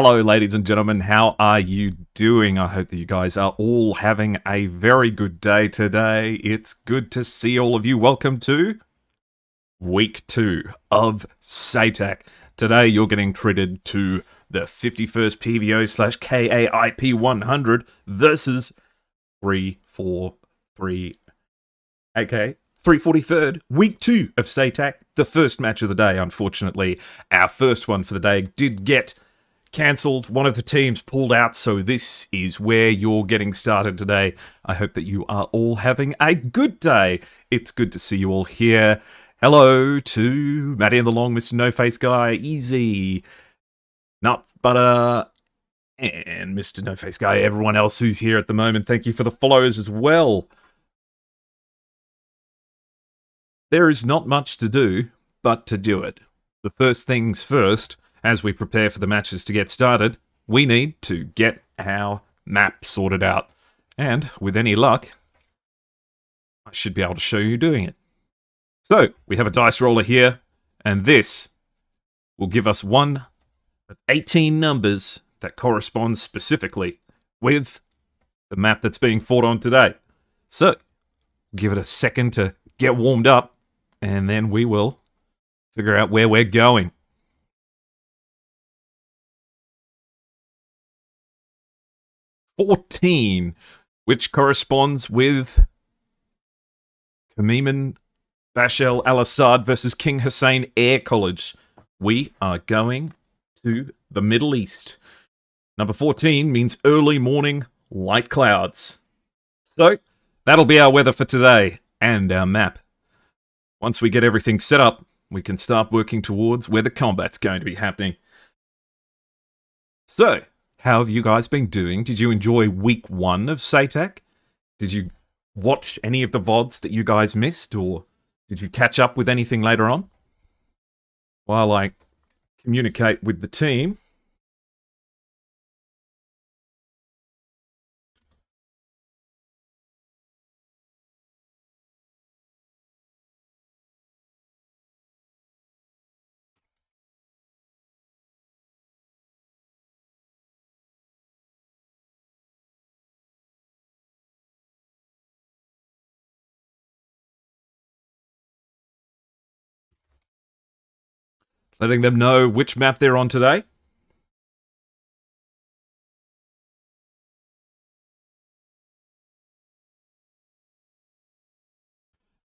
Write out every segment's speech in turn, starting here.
Hello, ladies and gentlemen. How are you doing? I hope that you guys are all having a very good day today. It's good to see all of you. Welcome to week two of SATAC. Today, you're getting treated to the 51st PVO slash KIAP 100 versus 343 AK 343rd, week two of SATAC, the first match of the day, unfortunately. Our first one for the day did get cancelled. One of the teams pulled out, so this is where you're getting started today. I hope that you are all having a good day. It's good to see you all here. Hello to Matty and the Long, Mr. No Face Guy, Easy, Nut Butter, and Mr. No Face Guy, everyone else who's here at the moment. Thank you for the follows as well. There is not much to do but to do it. The first things first, as we prepare for the matches to get started, we need to get our map sorted out. And with any luck, I should be able to show you doing it. So, we have a dice roller here, and this will give us one of 18 numbers that corresponds specifically with the map that's being fought on today. So, give it a second to get warmed up, and then we will figure out where we're going. Fourteen, which corresponds with Kamiman Bashar al-Assad versus King Hussein Air College. We are going to the Middle East. Number 14 means early morning light clouds. So, that'll be our weather for today and our map. Once we get everything set up, we can start working towards where the combat's going to be happening. So, how have you guys been doing? Did you enjoy week one of SATAC? Did you watch any of the VODs that you guys missed, or did you catch up with anything later on? While I communicate with the team, letting them know which map they're on today.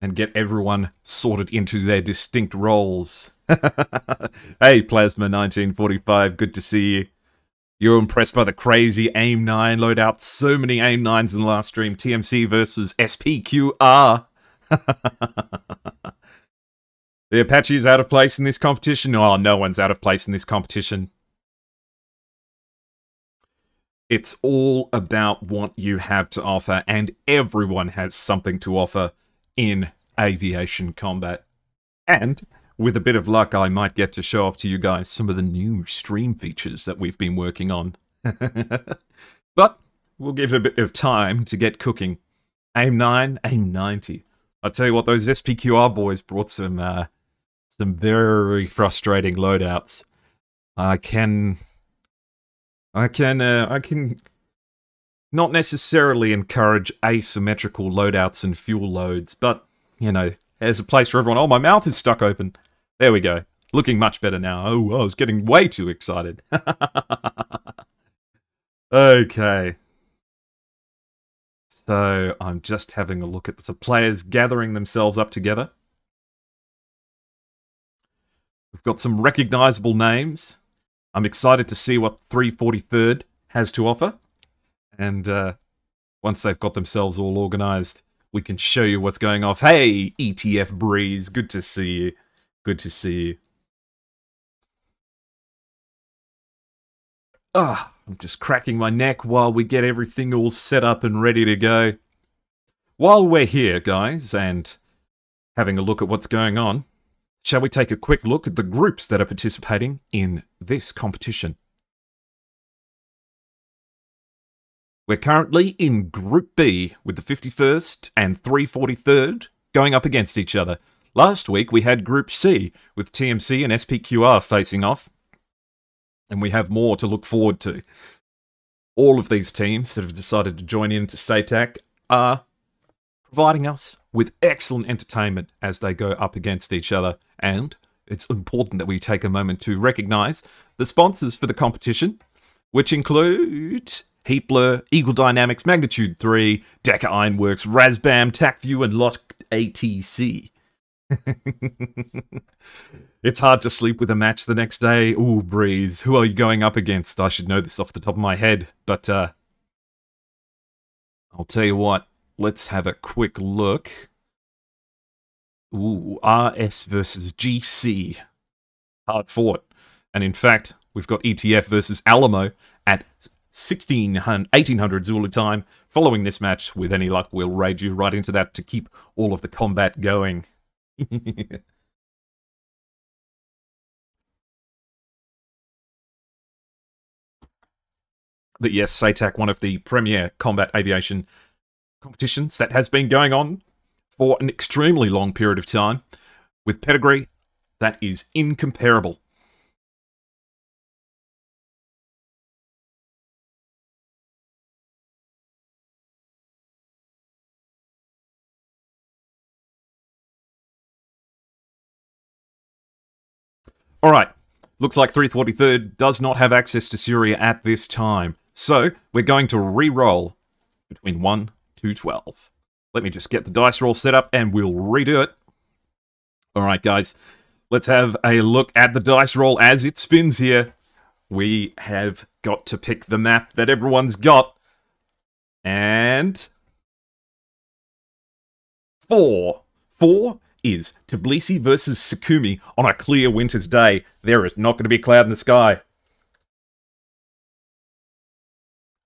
And get everyone sorted into their distinct roles. hey, Plasma 1945, good to see you. You're impressed by the crazy AIM 9 loadout. So many AIM 9s in the last stream. TMC versus SPQR. The Apache is out of place in this competition. Oh, no one's out of place in this competition. It's all about what you have to offer, and everyone has something to offer in aviation combat. And with a bit of luck, I might get to show off to you guys some of the new stream features that we've been working on. but we'll give a bit of time to get cooking. AIM 9, AIM 90. I'll tell you what, those SPQR boys brought some uh, some very frustrating loadouts. I can, I can, uh, I can not necessarily encourage asymmetrical loadouts and fuel loads, but you know, there's a place for everyone. Oh, my mouth is stuck open. There we go. Looking much better now. Oh, I was getting way too excited. okay. So I'm just having a look at the players gathering themselves up together. We've got some recognizable names. I'm excited to see what 343rd has to offer. And uh, once they've got themselves all organized, we can show you what's going off. Hey, ETF Breeze, good to see you. Good to see you. Ah, I'm just cracking my neck while we get everything all set up and ready to go. While we're here, guys, and having a look at what's going on, Shall we take a quick look at the groups that are participating in this competition? We're currently in Group B with the 51st and 343rd going up against each other. Last week we had Group C with TMC and SPQR facing off. And we have more to look forward to. All of these teams that have decided to join in to SATAC are providing us with excellent entertainment as they go up against each other. And it's important that we take a moment to recognize the sponsors for the competition, which include Heatblur, Eagle Dynamics, Magnitude 3, Deka Ironworks, Razbam, TacView, and Lock ATC. it's hard to sleep with a match the next day. Ooh, Breeze. Who are you going up against? I should know this off the top of my head, but uh, I'll tell you what. Let's have a quick look. Ooh, RS versus GC. Hard fought. And in fact, we've got ETF versus Alamo at 1600, 1800 Zulu time. Following this match, with any luck, we'll raid you right into that to keep all of the combat going. but yes, SATAC, one of the premier combat aviation competitions that has been going on for an extremely long period of time with pedigree that is incomparable. All right, looks like 343rd does not have access to Syria at this time. So we're going to re-roll between 1 to 12. Let me just get the dice roll set up and we'll redo it. All right, guys, let's have a look at the dice roll as it spins here. We have got to pick the map that everyone's got. And... Four. Four is Tbilisi versus Sukhumi on a clear winter's day. There is not going to be a cloud in the sky.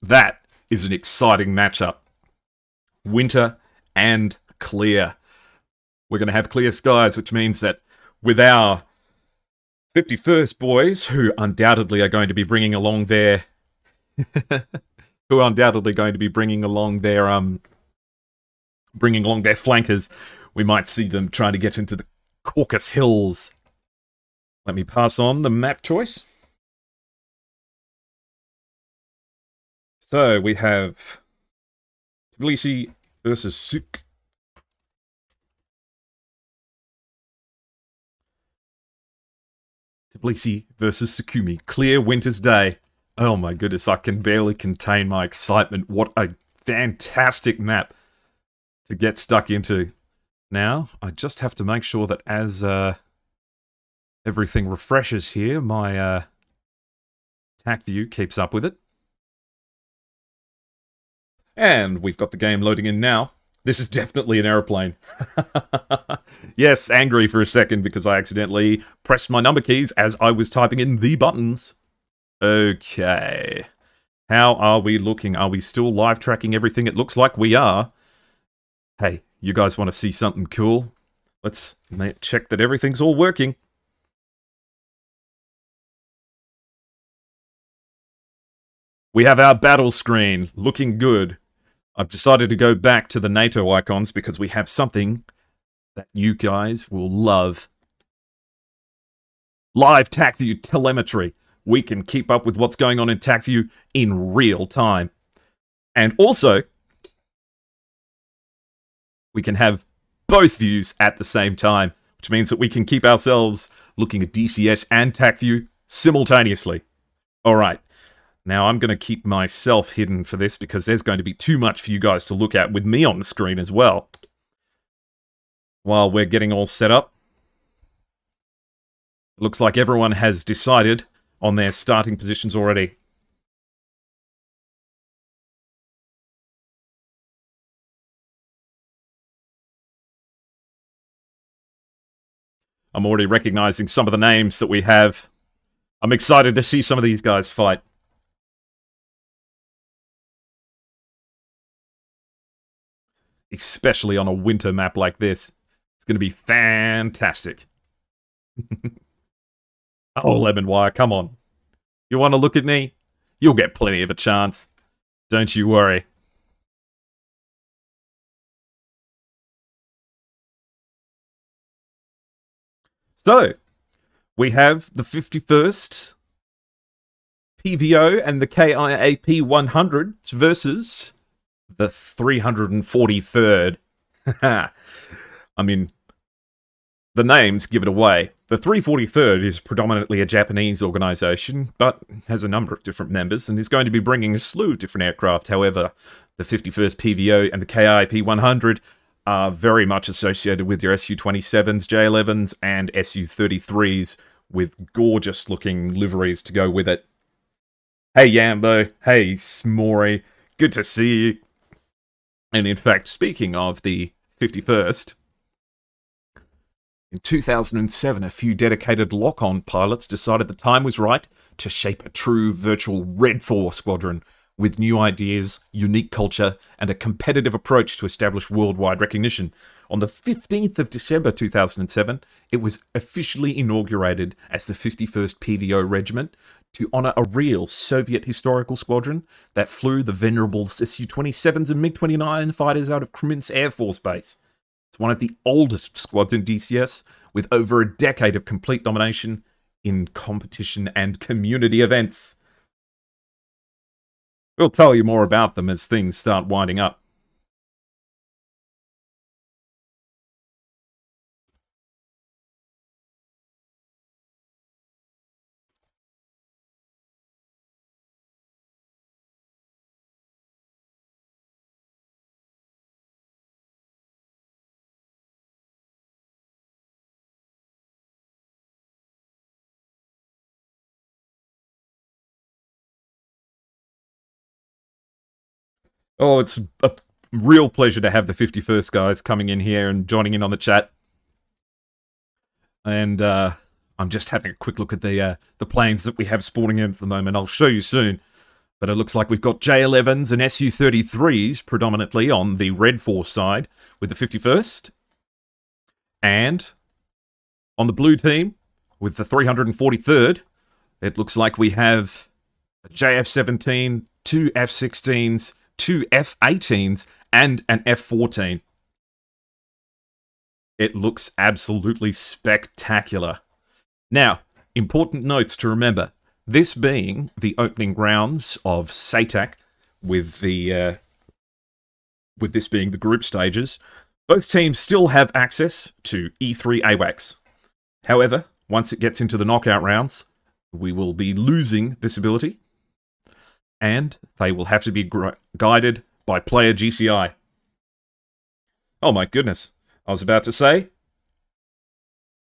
That is an exciting matchup. Winter and clear. We're going to have clear skies, which means that with our 51st boys, who undoubtedly are going to be bringing along their... who are undoubtedly going to be bringing along their, um... bringing along their flankers, we might see them trying to get into the Caucasus Hills. Let me pass on the map choice. So we have Tbilisi versus Suk. Tbilisi versus Sukhumi. Clear winter's day. Oh my goodness, I can barely contain my excitement. What a fantastic map to get stuck into. Now, I just have to make sure that as uh, everything refreshes here, my uh, TacView keeps up with it. And we've got the game loading in now. This is definitely an aeroplane. yes, angry for a second because I accidentally pressed my number keys as I was typing in the buttons. Okay. How are we looking? Are we still live tracking everything? It looks like we are. Hey, you guys want to see something cool? Let's check that everything's all working. We have our battle screen looking good. I've decided to go back to the NATO icons because we have something that you guys will love. Live TacView telemetry. We can keep up with what's going on in TacView in real time. And also, we can have both views at the same time, which means that we can keep ourselves looking at DCS and TacView simultaneously. All right. Now I'm going to keep myself hidden for this because there's going to be too much for you guys to look at with me on the screen as well. While we're getting all set up. Looks like everyone has decided on their starting positions already. I'm already recognizing some of the names that we have. I'm excited to see some of these guys fight. Especially on a winter map like this. It's going to be fantastic. Oh, oh, Lemon Wire, come on. You want to look at me? You'll get plenty of a chance. Don't you worry. So, we have the 51st PVO and the KIAP 100 versus the 343rd. I mean, the names give it away. The 343rd is predominantly a Japanese organization, but has a number of different members and is going to be bringing a slew of different aircraft. However, the 51st PVO and the KIAP 100 are very much associated with your Su 27s, J 11s, and Su 33s with gorgeous looking liveries to go with it. Hey Yambo, hey Smori, good to see you. And in fact, speaking of the 51st, in 2007, a few dedicated Lock On pilots decided the time was right to shape a true virtual Red Force squadron with new ideas, unique culture, and a competitive approach to establish worldwide recognition. On the 15th of December 2007, it was officially inaugurated as the 51st PVO Regiment to honour a real Soviet historical squadron that flew the venerable Su 27s and MiG 29 fighters out of Kreminsk Air Force Base. It's one of the oldest squads in DCS, with over a decade of complete domination in competition and community events. We'll tell you more about them as things start winding up. Oh, it's a real pleasure to have the 51st guys coming in here and joining in on the chat. And uh, I'm just having a quick look at the uh, the planes that we have spawning in at the moment. I'll show you soon. But it looks like we've got J11s and Su-33s predominantly on the Red Force side with the 51st. And on the blue team with the 343rd, it looks like we have a JF-17, two F-16s, two F-18s, and an F-14. It looks absolutely spectacular. Now, important notes to remember. This being the opening rounds of SATAC, with the uh, with this being the group stages, both teams still have access to E3 AWACS. However, once it gets into the knockout rounds, we will be losing this ability and they will have to be guided by player GCI. Oh my goodness. I was about to say,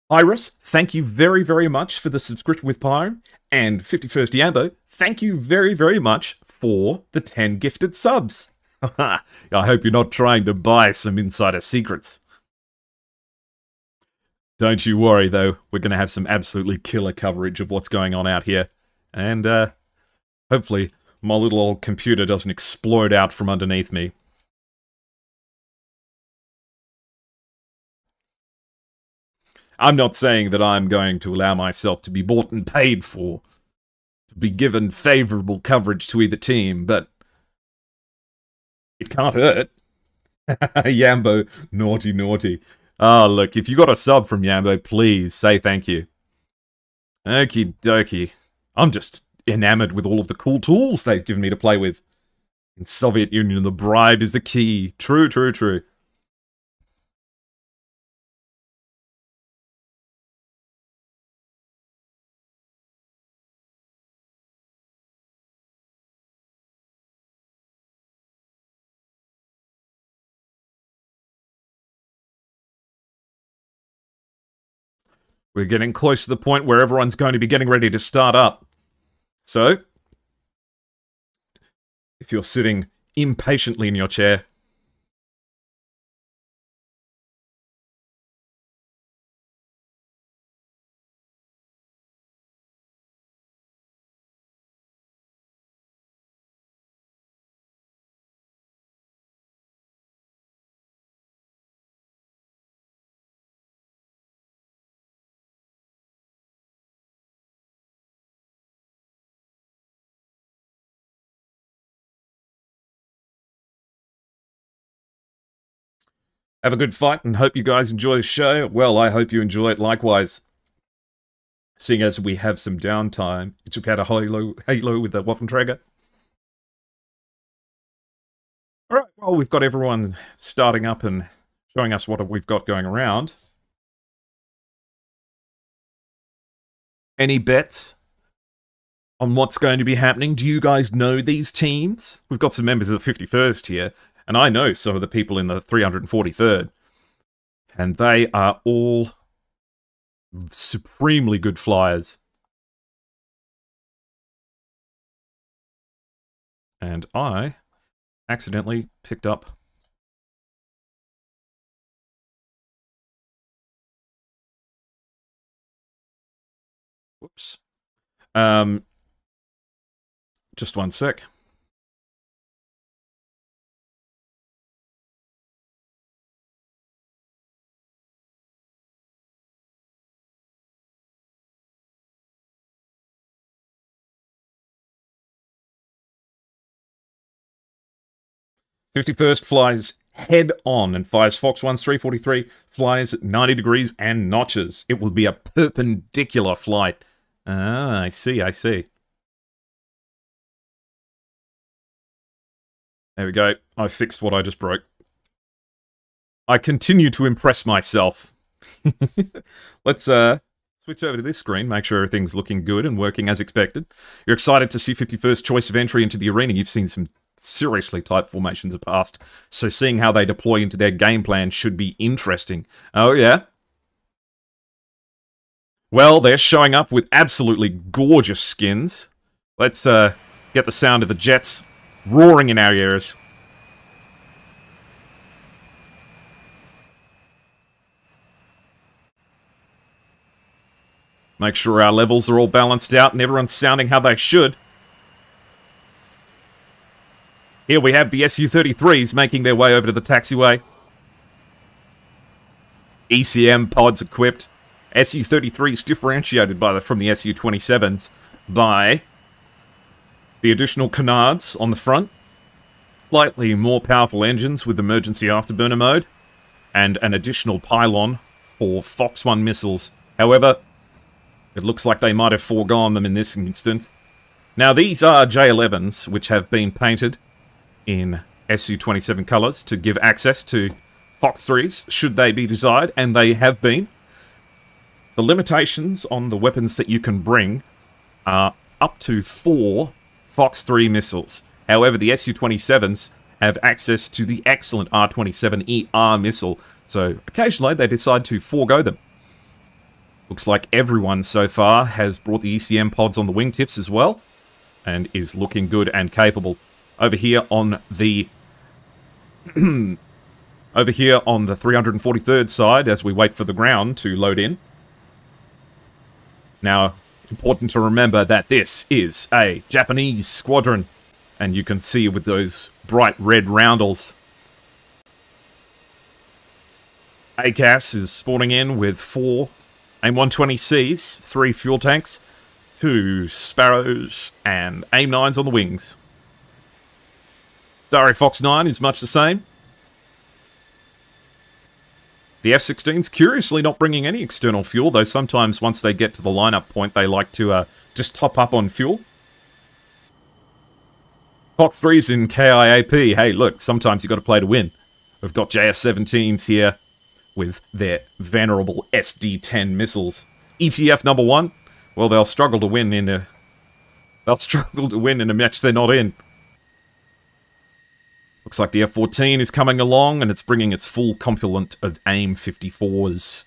Iris, thank you very, very much for the subscription with Pyre. And 51st Yambo, thank you very, very much for the 10 gifted subs. I hope you're not trying to buy some insider secrets. Don't you worry, though. We're going to have some absolutely killer coverage of what's going on out here. And uh, hopefully my little old computer doesn't explode out from underneath me. I'm not saying that I'm going to allow myself to be bought and paid for, to be given favourable coverage to either team, but it can't hurt. Yambo, naughty, naughty. Oh, look, if you got a sub from Yambo, please say thank you. Okie dokie. I'm just enamored with all of the cool tools they've given me to play with. In Soviet Union, the bribe is the key. True, true, true. We're getting close to the point where everyone's going to be getting ready to start up. So, if you're sitting impatiently in your chair, Have a good fight and hope you guys enjoy the show. Well, I hope you enjoy it likewise. seeing as we have some downtime. You took out a Halo, Halo with the Waffenträger. All right, well, we've got everyone starting up and showing us what we've got going around. Any bets on what's going to be happening? Do you guys know these teams? We've got some members of the 51st here, and I know some of the people in the 343rd. And they are all supremely good flyers. And I accidentally picked up Whoops. Um, just one sec. 51st flies head on and fires Fox 1's 343, flies 90 degrees and notches. It will be a perpendicular flight. Ah, I see, I see. There we go. I fixed what I just broke. I continue to impress myself. Let's uh, switch over to this screen, make sure everything's looking good and working as expected. You're excited to see 51st choice of entry into the arena. You've seen some seriously tight formations of past. So seeing how they deploy into their game plan should be interesting. Oh, yeah? Well, they're showing up with absolutely gorgeous skins. Let's uh, get the sound of the jets roaring in our ears. Make sure our levels are all balanced out and everyone's sounding how they should. Here we have the Su-33s making their way over to the taxiway. ECM pods equipped. Su-33s differentiated by the, from the Su-27s by the additional canards on the front, slightly more powerful engines with emergency afterburner mode, and an additional pylon for Fox 1 missiles. However, it looks like they might have foregone them in this instant. Now, these are J11s, which have been painted in SU-27 colours to give access to Fox 3s, should they be desired, and they have been. The limitations on the weapons that you can bring are up to four Fox 3 missiles. However, the Su-27s have access to the excellent R-27ER missile, so occasionally they decide to forego them. Looks like everyone so far has brought the ECM pods on the wingtips as well, and is looking good and capable over here on the over here on the 343rd side as we wait for the ground to load in. Now, important to remember that this is a Japanese squadron, and you can see with those bright red roundels. ACAS is spawning in with four AIM-120Cs, three fuel tanks, two Sparrows, and AIM-9s on the wings. Starry Fox 9 is much the same. The F-16's curiously not bringing any external fuel, though sometimes once they get to the lineup point, they like to uh, just top up on fuel. Fox 3's in KIAP. Hey, look, sometimes you've got to play to win. We've got JF-17s here with their venerable SD-10 missiles. ETF number one, well, they'll struggle to win in a... They'll struggle to win in a match they're not in. Looks like the F-14 is coming along, and it's bringing its full complement of AIM-54s.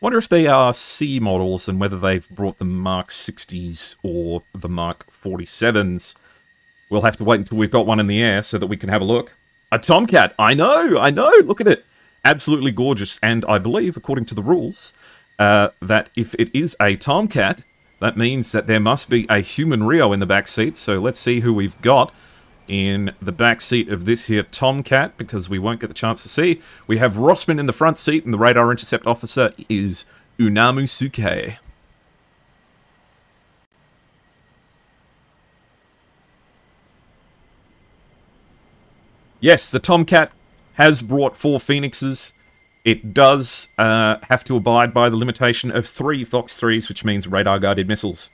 Wonder if they are C models, and whether they've brought the Mark 60s or the Mark 47s. We'll have to wait until we've got one in the air so that we can have a look. A Tomcat! I know! I know! Look at it! Absolutely gorgeous, and I believe, according to the rules, uh, that if it is a Tomcat, that means that there must be a human RIO in the back seat, so let's see who we've got in the back seat of this here Tomcat because we won't get the chance to see. We have Rossman in the front seat and the radar intercept officer is Unamu Suke. Yes, the Tomcat has brought four Phoenixes it does uh, have to abide by the limitation of three Fox 3s, which means radar guided missiles.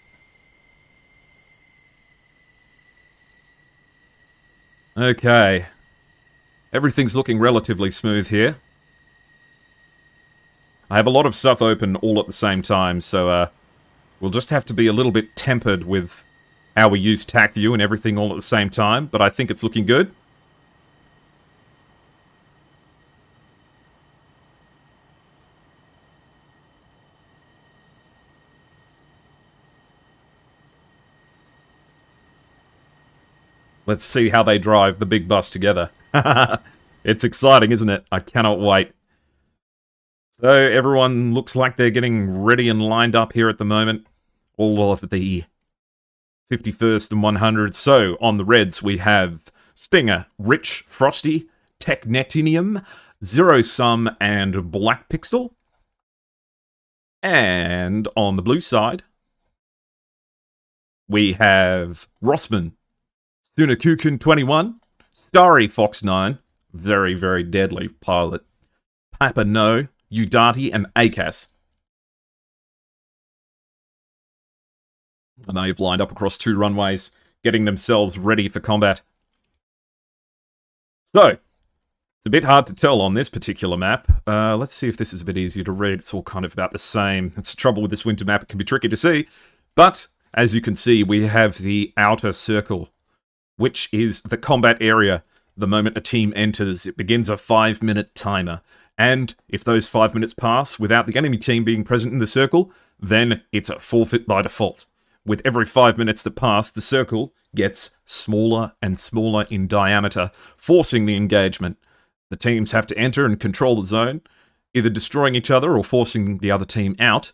Okay. Everything's looking relatively smooth here. I have a lot of stuff open all at the same time, so uh, we'll just have to be a little bit tempered with how we use TacView and everything all at the same time, but I think it's looking good. Let's see how they drive the big bus together. it's exciting, isn't it? I cannot wait. So everyone looks like they're getting ready and lined up here at the moment. All of the 51st and 100. So on the Reds, we have Stinger, Rich, Frosty, Technetinium, Zero Sum, and Black Pixel. And on the blue side, we have Rossman, Sunakukun 21, Starry Fox 9, very, very deadly pilot, Papa No, Udati, and ACAS. And they've lined up across two runways, getting themselves ready for combat. So, it's a bit hard to tell on this particular map. Uh, let's see if this is a bit easier to read. It's all kind of about the same. It's the trouble with this winter map. It can be tricky to see. But, as you can see, we have the outer circle which is the combat area. The moment a team enters, it begins a five minute timer. And if those five minutes pass without the enemy team being present in the circle, then it's a forfeit by default. With every five minutes that pass, the circle gets smaller and smaller in diameter, forcing the engagement. The teams have to enter and control the zone, either destroying each other or forcing the other team out.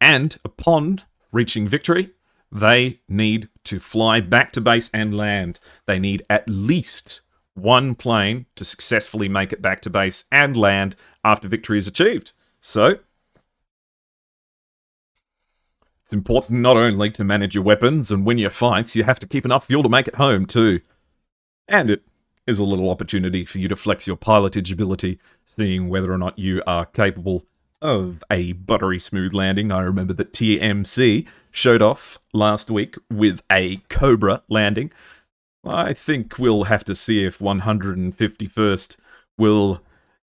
And upon reaching victory, they need to fly back to base and land. They need at least one plane to successfully make it back to base and land after victory is achieved. So, it's important not only to manage your weapons and win your fights, you have to keep enough fuel to make it home too. And it is a little opportunity for you to flex your pilotage ability, seeing whether or not you are capable of a buttery smooth landing. I remember that TMC showed off last week with a Cobra landing. I think we'll have to see if 151st will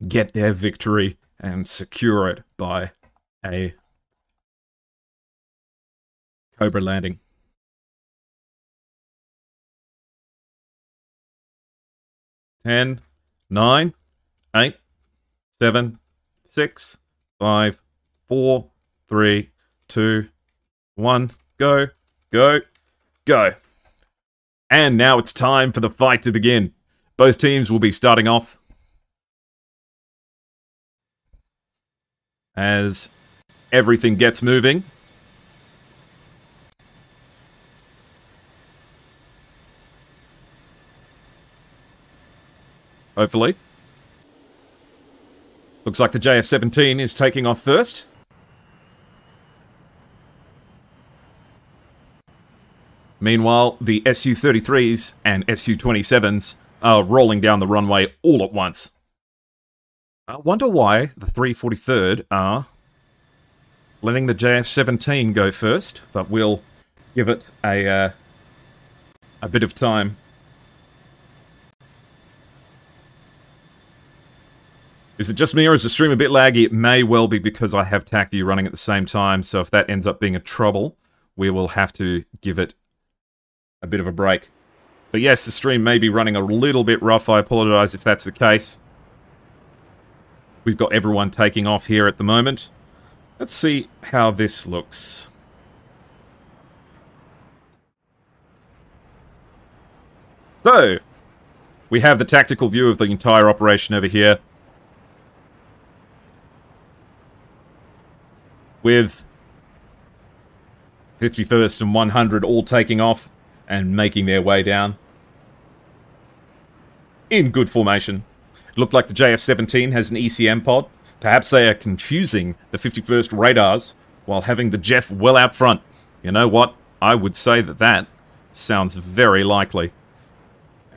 get their victory and secure it by a Cobra landing. Ten, nine, eight, seven, six, five, four, three, two, one, go, go, go. And now it's time for the fight to begin. Both teams will be starting off as everything gets moving. Hopefully. Looks like the JF-17 is taking off first. Meanwhile, the Su-33s and Su-27s are rolling down the runway all at once. I wonder why the 343rd are letting the JF-17 go first, but we'll give it a, uh, a bit of time Is it just me or is the stream a bit laggy? It may well be because I have TACView running at the same time, so if that ends up being a trouble, we will have to give it a bit of a break. But yes, the stream may be running a little bit rough. I apologise if that's the case. We've got everyone taking off here at the moment. Let's see how this looks. So, we have the tactical view of the entire operation over here. With 51st and 100 all taking off and making their way down. In good formation. It looked like the JF-17 has an ECM pod. Perhaps they are confusing the 51st radars while having the Jeff well out front. You know what? I would say that that sounds very likely.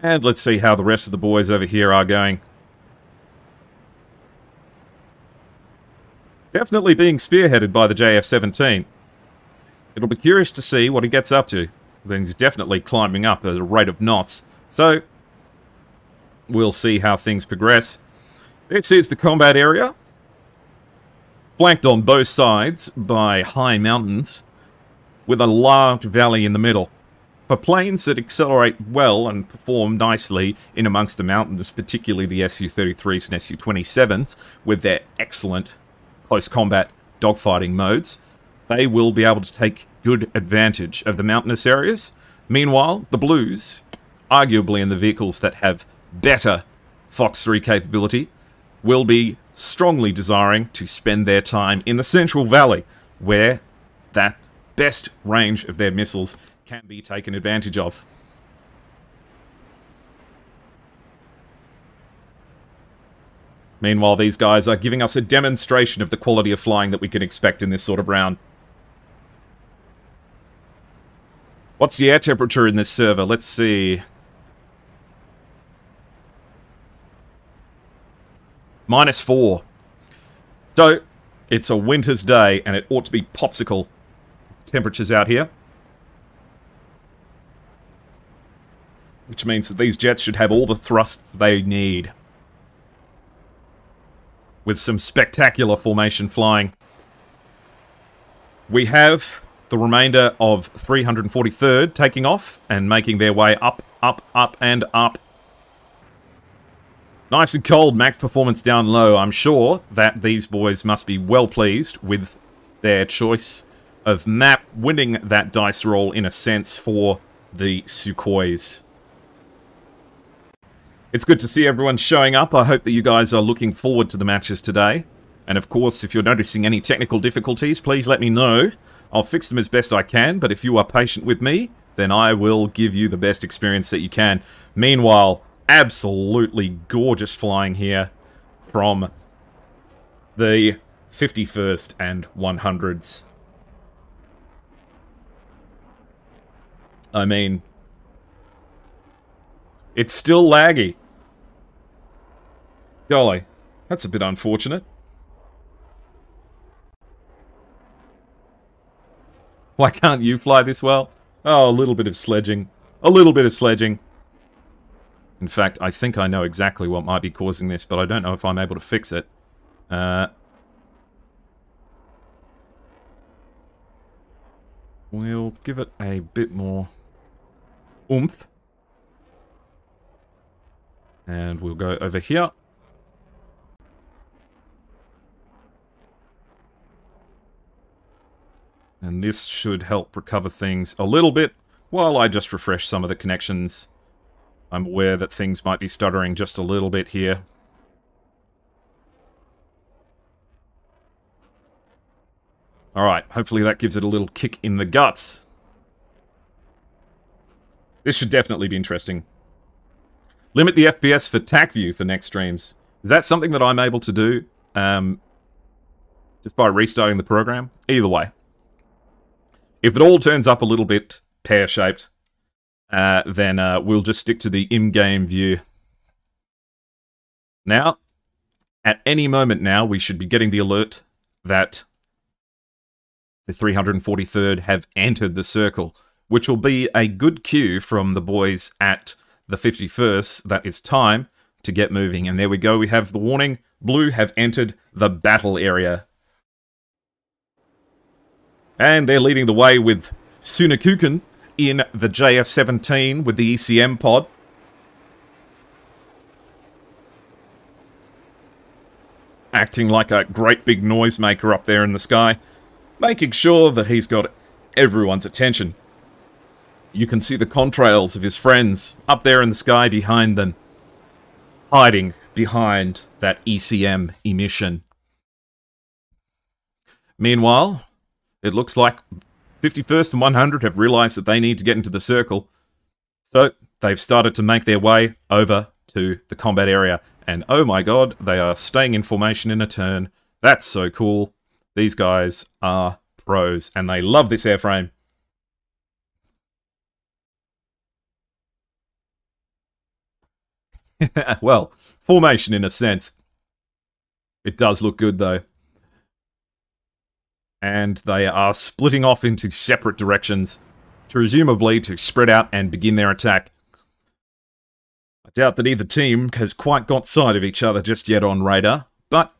And let's see how the rest of the boys over here are going. Definitely being spearheaded by the JF-17. It'll be curious to see what he gets up to. Then he's definitely climbing up at a rate of knots. So, we'll see how things progress. This is the combat area. Flanked on both sides by high mountains, with a large valley in the middle. For planes that accelerate well and perform nicely in amongst the mountains, particularly the Su-33s and Su-27s, with their excellent close combat dogfighting modes, they will be able to take good advantage of the mountainous areas. Meanwhile, the Blues, arguably in the vehicles that have better Fox 3 capability, will be strongly desiring to spend their time in the Central Valley, where that best range of their missiles can be taken advantage of. Meanwhile, these guys are giving us a demonstration of the quality of flying that we can expect in this sort of round. What's the air temperature in this server? Let's see. Minus four. So, it's a winter's day, and it ought to be popsicle temperatures out here. Which means that these jets should have all the thrusts they need with some spectacular formation flying. We have the remainder of 343rd taking off and making their way up, up, up, and up. Nice and cold, max performance down low. I'm sure that these boys must be well pleased with their choice of map winning that dice roll in a sense for the Sukhois. It's good to see everyone showing up. I hope that you guys are looking forward to the matches today. And of course, if you're noticing any technical difficulties, please let me know. I'll fix them as best I can, but if you are patient with me, then I will give you the best experience that you can. Meanwhile, absolutely gorgeous flying here from the 51st and 100s. I mean, it's still laggy. Golly, that's a bit unfortunate. Why can't you fly this well? Oh, a little bit of sledging. A little bit of sledging. In fact, I think I know exactly what might be causing this, but I don't know if I'm able to fix it. Uh, we'll give it a bit more oomph. And we'll go over here. And this should help recover things a little bit while I just refresh some of the connections. I'm aware that things might be stuttering just a little bit here. Alright, hopefully that gives it a little kick in the guts. This should definitely be interesting. Limit the FPS for TacView for next streams. Is that something that I'm able to do? Um, just by restarting the program? Either way. If it all turns up a little bit pear-shaped, uh, then uh, we'll just stick to the in-game view. Now, at any moment now, we should be getting the alert that the 343rd have entered the circle, which will be a good cue from the boys at the 51st that it's time to get moving. And there we go, we have the warning. Blue have entered the battle area. And they're leading the way with Sunakukan in the JF-17 with the ECM pod. Acting like a great big noisemaker up there in the sky. Making sure that he's got everyone's attention. You can see the contrails of his friends up there in the sky behind them. Hiding behind that ECM emission. Meanwhile, it looks like 51st and 100 have realized that they need to get into the circle. So they've started to make their way over to the combat area. And oh my god, they are staying in formation in a turn. That's so cool. These guys are pros, and they love this airframe. well, formation in a sense. It does look good, though. And they are splitting off into separate directions, presumably to spread out and begin their attack. I doubt that either team has quite got sight of each other just yet on radar, but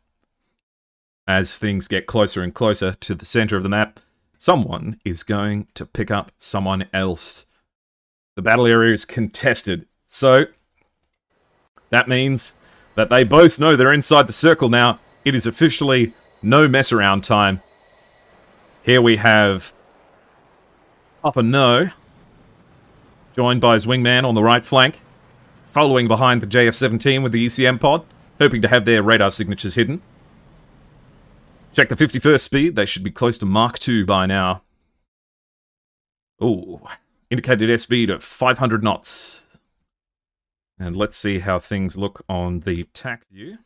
as things get closer and closer to the center of the map, someone is going to pick up someone else. The battle area is contested, so that means that they both know they're inside the circle now. It is officially no mess around time. Here we have Papa No, joined by his wingman on the right flank, following behind the JF-17 with the ECM pod, hoping to have their radar signatures hidden. Check the 51st speed, they should be close to Mach 2 by now. Oh, indicated airspeed of 500 knots. And let's see how things look on the TacView.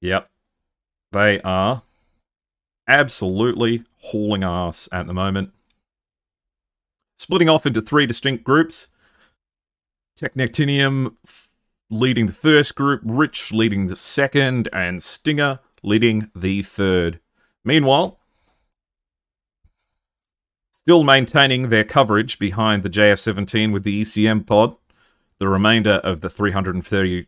Yep. They are absolutely hauling ass at the moment. Splitting off into three distinct groups. Technectinium leading the first group, Rich leading the second, and Stinger leading the third. Meanwhile, Still maintaining their coverage behind the JF-17 with the ECM pod, the remainder of the 330,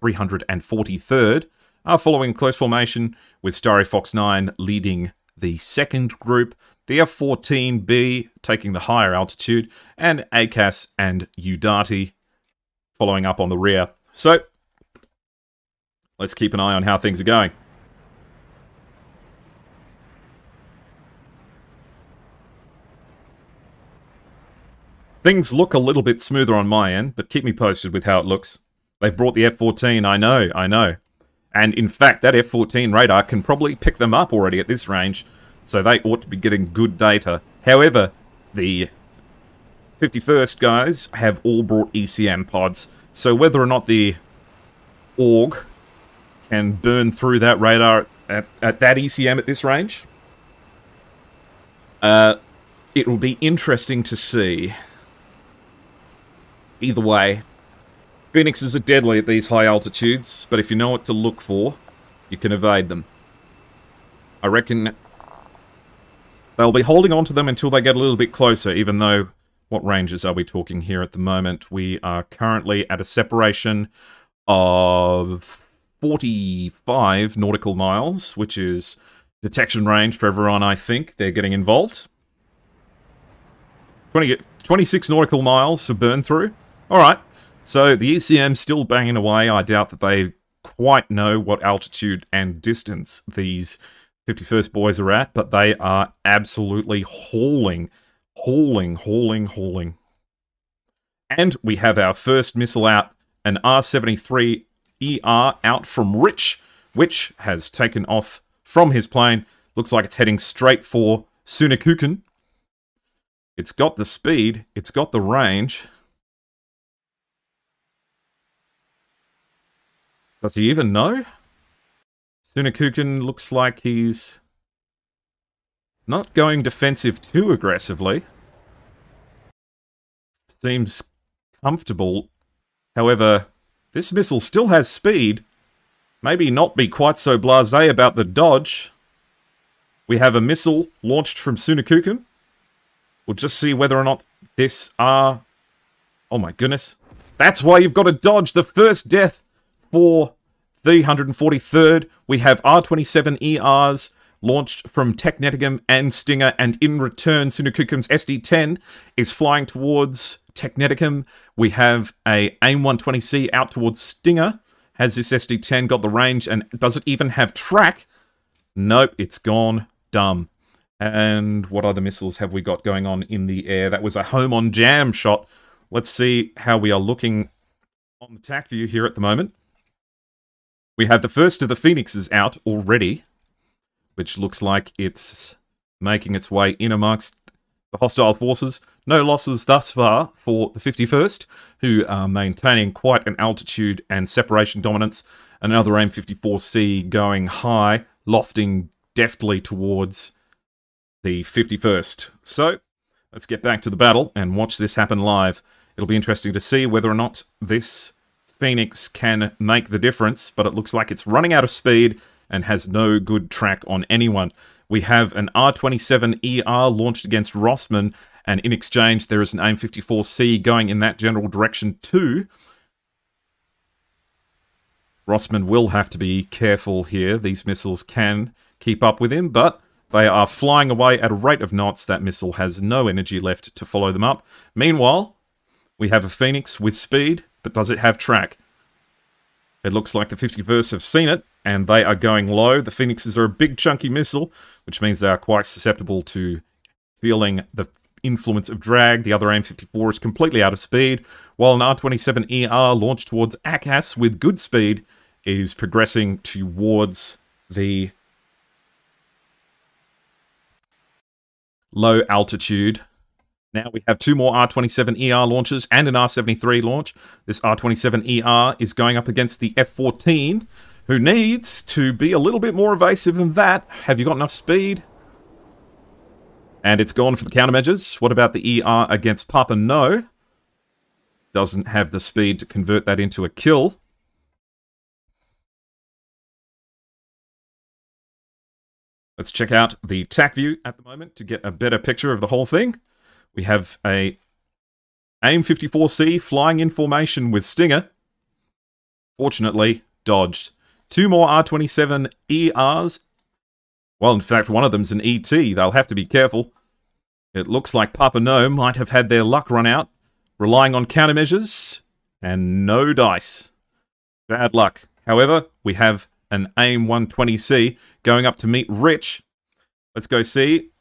343rd are following close formation with Starry Fox 9 leading the second group, the F-14B taking the higher altitude, and ACAS and Udati following up on the rear. So, let's keep an eye on how things are going. Things look a little bit smoother on my end, but keep me posted with how it looks. They've brought the F-14, I know, I know. And in fact, that F-14 radar can probably pick them up already at this range, so they ought to be getting good data. However, the 51st guys have all brought ECM pods, so whether or not the org can burn through that radar at, at that ECM at this range, uh, it will be interesting to see. Either way, Phoenixes are deadly at these high altitudes, but if you know what to look for, you can evade them. I reckon they'll be holding on to them until they get a little bit closer, even though... What ranges are we talking here at the moment? We are currently at a separation of 45 nautical miles, which is detection range for everyone, I think. They're getting involved. 20, 26 nautical miles to burn through. Alright, so the ECM's still banging away. I doubt that they quite know what altitude and distance these 51st boys are at, but they are absolutely hauling, hauling, hauling, hauling. And we have our first missile out, an R-73 ER out from Rich, which has taken off from his plane. Looks like it's heading straight for Sunekuken. It's got the speed, it's got the range, Does he even know? Sunekuken looks like he's not going defensive too aggressively. Seems comfortable. However, this missile still has speed. Maybe not be quite so blasé about the dodge. We have a missile launched from Sunekuken. We'll just see whether or not this are... Oh my goodness. That's why you've got to dodge the first death for the 143rd, we have R27 ERs launched from Techneticum and Stinger, and in return, Sunekukum's SD-10 is flying towards Techneticum. We have a AIM-120C out towards Stinger. Has this SD-10 got the range, and does it even have track? Nope, it's gone dumb. And what other missiles have we got going on in the air? That was a home on jam shot. Let's see how we are looking on the TacView here at the moment. We have the first of the Phoenixes out already, which looks like it's making its way in amongst the hostile forces. No losses thus far for the 51st, who are maintaining quite an altitude and separation dominance. Another AIM-54C going high, lofting deftly towards the 51st. So, let's get back to the battle and watch this happen live. It'll be interesting to see whether or not this Phoenix can make the difference, but it looks like it's running out of speed and has no good track on anyone. We have an R27ER launched against Rossman, and in exchange, there is an AIM-54C going in that general direction too. Rossman will have to be careful here. These missiles can keep up with him, but they are flying away at a rate of knots. That missile has no energy left to follow them up. Meanwhile, we have a Phoenix with speed, but does it have track? It looks like the 51st have seen it, and they are going low. The Phoenixes are a big chunky missile, which means they are quite susceptible to feeling the influence of drag. The other AIM-54 is completely out of speed, while an R-27ER launched towards ACAS with good speed is progressing towards the low altitude. Now we have two more R27ER launches and an R73 launch. This R27ER is going up against the F14, who needs to be a little bit more evasive than that. Have you got enough speed? And it's gone for the countermeasures. What about the ER against Papa? No. Doesn't have the speed to convert that into a kill. Let's check out the TacView at the moment to get a better picture of the whole thing. We have a AIM-54C flying in formation with Stinger. Fortunately, dodged. Two more R-27 ERs. Well, in fact, one of them's an ET. They'll have to be careful. It looks like Papa No might have had their luck run out, relying on countermeasures, and no dice. Bad luck. However, we have an AIM 120C going up to meet Rich. Let's go see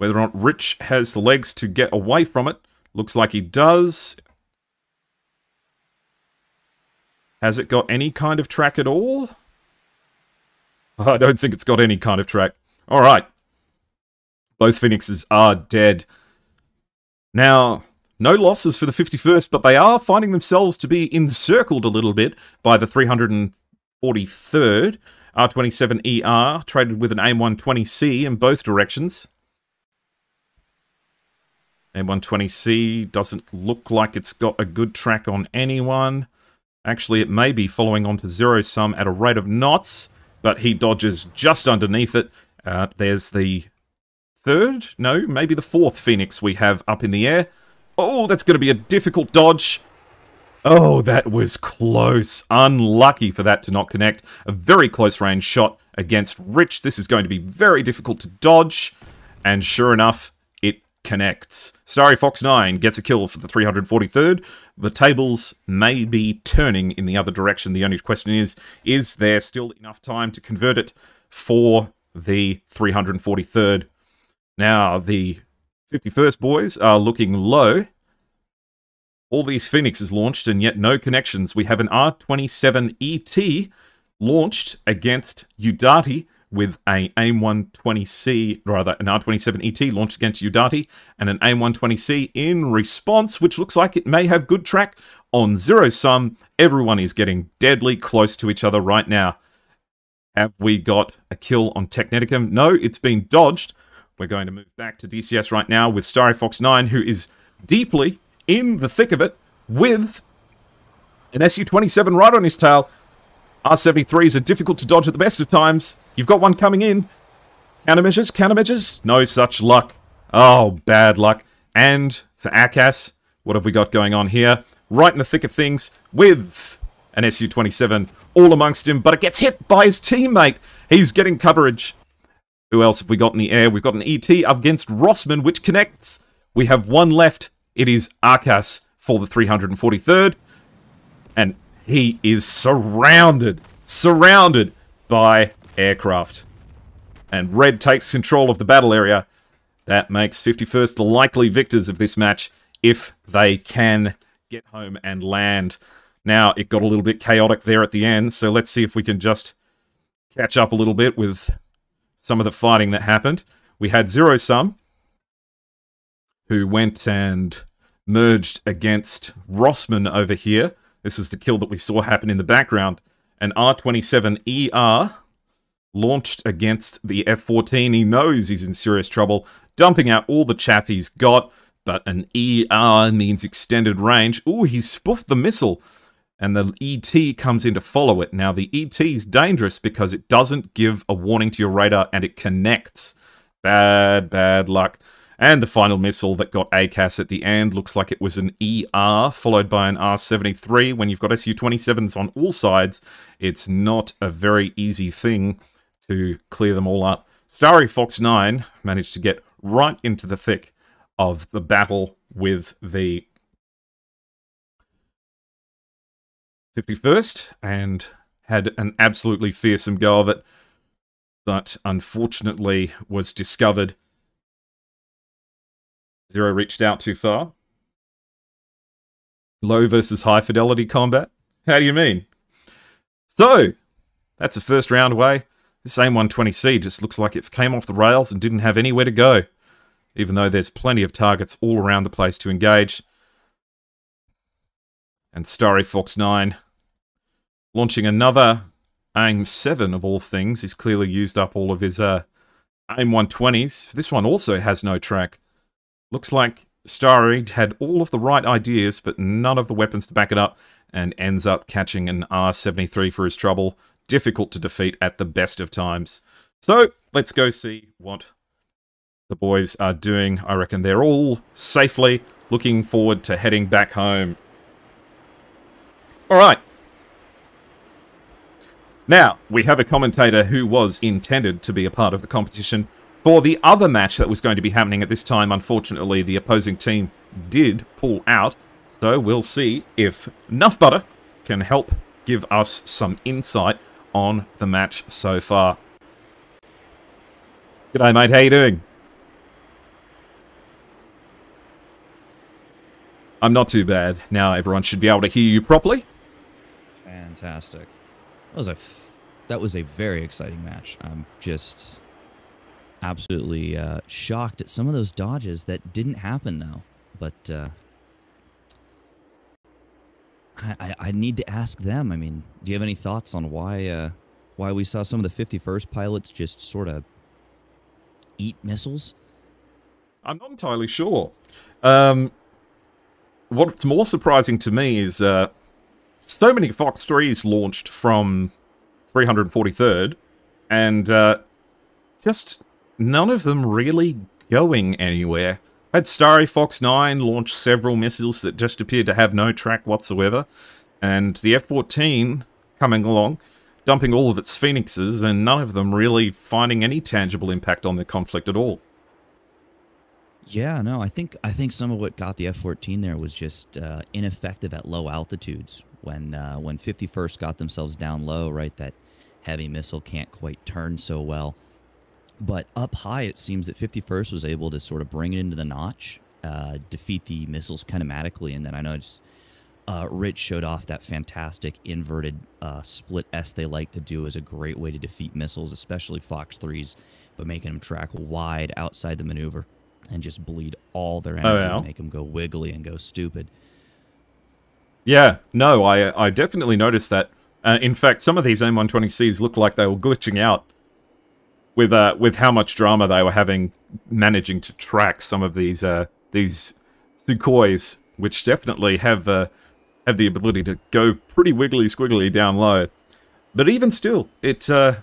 whether or not Rich has the legs to get away from it. Looks like he does. Has it got any kind of track at all? I don't think it's got any kind of track. All right. Both Phoenixes are dead. Now, no losses for the 51st, but they are finding themselves to be encircled a little bit by the 343rd. R27ER traded with an AIM-120C in both directions. AIM-120C doesn't look like it's got a good track on anyone. Actually, it may be following on to zero sum at a rate of knots, but he dodges just underneath it. Uh, there's the third, no, maybe the fourth Phoenix we have up in the air. Oh, that's going to be a difficult dodge. Oh, that was close. Unlucky for that to not connect. A very close range shot against Rich. This is going to be very difficult to dodge. And sure enough, connects. Starry Fox 9 gets a kill for the 343rd. The tables may be turning in the other direction. The only question is, is there still enough time to convert it for the 343rd? Now, the 51st boys are looking low all these Phoenixes launched and yet no connections. We have an R27ET launched against Udati with a AIM-120C, rather an R27ET launched against Udati and an AIM-120C in response, which looks like it may have good track on zero sum. Everyone is getting deadly close to each other right now. Have we got a kill on Techneticum? No, it's been dodged. We're going to move back to DCS right now with Starry Fox 9, who is deeply in the thick of it with an SU-27 right on his tail. R-73s are difficult to dodge at the best of times. You've got one coming in. Countermeasures? Countermeasures? No such luck. Oh, bad luck. And for Akas, what have we got going on here? Right in the thick of things with an SU-27 all amongst him, but it gets hit by his teammate. He's getting coverage. Who else have we got in the air? We've got an ET up against Rossman, which connects. We have one left. It is Arkas for the 343rd. And he is surrounded, surrounded by aircraft. And Red takes control of the battle area. That makes 51st the likely victors of this match if they can get home and land. Now, it got a little bit chaotic there at the end, so let's see if we can just catch up a little bit with some of the fighting that happened. We had Zero Sum, who went and merged against Rossman over here. This was the kill that we saw happen in the background. An R27ER launched against the F14. He knows he's in serious trouble, dumping out all the chaff he's got, but an ER means extended range. Ooh, he spoofed the missile. and the ET comes in to follow it. Now, the ET is dangerous because it doesn't give a warning to your radar and it connects. Bad, bad luck. And the final missile that got ACAS at the end looks like it was an ER followed by an R-73. When you've got Su-27s on all sides, it's not a very easy thing to clear them all up. Starry Fox 9 managed to get right into the thick of the battle with the 51st and had an absolutely fearsome go of it, but unfortunately was discovered. Zero reached out too far. Low versus high fidelity combat? How do you mean? So, that's the first round away. This AIM-120C just looks like it came off the rails and didn't have anywhere to go, even though there's plenty of targets all around the place to engage. And Starry Fox 9 launching another AIM 7 of all things. He's clearly used up all of his uh, AIM 120s. This one also has no track. Looks like Starry had all of the right ideas, but none of the weapons to back it up, and ends up catching an R73 for his trouble difficult to defeat at the best of times. So let's go see what the boys are doing. I reckon they're all safely looking forward to heading back home. All right. Now, we have a commentator who was intended to be a part of the competition for the other match that was going to be happening at this time. Unfortunately, the opposing team did pull out. So we'll see if Nuff Butter can help give us some insight on the match so far. G'day, mate. How you doing? I'm not too bad. Now everyone should be able to hear you properly. Fantastic. That was a that was a very exciting match. I'm just absolutely uh, shocked at some of those dodges that didn't happen though. But uh, I, I need to ask them. I mean, do you have any thoughts on why uh, why we saw some of the 51st pilots just sort of eat missiles? I'm not entirely sure. Um, what's more surprising to me is uh, so many Fox 3s launched from 343rd, and uh, just none of them really going anywhere. Had Starry Fox 9 launch several missiles that just appeared to have no track whatsoever, and the F-14 coming along, dumping all of its Phoenixes, and none of them really finding any tangible impact on the conflict at all. Yeah, no, I think I think some of what got the F-14 there was just uh, ineffective at low altitudes. When uh, when 51st got themselves down low, right, that heavy missile can't quite turn so well. But up high, it seems that 51st was able to sort of bring it into the notch, uh, defeat the missiles kinematically, and then I know just uh, Rich showed off that fantastic inverted uh, split S they like to do as a great way to defeat missiles, especially Fox 3s, but making them track wide outside the maneuver and just bleed all their oh, energy, oh, yeah. and make them go wiggly and go stupid. Yeah, no, I I definitely noticed that. Uh, in fact, some of these AIM-120Cs looked like they were glitching out with uh, with how much drama they were having managing to track some of these uh, these Sukhois, which definitely have uh, have the ability to go pretty wiggly squiggly down low. But even still, it uh,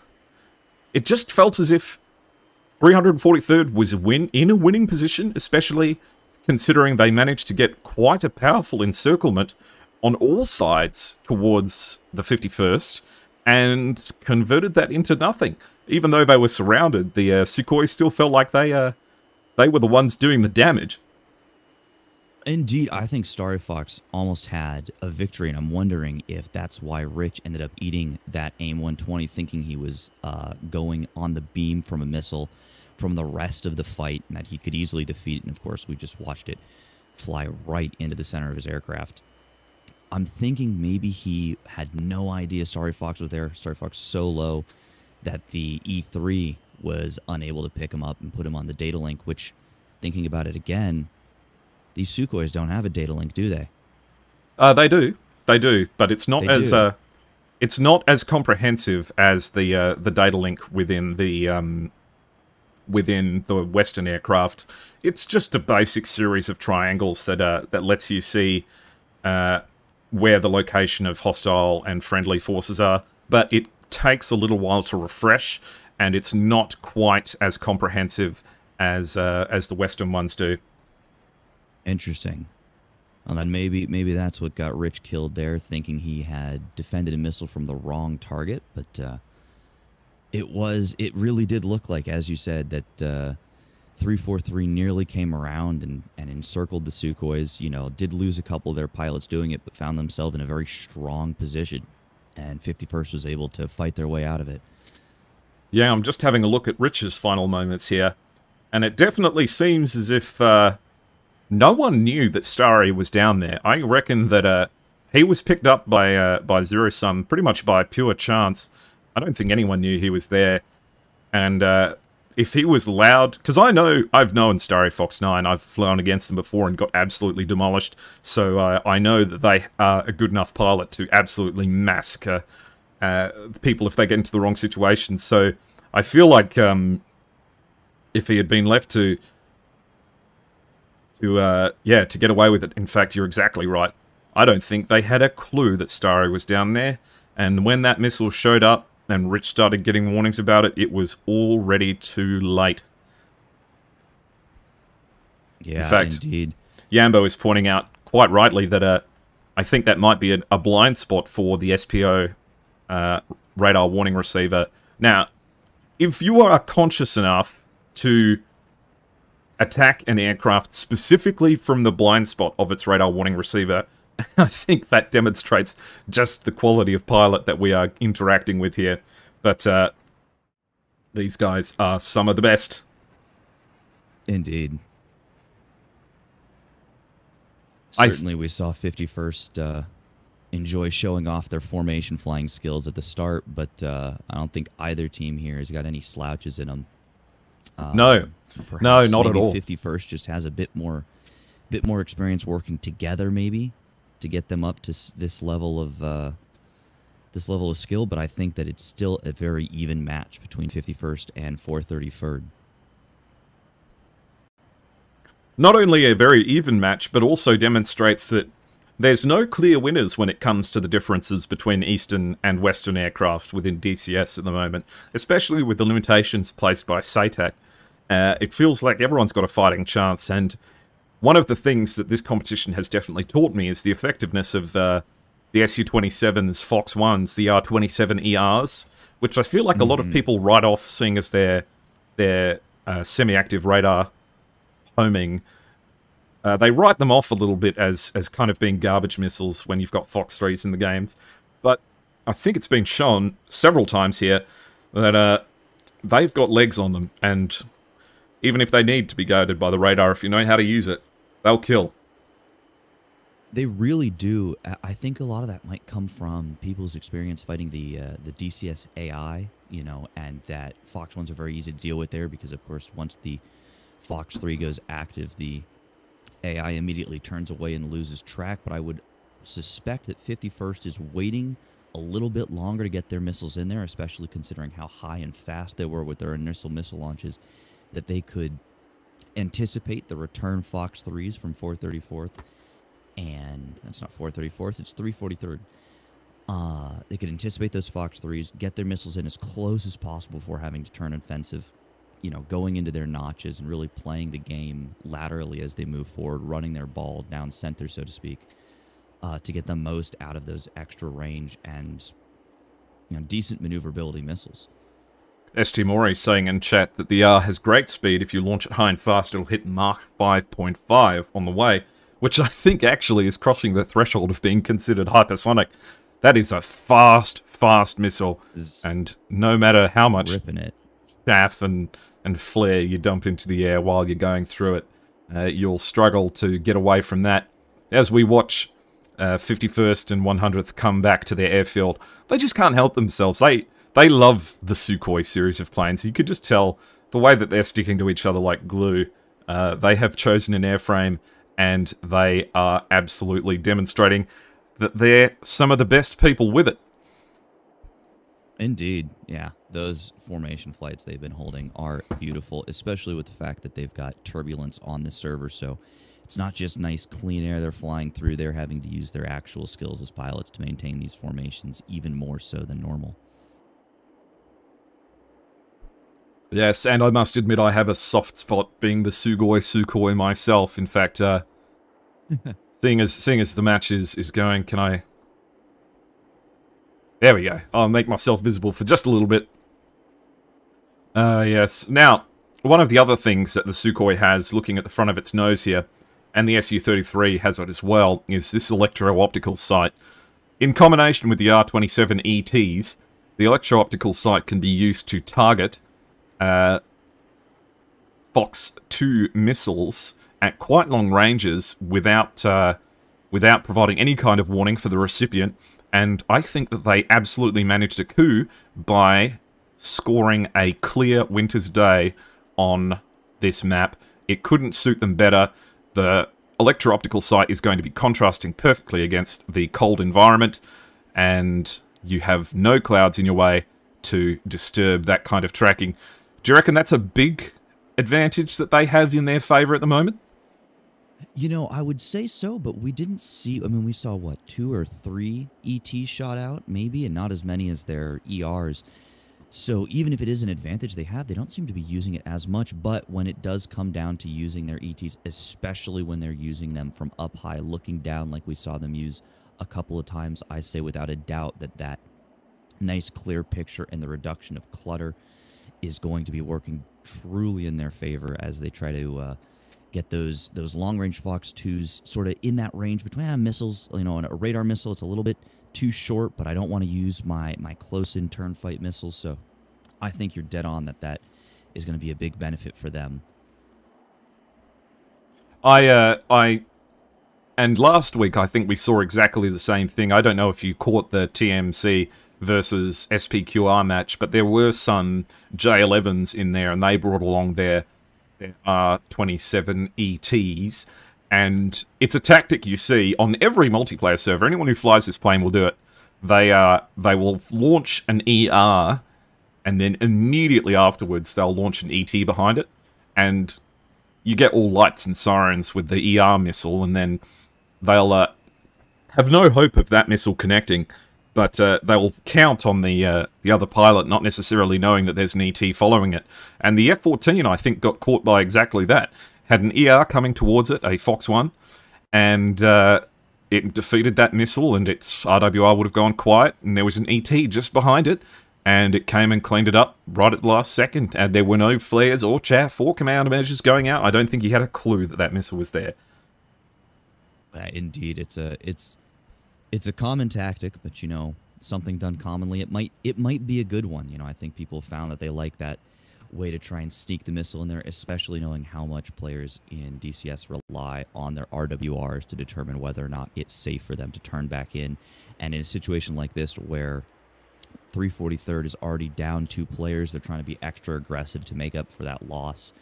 it just felt as if 343rd was win in a winning position, especially considering they managed to get quite a powerful encirclement on all sides towards the 51st and converted that into nothing. Even though they were surrounded, the uh, Sukhoi still felt like they uh, they were the ones doing the damage. Indeed, I think Starry Fox almost had a victory, and I'm wondering if that's why Rich ended up eating that AIM 120, thinking he was uh, going on the beam from a missile from the rest of the fight, and that he could easily defeat. And of course, we just watched it fly right into the center of his aircraft. I'm thinking maybe he had no idea Starry Fox was there. Starry Fox so low that the E3 was unable to pick him up and put him on the data link, which, thinking about it again, these Sukhois don't have a data link, do they? Uh, they do. They do, but it's not they as uh, it's not as comprehensive as the uh, the data link within the um, within the Western aircraft. It's just a basic series of triangles that uh, that lets you see uh, where the location of hostile and friendly forces are, but it takes a little while to refresh, and it's not quite as comprehensive as uh, as the Western ones do. Interesting. Well, then maybe maybe that's what got Rich killed there, thinking he had defended a missile from the wrong target. But uh, it was it really did look like, as you said, that uh, 343 nearly came around and, and encircled the Sukhois. You know, did lose a couple of their pilots doing it, but found themselves in a very strong position. And 51st was able to fight their way out of it. Yeah, I'm just having a look at Rich's final moments here. And it definitely seems as if uh, no one knew that Starry was down there. I reckon that uh, he was picked up by uh, by Zero Sum pretty much by pure chance. I don't think anyone knew he was there. And uh, if he was loud, because I know I've known Starry Fox 9, I've flown against them before and got absolutely demolished, so uh, I know that they are a good enough pilot to absolutely massacre uh, people if they get into the wrong situation. So I feel like um, if he had been left to, to uh, yeah, to get away with it, in fact, you're exactly right. I don't think they had a clue that Starry was down there, and when that missile showed up, and Rich started getting warnings about it, it was already too late. Yeah, In fact, indeed. Yambo is pointing out quite rightly that uh, I think that might be a, a blind spot for the SPO uh, radar warning receiver. Now, if you are conscious enough to attack an aircraft specifically from the blind spot of its radar warning receiver, I think that demonstrates just the quality of pilot that we are interacting with here. But uh, these guys are some of the best. Indeed. Certainly, we saw 51st uh, enjoy showing off their formation flying skills at the start, but uh, I don't think either team here has got any slouches in them. Um, No. No, not at all. 51st just has a bit more, bit more experience working together, maybe, to get them up to this level of uh, this level of skill. But I think that it's still a very even match between 51st and 433rd. not only a very even match, but also demonstrates that there's no clear winners when it comes to the differences between Eastern and Western aircraft within DCS at the moment, especially with the limitations placed by SATAC. Uh, it feels like everyone's got a fighting chance, and one of the things that this competition has definitely taught me is the effectiveness of uh, the Su-27s, Fox 1s, the R-27 ERs, which I feel like a lot of people write off seeing as their, their uh, semi-active radar homing. Uh, they write them off a little bit as as kind of being garbage missiles when you've got Fox threes in the games, but I think it's been shown several times here that uh, they've got legs on them, and even if they need to be guided by the radar, if you know how to use it, they'll kill. They really do. I- think a lot of that might come from people's experience fighting the uh, the DCS AI, you know, and that Fox ones are very easy to deal with there because, of course, once the Fox three goes active, the AI immediately turns away and loses track. But I would suspect that 51st is waiting a little bit longer to get their missiles in there, especially considering how high and fast they were with their initial missile launches, that they could anticipate the return Fox 3s from 434th and that's not 434th, it's 343rd. Uh, they could anticipate those Fox 3s, get their missiles in as close as possible before having to turn offensive, you know, going into their notches and really playing the game laterally as they move forward, running their ball down center, so to speak, uh, to get the most out of those extra range and you know, decent maneuverability missiles. ST Mori saying in chat that the R has great speed. If you launch it high and fast, it'll hit Mach 5.5 on the way, which I think actually is crossing the threshold of being considered hypersonic. That is a fast, fast missile, and no matter how much ripping it. chaff and, and flare you dump into the air while you're going through it, uh, you'll struggle to get away from that. As we watch uh, 51st and 100th come back to their airfield, they just can't help themselves. They they love the Sukhoi series of planes. You could just tell the way that they're sticking to each other like glue. Uh, they have chosen an airframe, and they are absolutely demonstrating that they're some of the best people with it. Indeed. Yeah. Those formation flights they've been holding are beautiful, especially with the fact that they've got turbulence on the server. So it's not just nice clean air they're flying through. They're having to use their actual skills as pilots to maintain these formations even more so than normal. Yes, and I must admit I have a soft spot being the Sugoi Sukhoi myself. In fact, uh, seeing as seeing as the match is, is going, can I... There we go. I'll make myself visible for just a little bit. Uh, yes. Now, one of the other things that the Sukhoi has, looking at the front of its nose here, and the Su-33 has it as well, is this electro-optical sight. In combination with the R-27 ETs, the electro-optical sight can be used to target uh, Fox 2 missiles at quite long ranges without uh, without providing any kind of warning for the recipient. And I think that they absolutely managed a coup by scoring a clear winter's day on this map. It couldn't suit them better. The electro-optical sight is going to be contrasting perfectly against the cold environment, and you have no clouds in your way to disturb that kind of tracking. Do you reckon that's a big advantage that they have in their favor at the moment? You know, I would say so, but we didn't see. I mean, we saw what two or three ETs shot out, maybe, and not as many as their ERs. So even if it is an advantage they have, they don't seem to be using it as much. But when it does come down to using their ETs, especially when they're using them from up high, looking down, like we saw them use a couple of times, I say without a doubt that that nice clear picture and the reduction of clutter is going to be working truly in their favor as they try to uh, get those those long range Fox twos sort of in that range between uh, missiles. You know, a radar missile, it's a little bit too short, but I don't want to use my my close in turn fight missiles. So I think you're dead on that that is going to be a big benefit for them. I uh, I and last week I think we saw exactly the same thing. I don't know if you caught the TMC versus SPQR match, but there were some J11s in there, and they brought along their, their R27 ETs. And it's a tactic you see on every multiplayer server. Anyone who flies this plane will do it. They uh, they will launch an ER, and then immediately afterwards they'll launch an ET behind it, and you get all lights and sirens with the ER missile, and then they'll uh, have no hope of that missile connecting but uh, they'll count on the uh, the other pilot not necessarily knowing that there's an ET following it. And the F-14, I think, got caught by exactly that. Had an ER coming towards it, a Fox 1, and uh, it defeated that missile, and its RWR would have gone quiet, and there was an ET just behind it, and it came and cleaned it up right at the last second, and there were no flares or chaff or command measures going out. I don't think he had a clue that that missile was there. Uh, indeed, it's a it's it's a common tactic, but you know, something done commonly, it might it might be a good one. You know, I think people found that they like that way to try and sneak the missile in there, especially knowing how much players in DCS rely on their RWRs to determine whether or not it's safe for them to turn back in. And in a situation like this where 343rd is already down two players, they're trying to be extra aggressive to make up for that loss.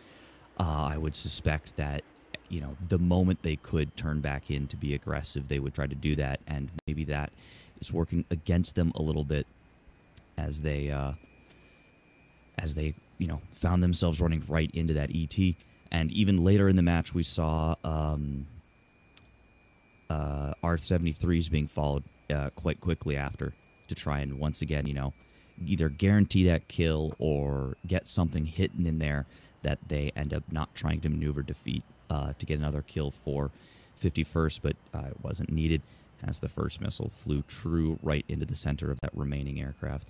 Uh, I would suspect that you know, the moment they could turn back in to be aggressive, they would try to do that, and maybe that is working against them a little bit as they uh, as they you know found themselves running right into that ET. And even later in the match, we saw um, uh, R73s being followed uh, quite quickly after to try and once again, you know, either guarantee that kill or get something hidden in there that they end up not trying to maneuver defeat uh, to get another kill for 51st, but uh, it wasn't needed as the first missile flew true right into the center of that remaining aircraft.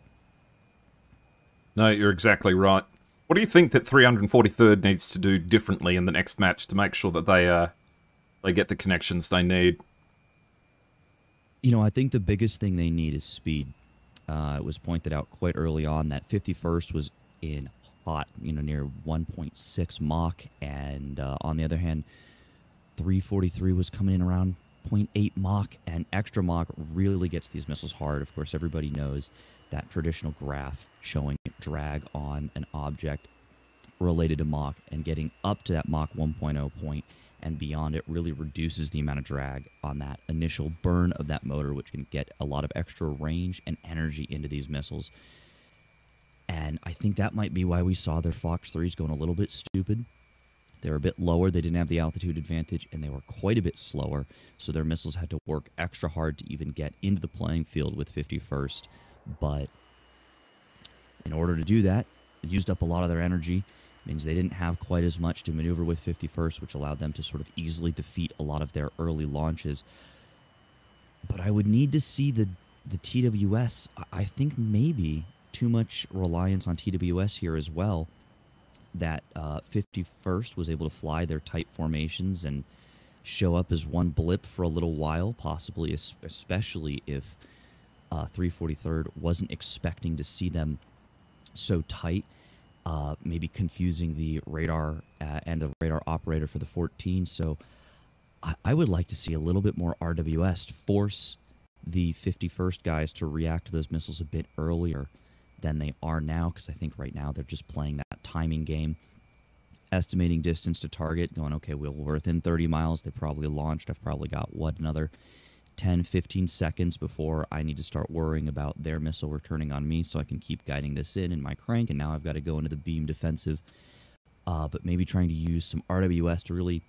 No, you're exactly right. What do you think that 343rd needs to do differently in the next match to make sure that they uh, they get the connections they need? You know, I think the biggest thing they need is speed. Uh, it was pointed out quite early on that 51st was in hot, you know, near 1.6 Mach, and uh, on the other hand, 343 was coming in around 0.8 Mach, and extra Mach really gets these missiles hard. Of course, everybody knows that traditional graph showing drag on an object related to Mach and getting up to that Mach 1.0 point and beyond it really reduces the amount of drag on that initial burn of that motor, which can get a lot of extra range and energy into these missiles. And I think that might be why we saw their Fox 3s going a little bit stupid. They were a bit lower. They didn't have the altitude advantage, and they were quite a bit slower. So their missiles had to work extra hard to even get into the playing field with 51st. But in order to do that, it used up a lot of their energy. It means they didn't have quite as much to maneuver with 51st, which allowed them to sort of easily defeat a lot of their early launches. But I would need to see the the TWS. I think maybe too much reliance on TWS here as well. That uh, 51st was able to fly their tight formations and show up as one blip for a little while, possibly, especially if uh, 343rd wasn't expecting to see them so tight, uh, maybe confusing the radar uh, and the radar operator for the 14. So I, I would like to see a little bit more RWS to force the 51st guys to react to those missiles a bit earlier than they are now because I think right now they're just playing that timing game, estimating distance to target, going, okay, well, we're within 30 miles. They probably launched. I've probably got, what, another 10, 15 seconds before I need to start worrying about their missile returning on me so I can keep guiding this in in my crank. And now I've got to go into the beam defensive. Uh, but maybe trying to use some RWS to really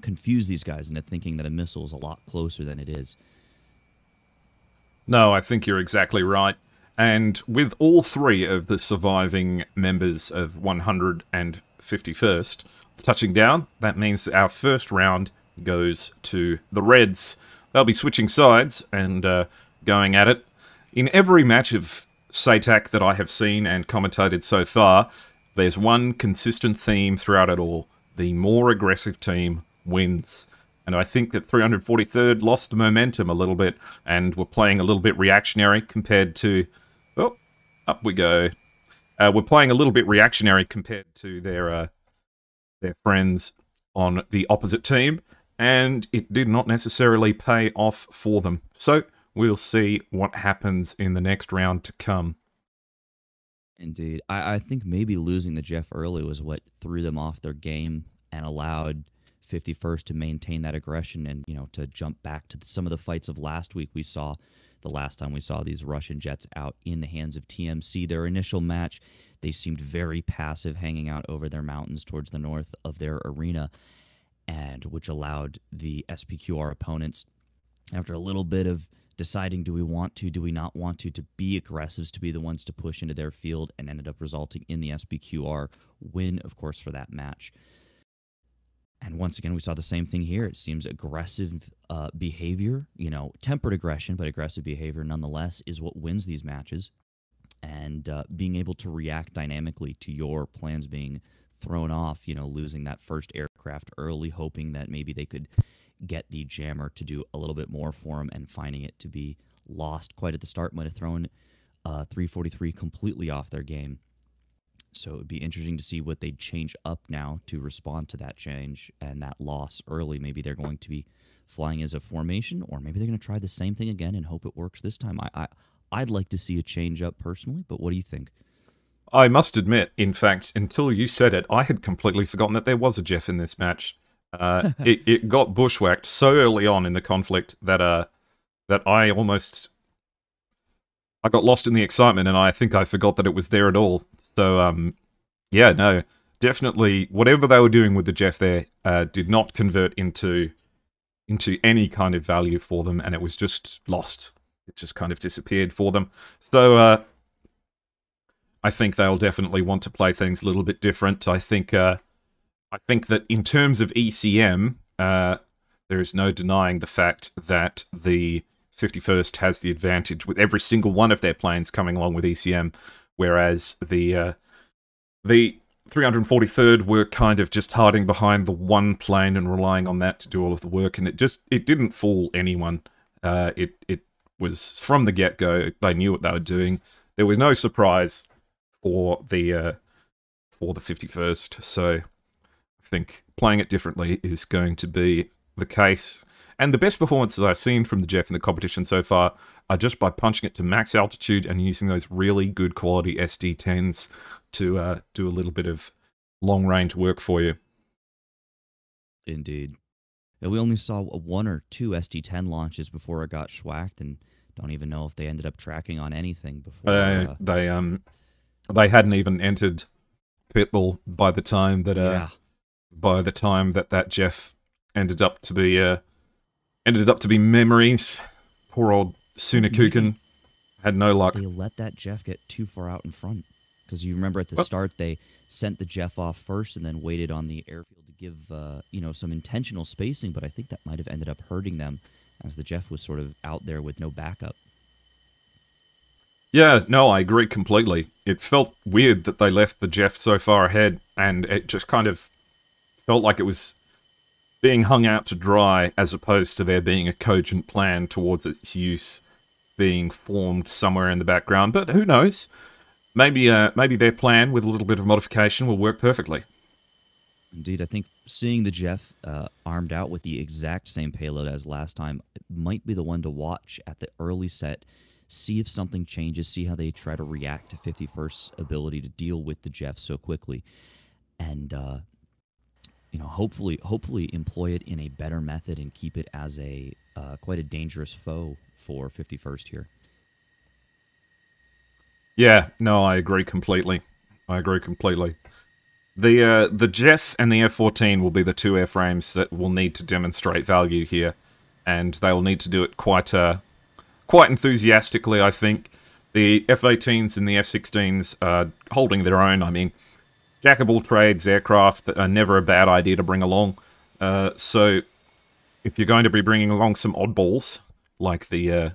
confuse these guys into thinking that a missile is a lot closer than it is. No, I think you're exactly right. And with all three of the surviving members of 151st touching down, that means our first round goes to the Reds. They'll be switching sides and uh, going at it. In every match of SATAC that I have seen and commentated so far, there's one consistent theme throughout it all. The more aggressive team wins. And I think that 343rd lost momentum a little bit and were playing a little bit reactionary compared to. Oh, up we go. Uh, we're playing a little bit reactionary compared to their uh, their friends on the opposite team, and it did not necessarily pay off for them. So we'll see what happens in the next round to come. Indeed. I, I think maybe losing the Jeff early was what threw them off their game and allowed 51st to maintain that aggression and you know to jump back to some of the fights of last week we saw the last time we saw these Russian jets out in the hands of TMC their initial match they seemed very passive hanging out over their mountains towards the north of their arena and which allowed the SPQR opponents after a little bit of deciding do we want to do we not want to to be aggressives to be the ones to push into their field and ended up resulting in the SPQR win of course for that match and once again, we saw the same thing here. It seems aggressive uh, behavior, you know, tempered aggression, but aggressive behavior nonetheless is what wins these matches. And uh, being able to react dynamically to your plans being thrown off, you know, losing that first aircraft early, hoping that maybe they could get the jammer to do a little bit more for them and finding it to be lost quite at the start might have thrown uh, 343 completely off their game. So it would be interesting to see what they'd change up now to respond to that change and that loss early. Maybe they're going to be flying as a formation, or maybe they're going to try the same thing again and hope it works this time. I, I I'd like to see a change up personally, but what do you think? I must admit, in fact, until you said it, I had completely forgotten that there was a Jeff in this match. Uh, it, it got bushwhacked so early on in the conflict that uh, that I almost I got lost in the excitement, and I think I forgot that it was there at all. So, um, yeah, no, definitely whatever they were doing with the Jeff there uh, did not convert into into any kind of value for them, and it was just lost. It just kind of disappeared for them. So, uh, I think they'll definitely want to play things a little bit different. I think, uh, I think that in terms of ECM, uh, there is no denying the fact that the 51st has the advantage with every single one of their planes coming along with ECM whereas the uh, the 343rd were kind of just hiding behind the one plane and relying on that to do all of the work, and it just it didn't fool anyone. Uh, it it was from the get go. They knew what they were doing. There was no surprise for the uh, for the 51st. So I think playing it differently is going to be the case. And the best performances I've seen from the Jeff in the competition so far are just by punching it to max altitude and using those really good quality SD10s to uh, do a little bit of long range work for you. Indeed. Yeah, we only saw one or two SD10 launches before it got schwacked, and don't even know if they ended up tracking on anything before. Uh, uh, they um, they hadn't even entered Pitbull by the time that uh, yeah. by the time that that Jeff ended up to be uh, ended up to be memories. Poor old Sunakukin had no luck. They let that Jeff get too far out in front because you remember at the Well- start they sent the Jeff off first and then waited on the airfield to give uh, you know some intentional spacing, but I think that might have ended up hurting them as the Jeff was sort of out there with no backup. Yeah, no, I agree completely. It felt weird that they left the Jeff so far ahead, and it just kind of felt like it was being hung out to dry as opposed to there being a cogent plan towards its use being formed somewhere in the background. But who knows? Maybe, uh, maybe their plan with a little bit of modification will work perfectly. Indeed, I think seeing the Jeff uh, armed out with the exact same payload as last time might be the one to watch at the early set. See if something changes. See how they try to react to 51st's ability to deal with the Jeff so quickly, and uh, you know, hopefully, hopefully employ it in a better method and keep it as a uh, quite a dangerous foe for 51st here. Yeah, no, I agree completely. I agree completely. The uh, the Jeff and the F-14 will be the two airframes that will need to demonstrate value here, and they will need to do it quite uh, quite enthusiastically. I think the F-18s and the F-16s are holding their own. I mean, jack of all trades aircraft that are never a bad idea to bring along. Uh, so, if you're going to be bringing along some oddballs like the uh,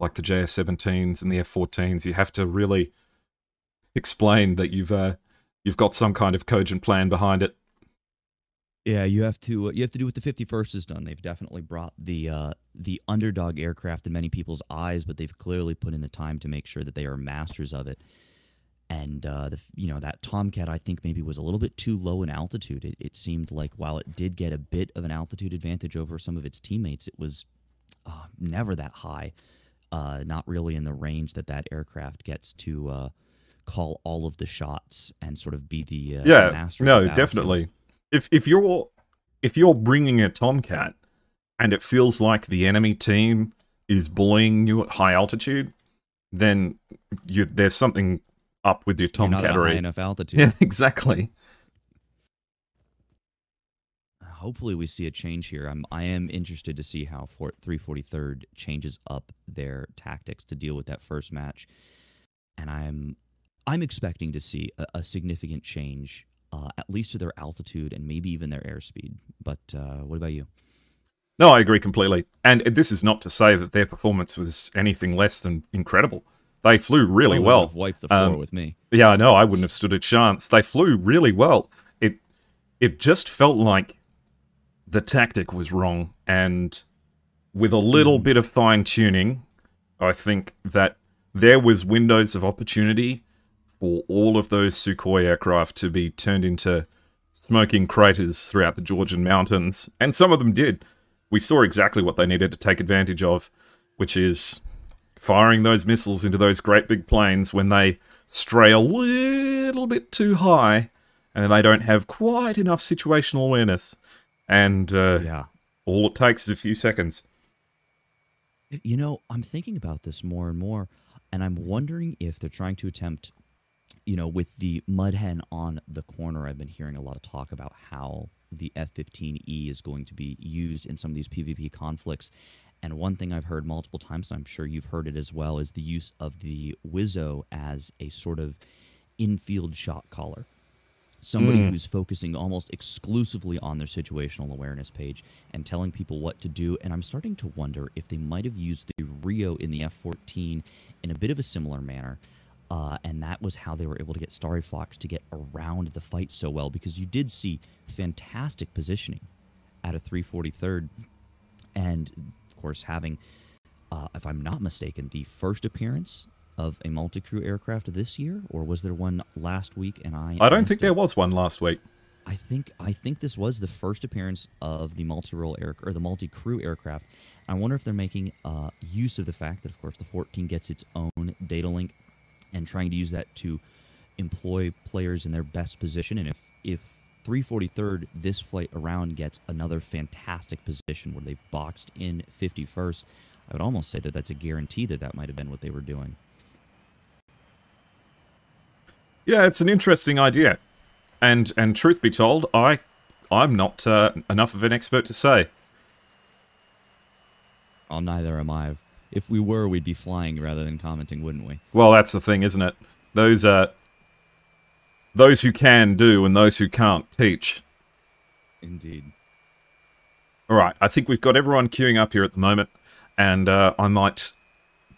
like the JF-17s and the F-14s, you have to really explain that you've uh, you've got some kind of cogent plan behind it. Yeah, you have to uh, you have to do what the 51st has done. They've definitely brought the uh, the underdog aircraft in many people's eyes, but they've clearly put in the time to make sure that they are masters of it. And uh, the you know that Tomcat I think maybe was a little bit too low in altitude. It, it seemed like while it did get a bit of an altitude advantage over some of its teammates, it was uh, never that high. Uh, not really in the range that that aircraft gets to uh, call all of the shots and sort of be the uh, yeah, master. no, definitely. If if you're if you're bringing a Tomcat and it feels like the enemy team is bullying you at high altitude, then you there's something up with your You're not high enough altitude. Yeah, exactly. hopefully we see a change here. I'm I am interested to see how Fort 343rd changes up their tactics to deal with that first match, and I'm I'm expecting to see a, a significant change, uh, at least to their altitude and maybe even their airspeed. But uh, what about you? No, I agree completely. And this is not to say that their performance was anything less than incredible. They flew really well. have wiped the floor Um, with me. Yeah, I know. I wouldn't have stood a chance. They flew really well. It it just felt like the tactic was wrong, and with a little bit of fine tuning, I think that there was windows of opportunity for all of those Sukhoi aircraft to be turned into smoking craters throughout the Georgian mountains, and some of them did. We saw exactly what they needed to take advantage of, which is firing those missiles into those great big planes when they stray a little bit too high and they don't have quite enough situational awareness. And uh, Yeah. all it takes is a few seconds. You know, I'm thinking about this more and more, and I'm wondering if they're trying to attempt, you know, with the mud hen on the corner. I've been hearing a lot of talk about how the F-15E is going to be used in some of these PvP conflicts. And one thing I've heard multiple times, and I'm sure you've heard it as well, is the use of the Wizzo as a sort of infield shot caller somebody Mm. who's focusing almost exclusively on their situational awareness page and telling people what to do. And I'm starting to wonder if they might have used the RIO in the F 14 in a bit of a similar manner. Uh, and that was how they were able to get Starry Fox to get around the fight so well because you did see fantastic positioning at a 343rd. And course, having, uh, if I'm not mistaken, the first appearance of a multi crew aircraft this year, or was there one last week? And I I don't think it? there was one last week. I think I think this was the first appearance of the multi-role air or the multi-crew aircraft. I wonder if they're making uh, use of the fact that, of course, the 14 gets its own data link, and trying to use that to employ players in their best position. And if if 343rd this flight around gets another fantastic position where they've boxed in 51st, I would almost say that that's a guarantee that that might have been what they were doing. Yeah, it's an interesting idea. And and truth be told, I I'm not uh, enough of an expert to say. Oh, neither am I. If we were, we'd be flying rather than commenting, wouldn't we? Well, that's the thing, isn't it? Those uh, those who can do and those who can't teach. Indeed. All right, I think we've got everyone queuing up here at the moment, and uh, I might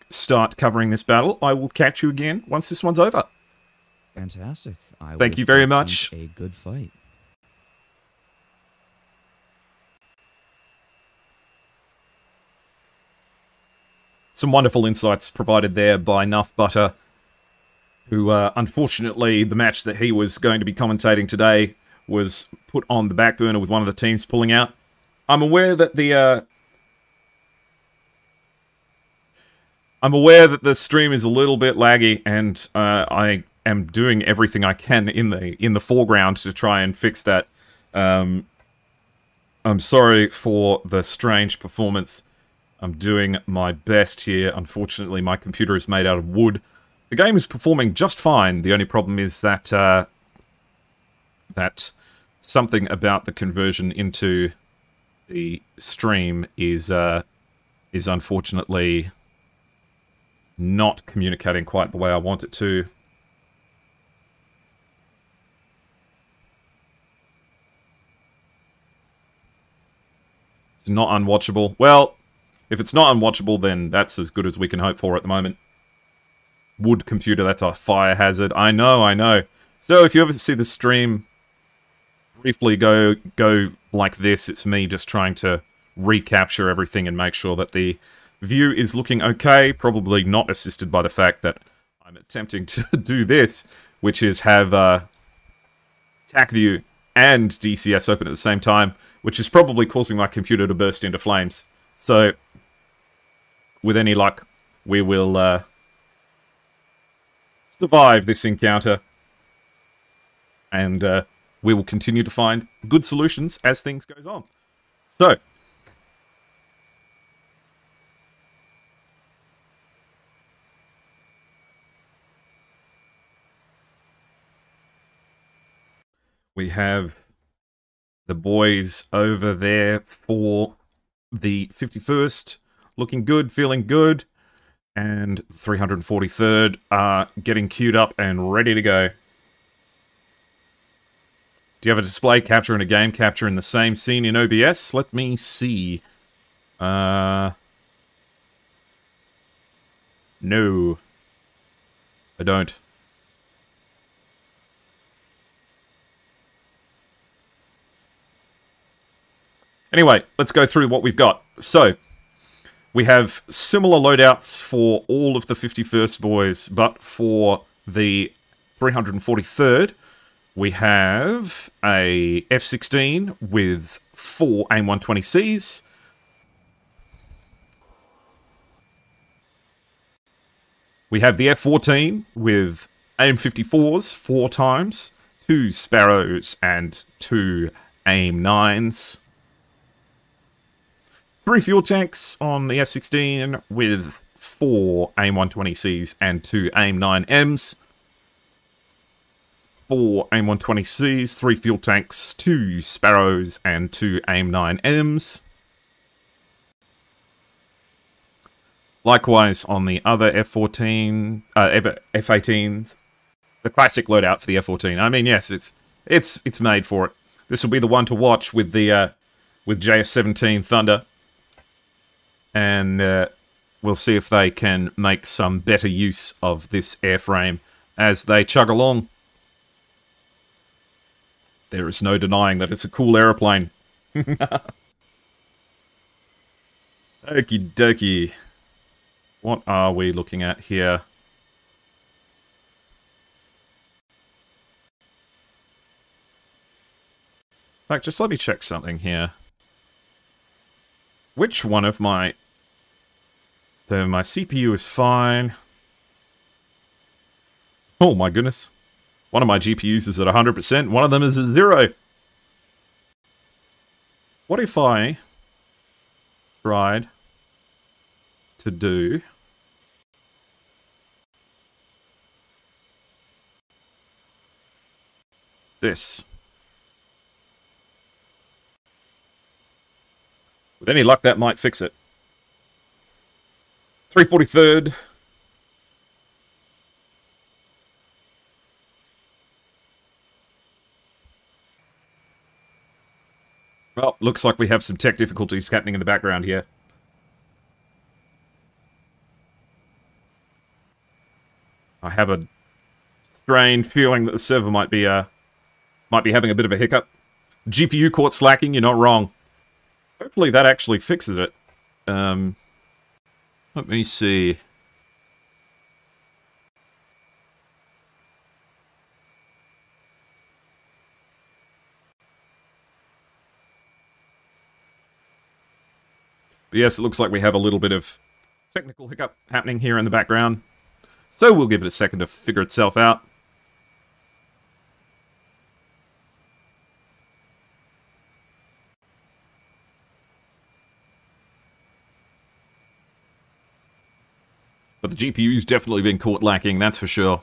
start covering this battle. I will catch you again once this one's over. Fantastic. I Thank you very much. A good fight. Some wonderful insights provided there by Nuff Butter, who, uh, unfortunately, the match that he was going to be commentating today was put on the back burner with one of the teams pulling out. I'm aware that the uh, I'm aware that the stream is a little bit laggy, and uh, I am doing everything I can in the in the foreground to try and fix that. Um, I'm sorry for the strange performance. I'm doing my best here. Unfortunately, my computer is made out of wood. The game is performing just fine. The only problem is that uh, that something about the conversion into the stream is uh, is unfortunately not communicating quite the way I want it to. It's not unwatchable. Well, if it's not unwatchable, then that's as good as we can hope for at the moment. Wood computer, that's a fire hazard. I know, I know. So if you ever see the stream briefly go go like this, it's me just trying to recapture everything and make sure that the view is looking okay, probably not assisted by the fact that I'm attempting to do this, which is have uh, TacView and DCS open at the same time, which is probably causing my computer to burst into flames. So, with any luck, we will uh, survive this encounter, and uh, we will continue to find good solutions as things goes on. So, we have the boys over there for the 51st looking good, feeling good, and 343rd are getting queued up and ready to go. Do you have a display capture and a game capture in the same scene in OBS? Let me see. Uh, no, I don't. Anyway, let's go through what we've got. So, we have similar loadouts for all of the 51st boys, but for the 343rd, we have a F-16 with four AIM-120Cs. We have the F-14 with AIM-54s four times, two Sparrows, and two AIM-9s three fuel tanks on the F-16 with four AIM-120Cs and two AIM-9Ms. Four AIM-120Cs, three fuel tanks, two Sparrows, and two AIM-9Ms. Likewise, on the other F-14, uh, F-18s, the classic loadout for the F-14. I mean, yes, it's it's it's made for it. This will be the one to watch with the uh, with JF-17 Thunder and uh, we'll see if they can make some better use of this airframe as they chug along. There is no denying that it's a cool aeroplane. Okie dokie. What are we looking at here? In fact, just let me check something here. Which one of my so my CPU is fine. Oh my goodness. One of my GPUs is at 100%, one of them is at zero. What if I tried to do this? With any luck, that might fix it. 343rd. Well, looks like we have some tech difficulties happening in the background here. I have a strange feeling that the server might be uh might be having a bit of a hiccup. GPU caught slacking, you're not wrong. Hopefully that actually fixes it. Um, let me see. But yes, it looks like we have a little bit of technical hiccup happening here in the background. So we'll give it a second to figure itself out. But the GPU's definitely been caught lacking, that's for sure.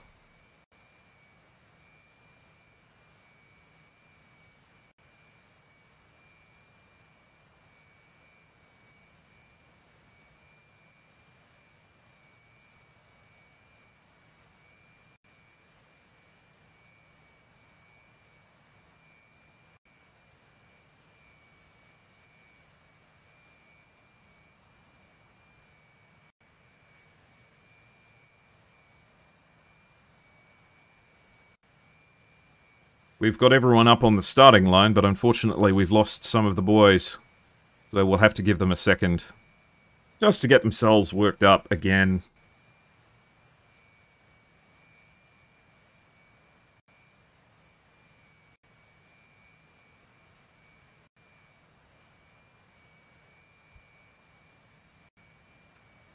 We've got everyone up on the starting line, but unfortunately we've lost some of the boys. So we'll have to give them a second. Just to get themselves worked up again.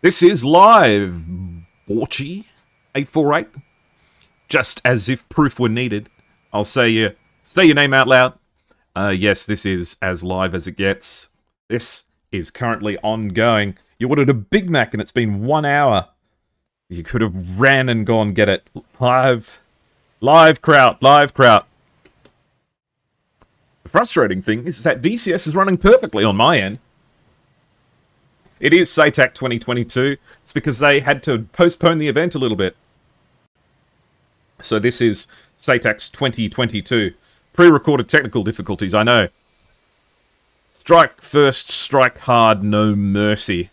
This is live, Borchi848. Just as if proof were needed. I'll say you say your name out loud. Uh, yes, this is as live as it gets. This is currently ongoing. You ordered a Big Mac and it's been one hour. You could have ran and gone get it. Live. Live crowd. Live crowd. The frustrating thing is that DCS is running perfectly on my end. It is SATAC 2022. It's because they had to postpone the event a little bit. So this is SATAC 2022. Pre-recorded technical difficulties, I know. Strike first, strike hard, no mercy.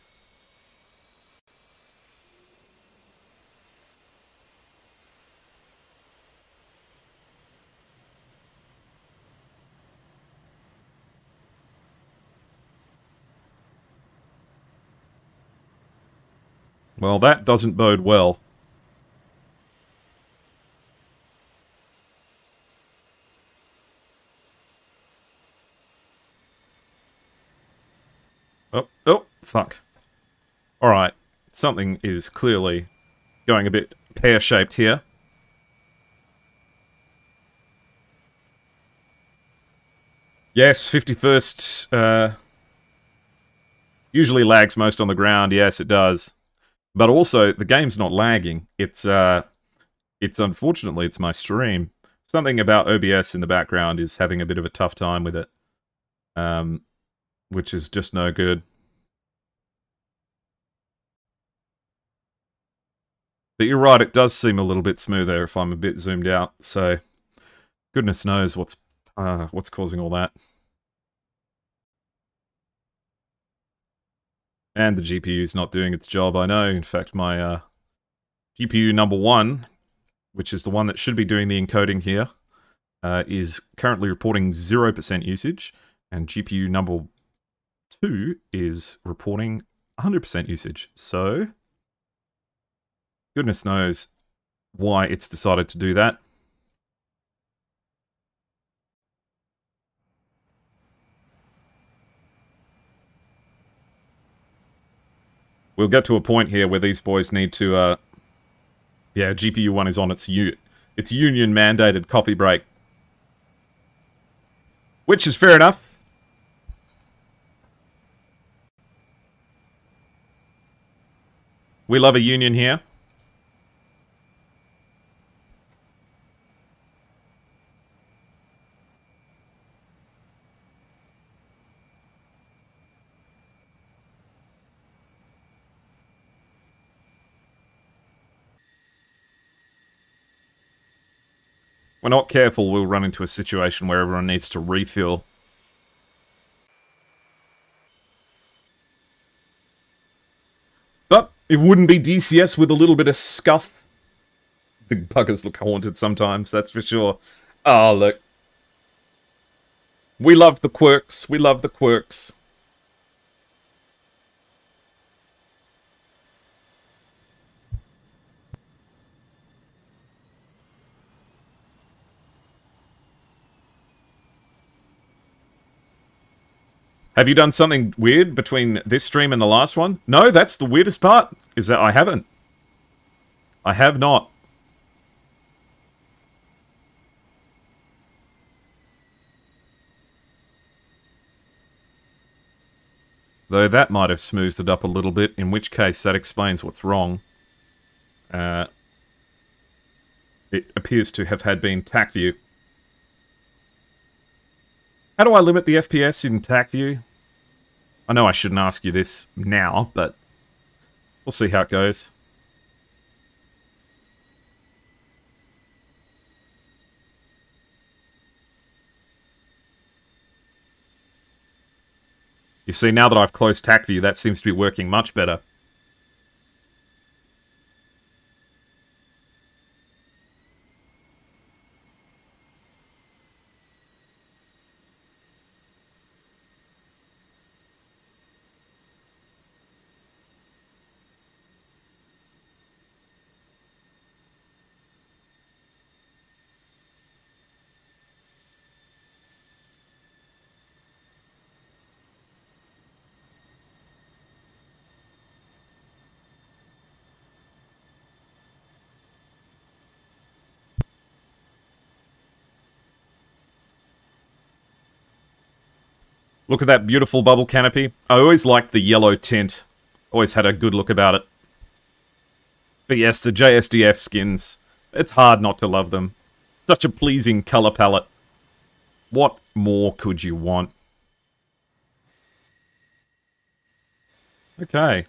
Well, that doesn't bode well. Oh, oh, fuck. Alright, something is clearly going a bit pear-shaped here. Yes, 51st uh, usually lags most on the ground. Yes, it does. But also, the game's not lagging. It's, uh, it's unfortunately, it's my stream. Something about OBS in the background is having a bit of a tough time with it. Um, which is just no good. But you're right, it does seem a little bit smoother if I'm a bit zoomed out, so goodness knows what's uh, what's causing all that. And the GPU's not doing its job, I know. In fact, my uh, GPU number one, which is the one that should be doing the encoding here, uh, is currently reporting 0% usage, and GPU number 2 is reporting 100% usage. So, goodness knows why it's decided to do that. We'll get to a point here where these boys need to, uh, yeah, GPU 1 is on its, its union-mandated coffee break. Which is fair enough. We love a union here. We're not careful, we'll run into a situation where everyone needs to refuel. But it wouldn't be DCS with a little bit of scuff. Big buggers look haunted sometimes, that's for sure. Oh, look. We love the quirks. We love the quirks. Have you done something weird between this stream and the last one? No, that's the weirdest part, is that I haven't. I have not. Though that might have smoothed it up a little bit, in which case that explains what's wrong. Uh, it appears to have had been TacView. How do I limit the FPS in TacView? I know I shouldn't ask you this now, but we'll see how it goes. You see, now that I've closed TacView, that seems to be working much better. Look at that beautiful bubble canopy. I always liked the yellow tint. Always had a good look about it. But yes, the JSDF skins. It's hard not to love them. Such a pleasing color palette. What more could you want? Okay.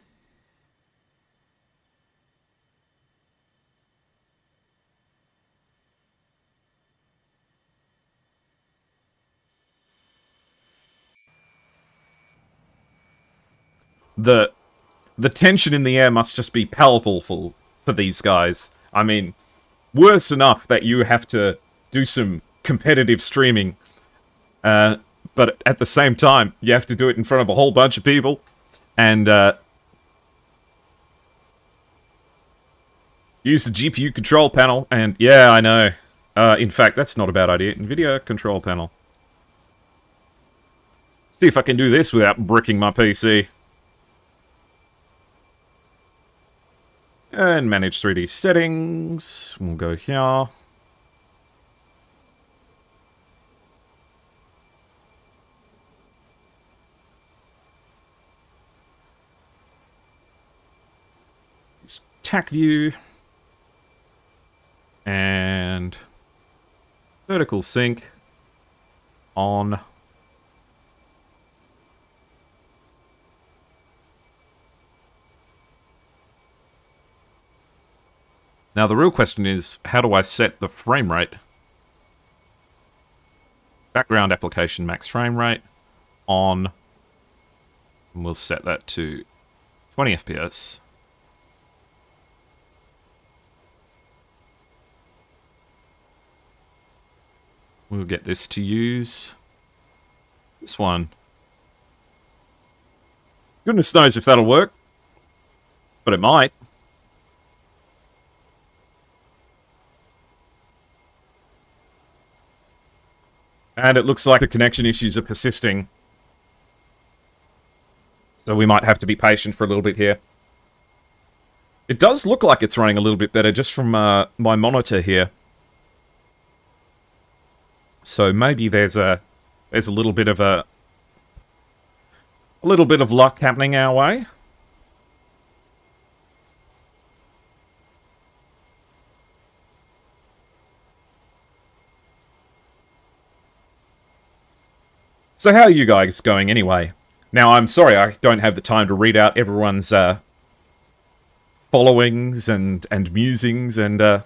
The the tension in the air must just be palpable for, these guys. I mean, worse enough that you have to do some competitive streaming, uh, but at the same time, you have to do it in front of a whole bunch of people, and uh, use the GPU control panel. And yeah, I know. Uh, in fact, that's not a bad idea. NVIDIA control panel. See if I can do this without bricking my PC. And manage 3D settings. We'll go here. TacView. And vertical sync on Now the real question is, how do I set the frame rate? Background application max frame rate on, and we'll set that to 20 FPS. We'll get this to use this one. Goodness knows if that'll work, but it might. And it looks like the connection issues are persisting. So we might have to be patient for a little bit here. It does look like it's running a little bit better just from uh, my monitor here. So maybe there's a there's a little bit of a a little bit of luck happening our way. So how are you guys going anyway? Now, I'm sorry I don't have the time to read out everyone's uh, followings and, and musings and uh,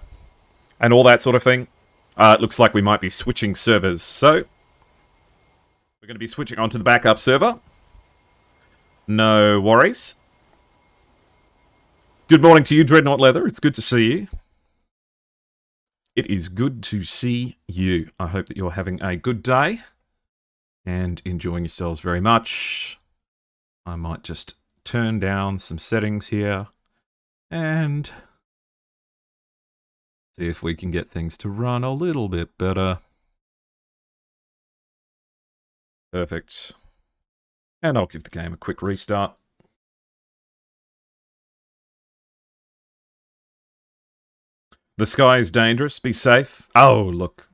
and all that sort of thing. Uh, it looks like we might be switching servers. So, we're going to be switching onto the backup server. No worries. Good morning to you, Dreadnought Leather. It's good to see you. It is good to see you. I hope that you're having a good day and enjoying yourselves very much. I might just turn down some settings here and see if we can get things to run a little bit better. Perfect. And I'll give the game a quick restart. The sky is dangerous. Be safe. Oh, look.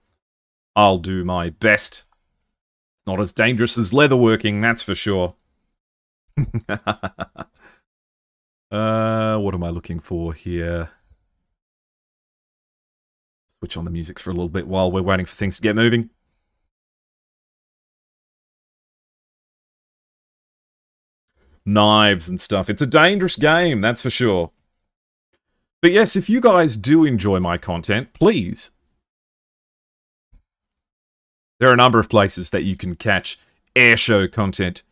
I'll do my best. Not as dangerous as leatherworking, that's for sure. uh, what am I looking for here? Switch on the music for a little bit while we're waiting for things to get moving. Knives and stuff. It's a dangerous game, that's for sure. But yes, if you guys do enjoy my content, please. There are a number of places that you can catch airshow content,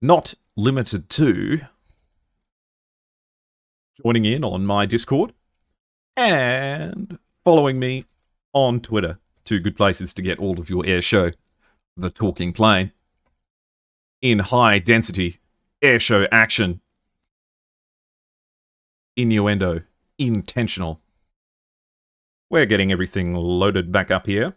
not limited to joining in on my Discord and following me on Twitter. Two good places to get all of your airshow, the talking plane, in high density airshow action, innuendo, intentional. We're getting everything loaded back up here.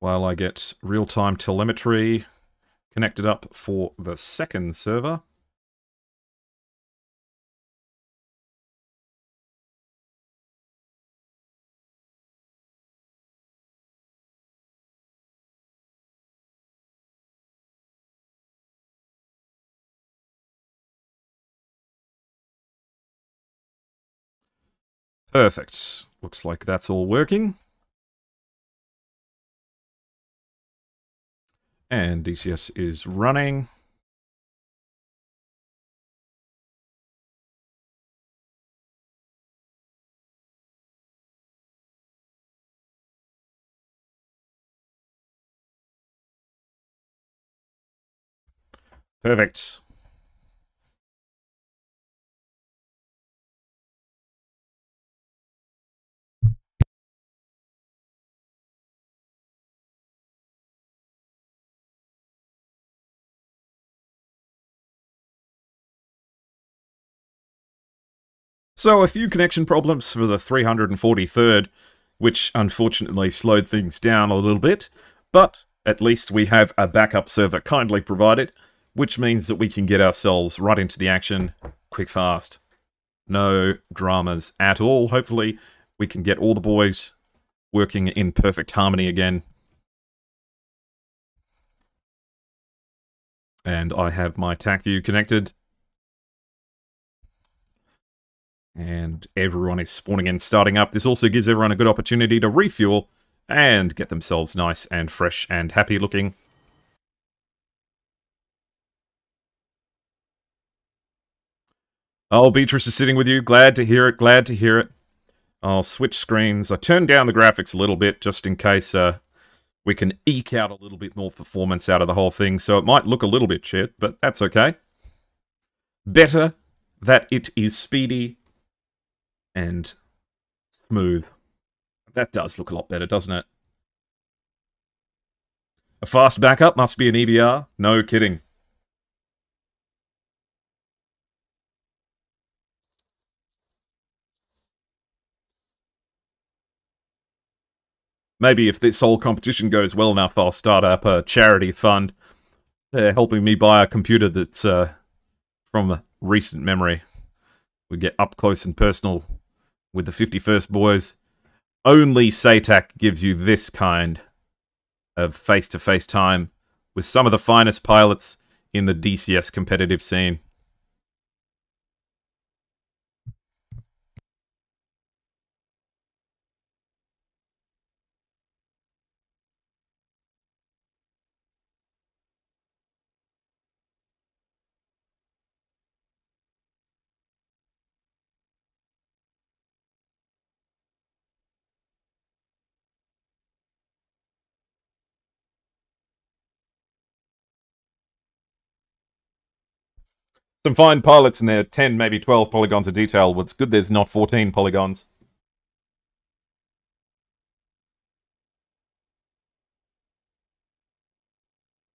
While I get real-time telemetry connected up for the second server. Perfect. Looks like that's all working. And DCS is running. Perfect. So a few connection problems for the 343rd, which unfortunately slowed things down a little bit, but at least we have a backup server kindly provided, which means that we can get ourselves right into the action quick fast. No dramas at all. Hopefully we can get all the boys working in perfect harmony again. And I have my TacView connected. And everyone is spawning and starting up. This also gives everyone a good opportunity to refuel and get themselves nice and fresh and happy looking. Oh, Beatrice is sitting with you. Glad to hear it. Glad to hear it. I'll switch screens. I turned down the graphics a little bit just in case uh, we can eke out a little bit more performance out of the whole thing. So it might look a little bit shit, but that's okay. Better that it is speedy and smooth. That does look a lot better, doesn't it? A fast backup must be an EBR? No kidding. Maybe if this whole competition goes well enough, I'll start up a charity fund. They're helping me buy a computer that's uh, from recent memory. We get up close and personal with the 51st boys. Only SATAC gives you this kind of face to face time with some of the finest pilots in the DCS competitive scene. Some fine pilots in there, 10, maybe 12 polygons of detail. What's good there's not 14 polygons.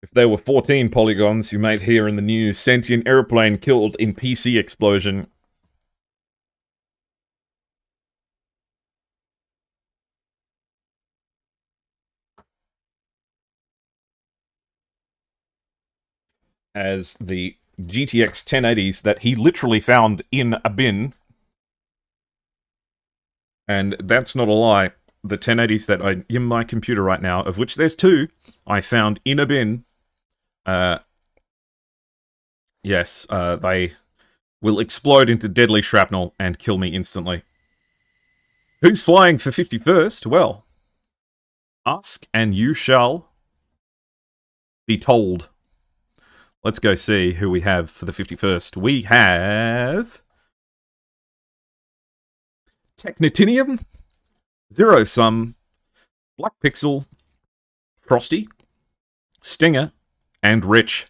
If there were 14 polygons, you might hear in the news, sentient airplane killed in PC explosion. As the GTX 1080s that he literally found in a bin. And that's not a lie. The 1080s that I in my computer right now, of which there's two, I found in a bin. Uh, yes, uh, they will explode into deadly shrapnel and kill me instantly. Who's flying for 51st? Well, ask and you shall be told. Let's go see who we have for the 51st. We have... Technitinium, Zero Sum, Black Pixel, Frosty, Stinger, and Rich.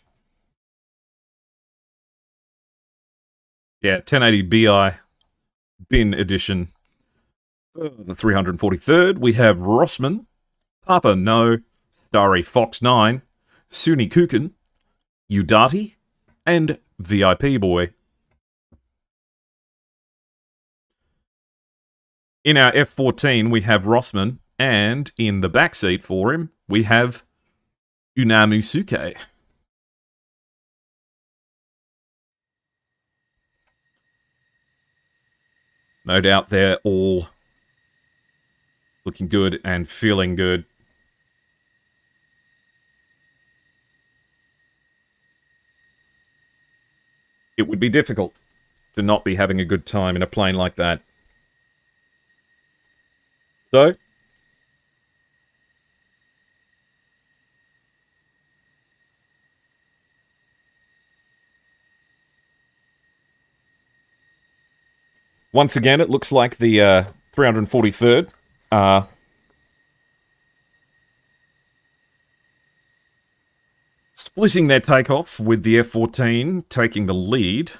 Yeah, 1080 BI bin edition. The 343rd, we have Rossman, Papa No, Starry Fox 9, Suni Kukin, Udati, and VIP Boy. In our F-14, we have Rossman, and in the backseat for him, we have Unamu Suke. No doubt they're all looking good and feeling good. It would be difficult to not be having a good time in a plane like that. So, once again, it looks like the uh, 343rd uh, splitting their takeoff with the F-14 taking the lead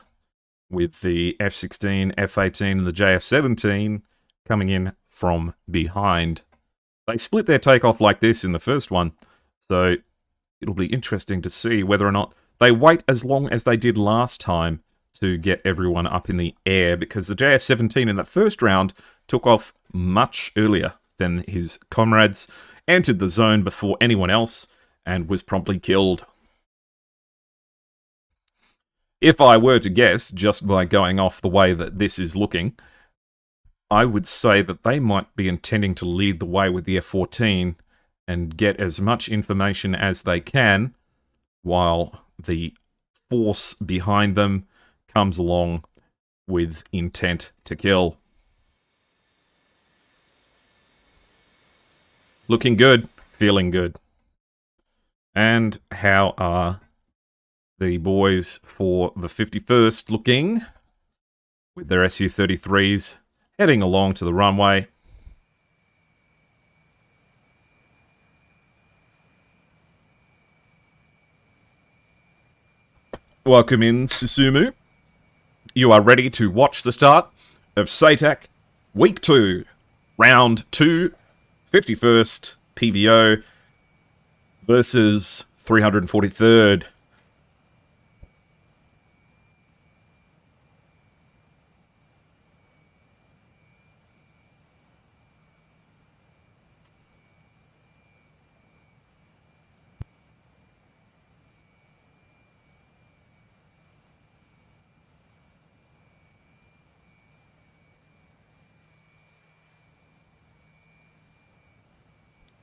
with the F-16, F-18 and the JF-17 coming in from behind. They split their takeoff like this in the first one, so it'll be interesting to see whether or not they wait as long as they did last time to get everyone up in the air because the JF-17 in that first round took off much earlier than his comrades, entered the zone before anyone else, and was promptly killed. If I were to guess, just by going off the way that this is looking, I would say that they might be intending to lead the way with the F-14 and get as much information as they can while the force behind them comes along with intent to kill. Looking good, feeling good. And how are the boys for the 51st looking with their Su-33s heading along to the runway. Welcome in, Susumu. You are ready to watch the start of SATAC Week 2, Round 2, 51st PVO versus 343rd.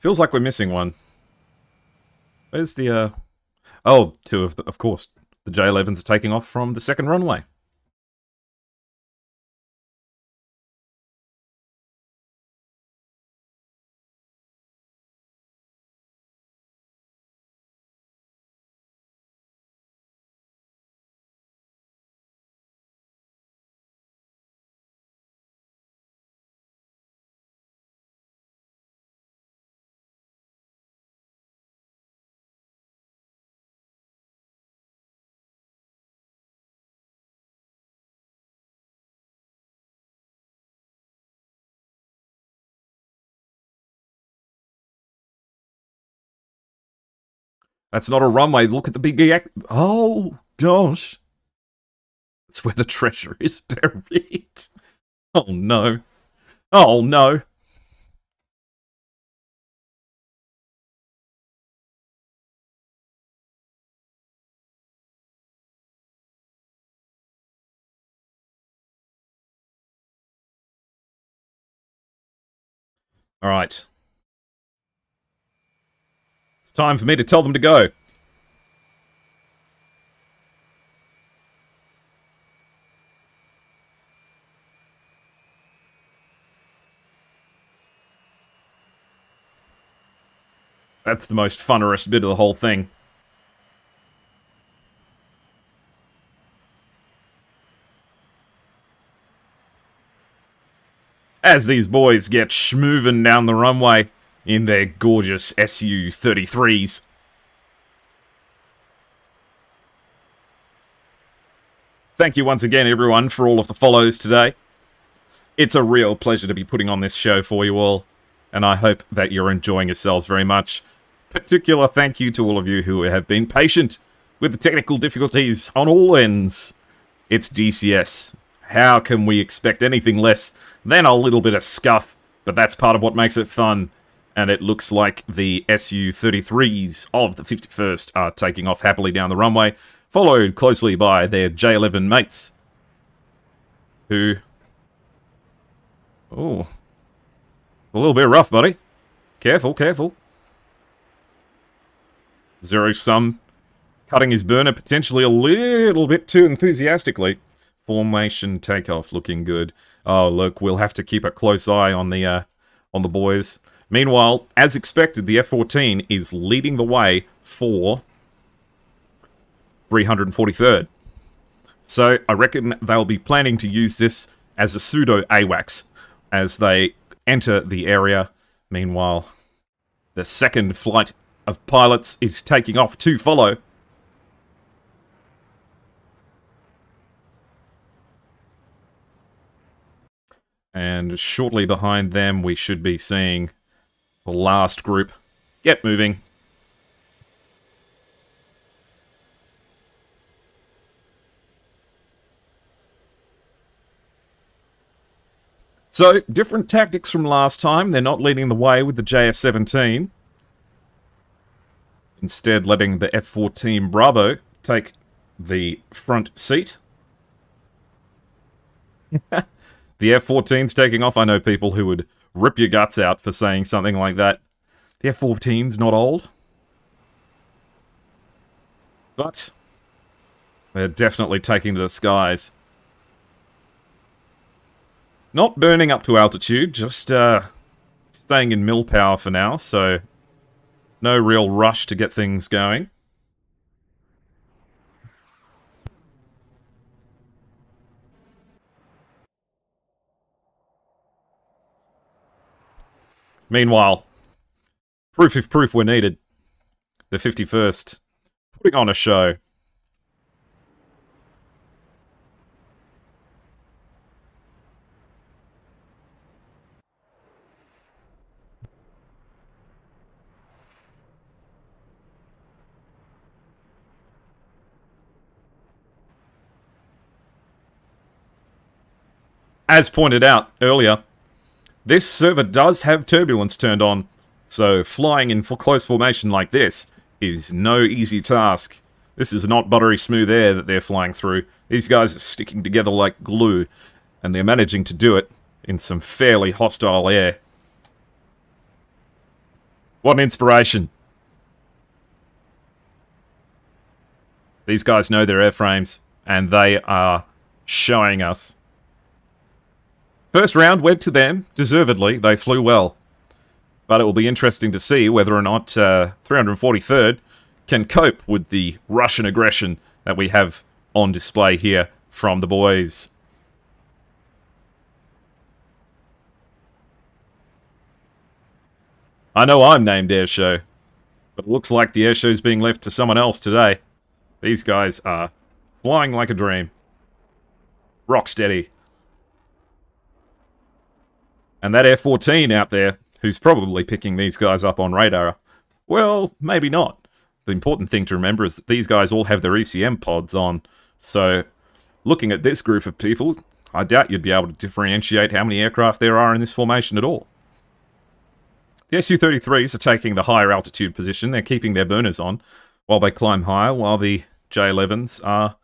Feels like we're missing one. Where's the, uh... Oh, two of the, of course. The J11s are taking off from the second runway. That's not a runway. Look at the big... yak- Oh, gosh. That's where the treasure is buried. Oh, no. Oh, no. All right. It's time for me to tell them to go. That's the most funnerest bit of the whole thing. As these boys get schmoovin' down the runway in their gorgeous SU-33s. Thank you once again, everyone, for all of the follows today. It's a real pleasure to be putting on this show for you all, and I hope that you're enjoying yourselves very much. Particular thank you to all of you who have been patient with the technical difficulties on all ends. It's DCS. How can we expect anything less than a little bit of scuff? But that's part of what makes it fun. And it looks like the SU-33s of the 51st are taking off happily down the runway, followed closely by their J11 mates, who... Oh. A little bit rough, buddy. Careful, careful. Zero Sum cutting his burner potentially a little bit too enthusiastically. Formation takeoff looking good. Oh, look, we'll have to keep a close eye on the uh, on the boys. Meanwhile, as expected, the F-14 is leading the way for 343rd. So I reckon they'll be planning to use this as a pseudo AWACS as they enter the area. Meanwhile, the second flight of pilots is taking off to follow. And shortly behind them, we should be seeing the last group get moving. So, different tactics from last time. They're not leading the way with the JF-17. Instead, letting the F-14 Bravo take the front seat. the F-14's taking off. I know people who would rip your guts out for saying something like that. The F-14's not old. But they're definitely taking to the skies. Not burning up to altitude, just uh, staying in mil power for now, so no real rush to get things going. Meanwhile, proof if proof were needed, the 51st putting on a show. As pointed out earlier, this server does have turbulence turned on, so flying in close formation like this is no easy task. This is not buttery smooth air that they're flying through. These guys are sticking together like glue, and they're managing to do it in some fairly hostile air. What an inspiration. These guys know their airframes, and they are showing us First round went to them, deservedly. They flew well. But it will be interesting to see whether or not uh, 343rd can cope with the Russian aggression that we have on display here from the boys. I know I'm named Airshow, but it looks like the Airshow's being left to someone else today. These guys are flying like a dream. Rock steady. And that F-14 out there, who's probably picking these guys up on radar, well, maybe not. the important thing to remember is that these guys all have their ECM pods on. So, looking at this group of people, I doubt you'd be able to differentiate how many aircraft there are in this formation at all. The Su-33s are taking the higher altitude position. They're keeping their burners on while they climb higher, while the J-11s are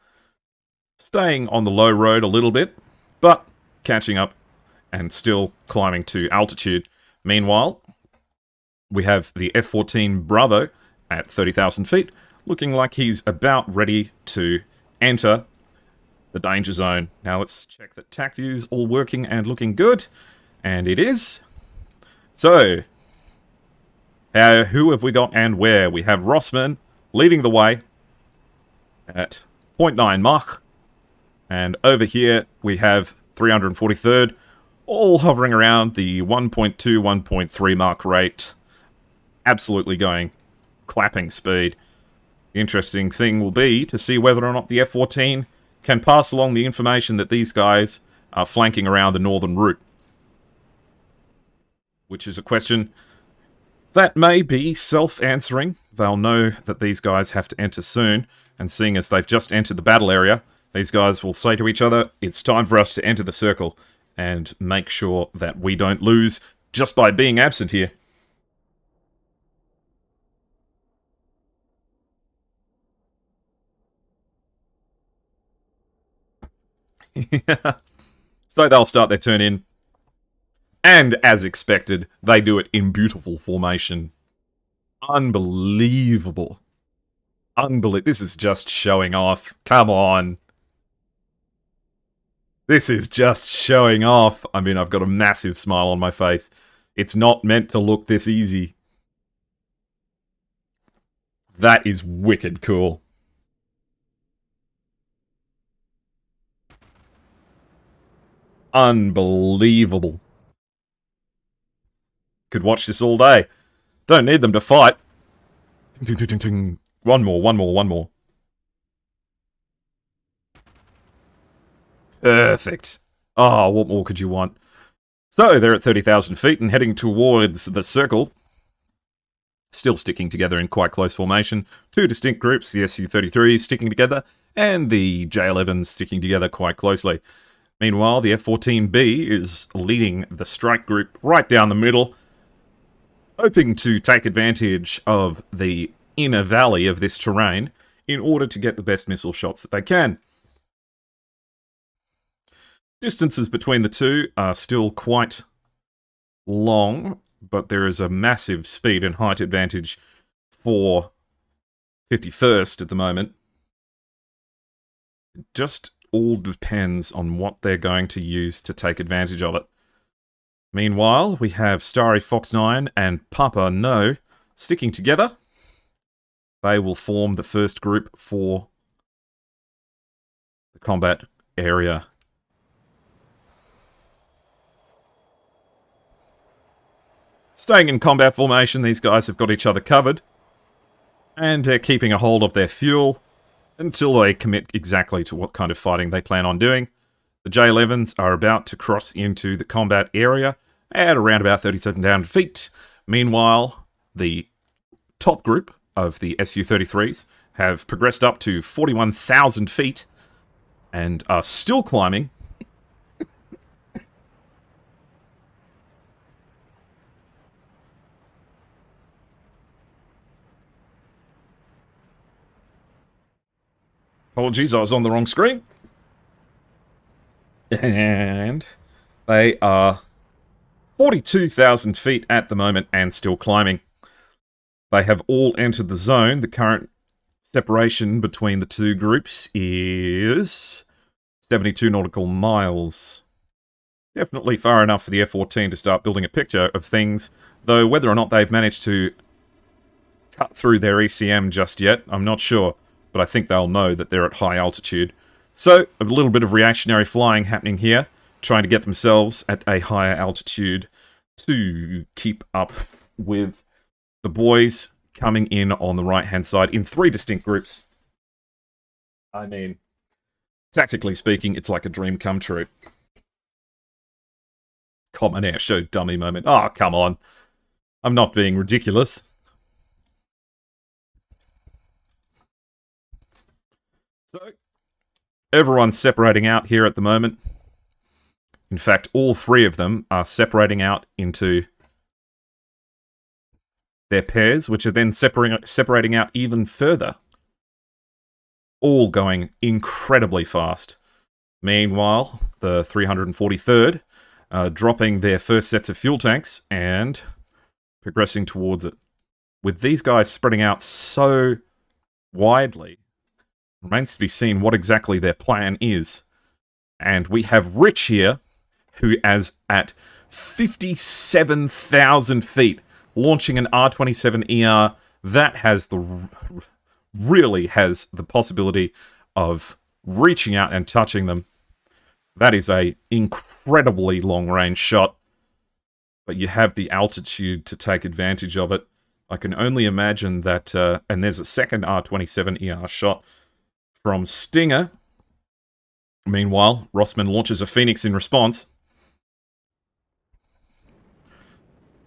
staying on the low road a little bit, but catching up and still climbing to altitude. Meanwhile, we have the F-14 Bravo at 30,000 feet, looking like he's about ready to enter the danger zone. Now let's check that TAC is all working and looking good, and it is. So, uh, who have we got and where? We have Rossman leading the way at 0.9 Mach. And over here we have 343rd, all hovering around the 1.2, 1.3 mark rate. Absolutely going clapping speed. The interesting thing will be to see whether or not the F-14 can pass along the information that these guys are flanking around the northern route. Which is a question that may be self-answering. They'll know that these guys have to enter soon, and seeing as they've just entered the battle area, these guys will say to each other, it's time for us to enter the circle and make sure that we don't lose just by being absent here. so they'll start their turn in and as expected, they do it in beautiful formation. Unbelievable. Unbelievable. This is just showing off. Come on. This is just showing off. I mean, I've got a massive smile on my face. It's not meant to look this easy. That is wicked cool. Unbelievable. Could watch this all day. Don't need them to fight. One more, one more, one more. Perfect. Oh, what more could you want? So, they're at 30,000 feet and heading towards the circle. Still sticking together in quite close formation. Two distinct groups, the Su-33 sticking together, and the J-11 sticking together quite closely. Meanwhile, the F-14B is leading the strike group right down the middle, hoping to take advantage of the inner valley of this terrain in order to get the best missile shots that they can. Distances between the two are still quite long, but there is a massive speed and height advantage for 51st at the moment. It just all depends on what they're going to use to take advantage of it. Meanwhile, we have Starry Fox 9 and Papa No sticking together. They will form the first group for the combat area. Staying in combat formation, these guys have got each other covered. And they're keeping a hold of their fuel until they commit exactly to what kind of fighting they plan on doing. The J-11s are about to cross into the combat area at around about 37,000 feet. Meanwhile, the top group of the Su-33s have progressed up to 41,000 feet and are still climbing. Apologies, I was on the wrong screen. And they are 42,000 feet at the moment and still climbing. They have all entered the zone. The current separation between the two groups is 72 nautical miles. Definitely far enough for the F-14 to start building a picture of things, though whether or not they've managed to cut through their ECM just yet, I'm not sure, but I think they'll know that they're at high altitude. So, a little bit of reactionary flying happening here trying to get themselves at a higher altitude to keep up with the boys coming in on the right-hand side in three distinct groups. I mean, tactically speaking, it's like a dream come true. Common Air Show dummy moment. Oh, come on. I'm not being ridiculous. So, everyone's separating out here at the moment. In fact, all three of them are separating out into their pairs, which are then separating, separating out even further. All going incredibly fast. Meanwhile, the 343rd uh, dropping their first sets of fuel tanks and progressing towards it. With these guys spreading out so widely, remains to be seen what exactly their plan is. And we have Rich here, who, is at 57,000 feet, launching an R27ER. That has the really has the possibility of reaching out and touching them. That is a incredibly long range shot, but you have the altitude to take advantage of it. I can only imagine that, uh, and there's a second R27ER shot from Stinger. Meanwhile, Rossman launches a Phoenix in response.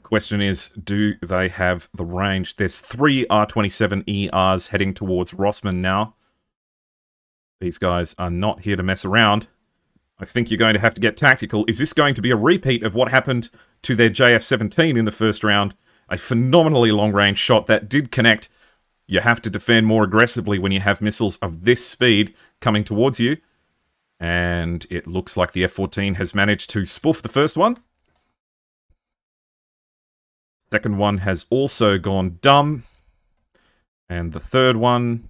Question is, do they have the range? There's three R27ERs heading towards Rossman now. These guys are not here to mess around. I think you're going to have to get tactical. Is this going to be a repeat of what happened to their JF-17 in the first round? A phenomenally long-range shot that did connect. You have to defend more aggressively when you have missiles of this speed coming towards you. And it looks like the F-14 has managed to spoof the first one. Second one has also gone dumb. And the third one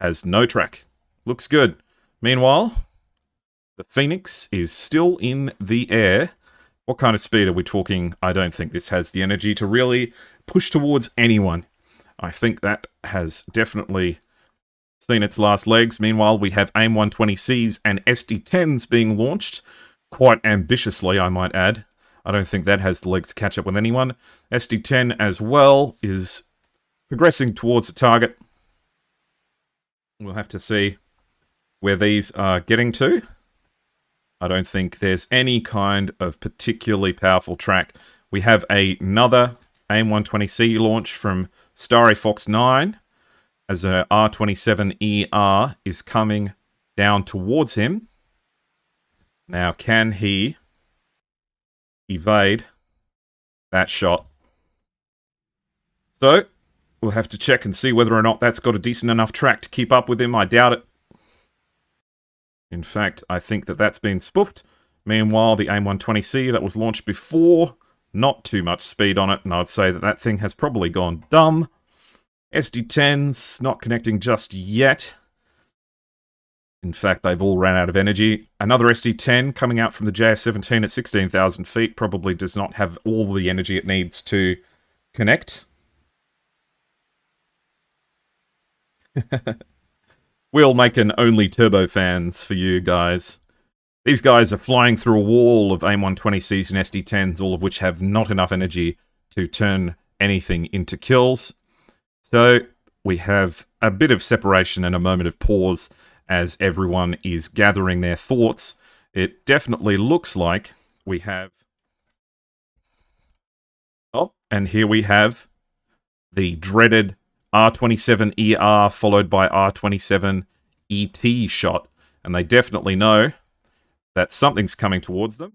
has no track. Looks good. Meanwhile, the Phoenix is still in the air. What kind of speed are we talking? I don't think this has the energy to really push towards anyone. I think that has definitely seen its last legs. Meanwhile, we have AIM 120Cs and SD-10s being launched. Quite ambitiously, I might add. I don't think that has the legs to catch up with anyone. SD-10 as well is progressing towards the target. We'll have to see where these are getting to. I don't think there's any kind of particularly powerful track. We have another AIM-120C launch from Starry Fox 9 as a R27ER is coming down towards him. Now, can he evade that shot? So, we'll have to check and see whether or not that's got a decent enough track to keep up with him. I doubt it. In fact, I think that that's been spoofed. Meanwhile, the AIM-120C that was launched before, not too much speed on it, and I'd say that that thing has probably gone dumb. SD-10s not connecting just yet. In fact, they've all ran out of energy. Another SD-10 coming out from the JF-17 at 16,000 feet probably does not have all the energy it needs to connect. We'll make an only turbofans for you guys. These guys are flying through a wall of AIM-120Cs and SD-10s, all of which have not enough energy to turn anything into kills. So we have a bit of separation and a moment of pause as everyone is gathering their thoughts. It definitely looks like we have... Oh, and here we have the dreaded R27ER followed by R27ET shot. And they definitely know that something's coming towards them.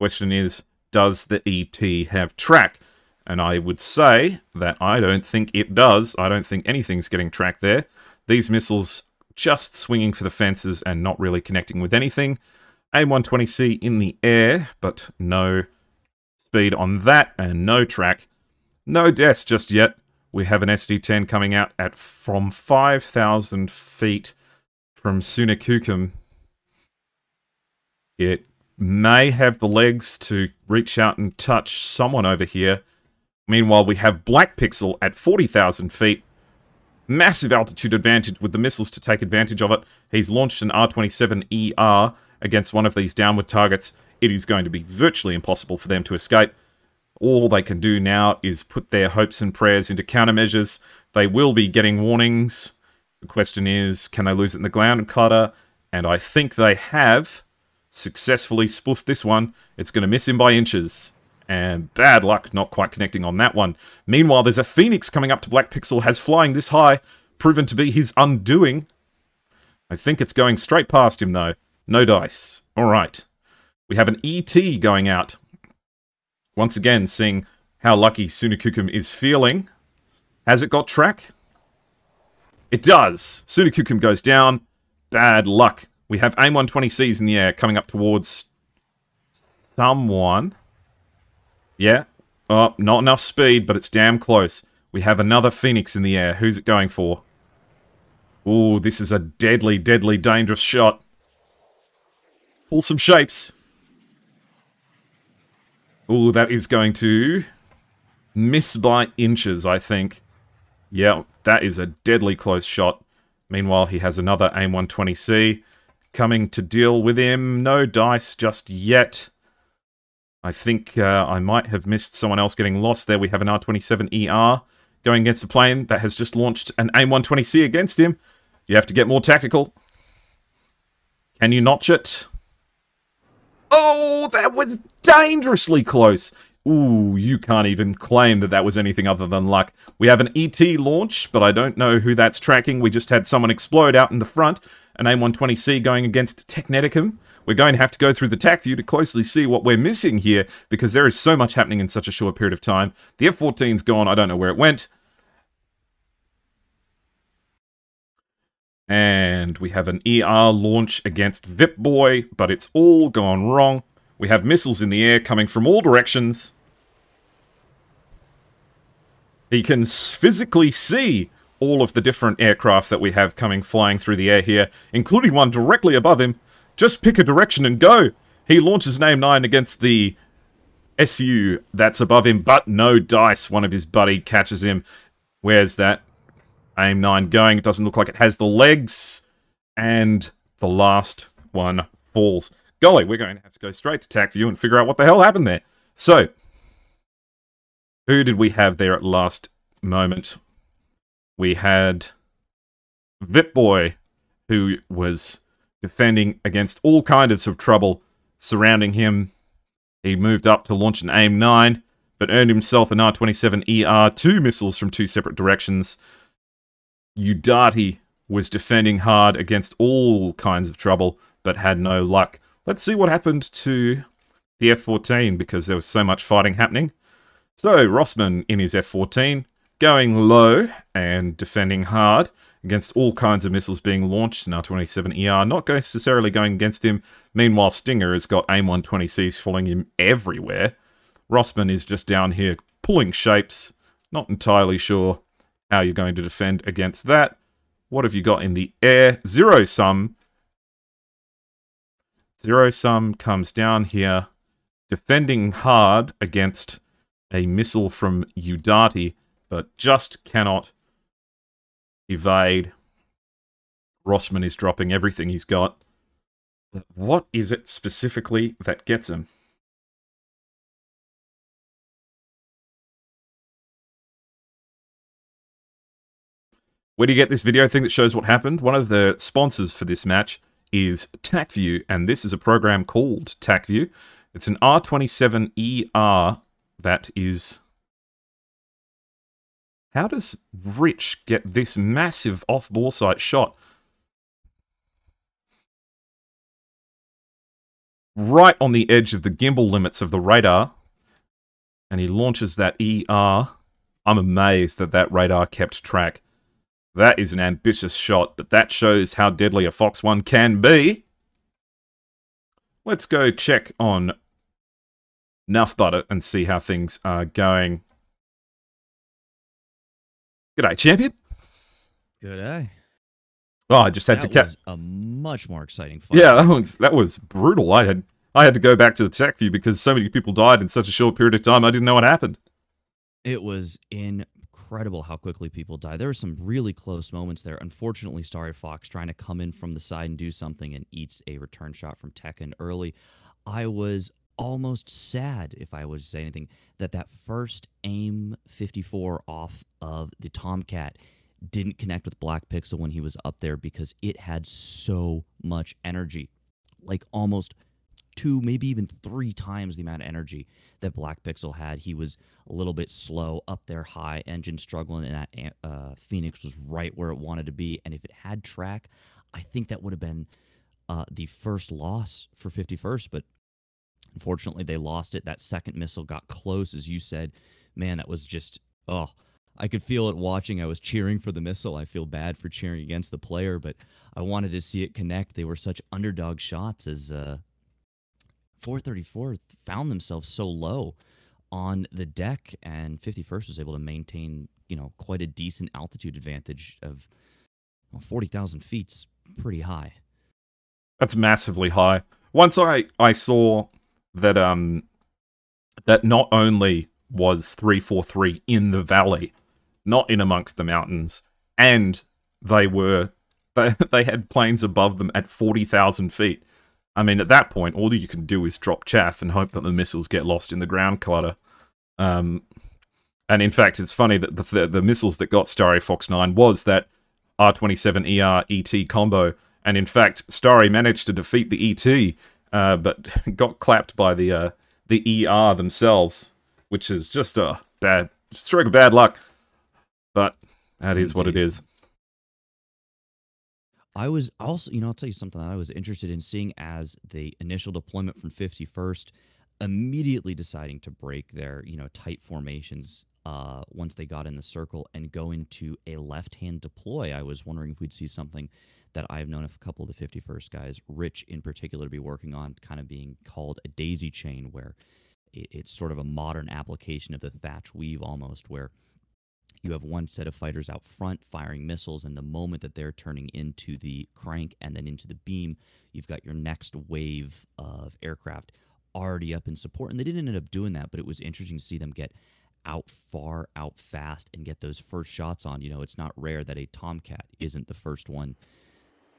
Question is, does the ET have track? And I would say that I don't think it does. I don't think anything's getting tracked there. These missiles just swinging for the fences and not really connecting with anything. AIM-120C in the air, but no speed on that and no track. No deaths just yet. We have an SD-10 coming out at from 5,000 feet from Sunakukum. It may have the legs to reach out and touch someone over here. Meanwhile, we have Black Pixel at 40,000 feet. Massive altitude advantage with the missiles to take advantage of it. He's launched an R-27ER against one of these downward targets. It is going to be virtually impossible for them to escape. All they can do now is put their hopes and prayers into countermeasures. They will be getting warnings. The question is, can they lose it in the ground clutter? And I think they have successfully spoofed this one. It's going to miss him by inches. And bad luck not quite connecting on that one. Meanwhile, there's a Phoenix coming up to Black Pixel, has flying this high, proven to be his undoing. I think it's going straight past him, though. No dice. All right. We have an ET going out. Once again, seeing how lucky Sunakukum is feeling. Has it got track? It does. Sunakukum goes down. Bad luck. We have AIM 120Cs in the air coming up towards someone. Yeah. Oh, not enough speed, but it's damn close. We have another Phoenix in the air. Who's it going for? Ooh, this is a deadly, deadly, dangerous shot. Pull some shapes. Ooh, that is going to miss by inches, I think. Yeah, that is a deadly close shot. Meanwhile, he has another AIM 120C coming to deal with him. No dice just yet. I think uh, I might have missed someone else getting lost there. We have an R27ER going against the plane that has just launched an AIM 120C against him. You have to get more tactical. Can you notch it? Oh, that was dangerously close. Ooh, you can't even claim that that was anything other than luck. We have an ET launch, but I don't know who that's tracking. We just had someone explode out in the front. An AIM-120C going against Techneticum. We're going to have to go through the TacView to closely see what we're missing here, because there is so much happening in such a short period of time. The F-14's gone. I don't know where it went. And we have an ER launch against Vip-Boy, but it's all gone wrong. We have missiles in the air coming from all directions. He can physically see all of the different aircraft that we have coming flying through the air here, including one directly above him. Just pick a direction and go. He launches an AIM-9 against the SU that's above him, but no dice. One of his buddy catches him. Where's that? AIM-9 going. It doesn't look like it has the legs. And the last one falls. Golly, we're going to have to go straight to TacView and figure out what the hell happened there. So, who did we have there at last moment? We had Vip-Boy, who was defending against all kinds of trouble surrounding him. He moved up to launch an AIM-9, but earned himself an R-27ER, two missiles from two separate directions. Udati was defending hard against all kinds of trouble, but had no luck. Let's see what happened to the F-14, because there was so much fighting happening. So, Rossman in his F-14, going low and defending hard against all kinds of missiles being launched in R-27ER, not necessarily going against him. Meanwhile, Stinger has got AIM-120Cs following him everywhere. Rossman is just down here pulling shapes, not entirely sure how you're going to defend against that. What have you got in the air? Zero sum. Zero sum comes down here, defending hard against a missile from Udati, but just cannot evade. Rossman is dropping everything he's got. But what is it specifically that gets him? Where do you get this video thing that shows what happened? One of the sponsors for this match is TacView, and this is a program called TacView. It's an R27ER that is... How does Rich get this massive off-bore sight shot? Right on the edge of the gimbal limits of the radar. And he launches that ER. I'm amazed that that radar kept track. That is an ambitious shot, but that shows how deadly a Fox 1 can be. Let's go check on Nuff Butter and see how things are going. G'day, champion. Good day. Oh, I just had that to catch a much more exciting fight. Yeah, that was that was brutal. I had I had to go back to the TacView because so many people died in such a short period of time. I didn't know what happened. It was incredible how quickly people died. There were some really close moments there. Unfortunately, Starry Fox trying to come in from the side and do something and eats a return shot from Tekken early. I was almost sad, if I was to say anything, that that first AIM 54 off of the Tomcat didn't connect with Black Pixel when he was up there because it had so much energy. Like almost two, maybe even three times the amount of energy that Black Pixel had. He was a little bit slow up there, high engine struggling, and that uh, Phoenix was right where it wanted to be. And if it had track, I think that would have been uh, the first loss for 51st. But unfortunately, they lost it. That second missile got close, as you said. Man, that was just oh. I could feel it watching. I was cheering for the missile. I feel bad for cheering against the player, but I wanted to see it connect. They were such underdog shots as uh, 434 found themselves so low on the deck, and 51st was able to maintain, you know, quite a decent altitude advantage of well, 40,000 feet's pretty high. That's massively high. Once I I saw that um that not only was 343 in the valley, not in amongst the mountains, and they were they, they had planes above them at 40,000 feet. I mean, at that point, all you can do is drop chaff and hope that the missiles get lost in the ground clutter. Um, and in fact, it's funny that the, the, the missiles that got Starry Fox 9 was that R27ER ET combo. And in fact, Starry managed to defeat the ET, uh, but got clapped by the uh, the ER themselves, which is just a bad stroke of bad luck. But that is what it is. I was also, you know, I'll tell you something that I was interested in seeing as the initial deployment from 51st, immediately deciding to break their, you know, tight formations uh, once they got in the circle and go into a left hand deploy. I was wondering if we'd see something that I've known a couple of the 51st guys, Rich in particular, to be working on, kind of being called a daisy chain, where it, it's sort of a modern application of the Thach weave almost, where you have one set of fighters out front firing missiles, and the moment that they're turning into the crank and then into the beam, you've got your next wave of aircraft already up in support. And they didn't end up doing that, but it was interesting to see them get out far, out fast, and get those first shots on. You know, it's not rare that a Tomcat isn't the first one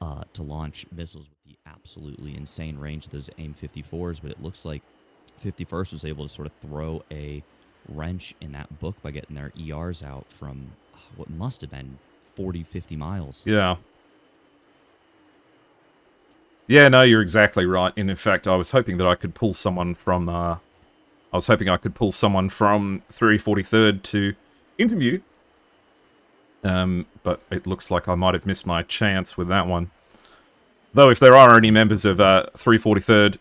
uh, to launch missiles with the absolutely insane range of those AIM 54s, but it looks like 51st was able to sort of throw a wrench in that book by getting their ERs out from what must have been 40, 50 miles. Yeah. Yeah, no, you're exactly right. And in fact, I was hoping that I could pull someone from, uh, I was hoping I could pull someone from 343rd to interview. Um, but it looks like I might have missed my chance with that one. Though if there are any members of uh, 343rd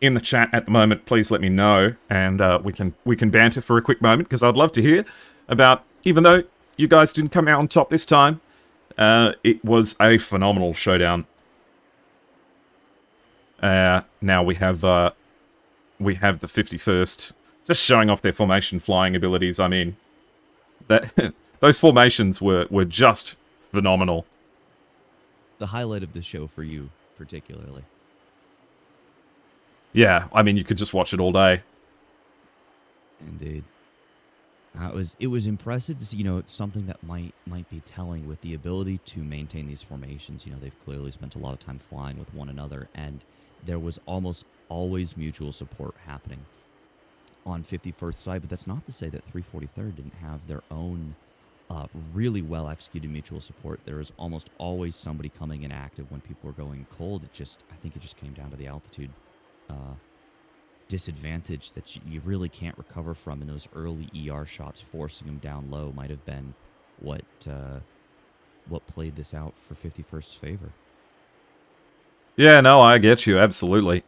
in the chat at the moment, please let me know, and uh, we can we can banter for a quick moment because I'd love to hear about. Even though you guys didn't come out on top this time, uh, it was a phenomenal showdown. Uh, now we have uh, we have the 51st just showing off their formation flying abilities. I mean, that those formations were were just phenomenal. The highlight of the show for you, particularly. Yeah, I mean, you could just watch it all day. Indeed. Uh, it was it was impressive to see, you know, something that might might be telling with the ability to maintain these formations. You know, they've clearly spent a lot of time flying with one another, and there was almost always mutual support happening on 51st side. But that's not to say that 343rd didn't have their own uh, really well executed mutual support. There was almost always somebody coming in active when people were going cold. It just I think it just came down to the altitude uh, disadvantage that you, really can't recover from in those early ER shots, forcing them down low might have been what uh, what played this out for 51st's favor. Yeah, no, I get you absolutely.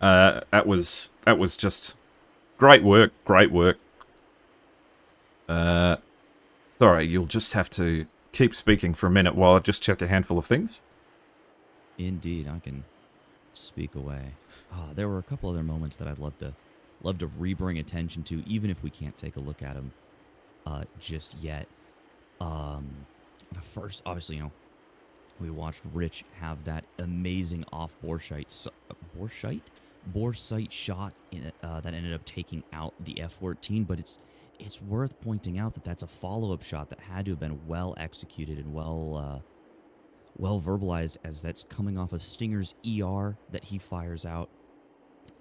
Uh, that was that was just great work, great work. Uh, sorry, you'll just have to keep speaking for a minute while I just check a handful of things. Indeed, I can speak away. Oh, there were a couple other moments that I'd love to love to re-bring attention to, even if we can't take a look at them uh, just yet. Um, the first, obviously, you know, we watched Rich have that amazing off uh, Borshite, Boresight shot in, uh, that ended up taking out the F-14. But it's it's worth pointing out that that's a follow-up shot that had to have been well executed and well uh, well verbalized as that's coming off of Stinger's ER that he fires out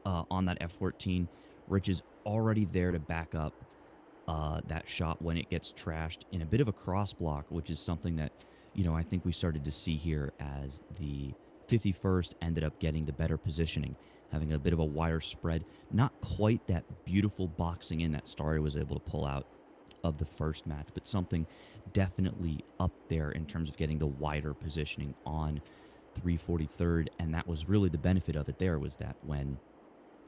uh, on that F 14. Rich is already there to back up uh, that shot when it gets trashed in a bit of a cross block, which is something that, you know, I think we started to see here as the 51st ended up getting the better positioning, having a bit of a wider spread. Not quite that beautiful boxing in that Starry was able to pull out of the first match, but something definitely up there in terms of getting the wider positioning on 343rd. And that was really the benefit of it there was that when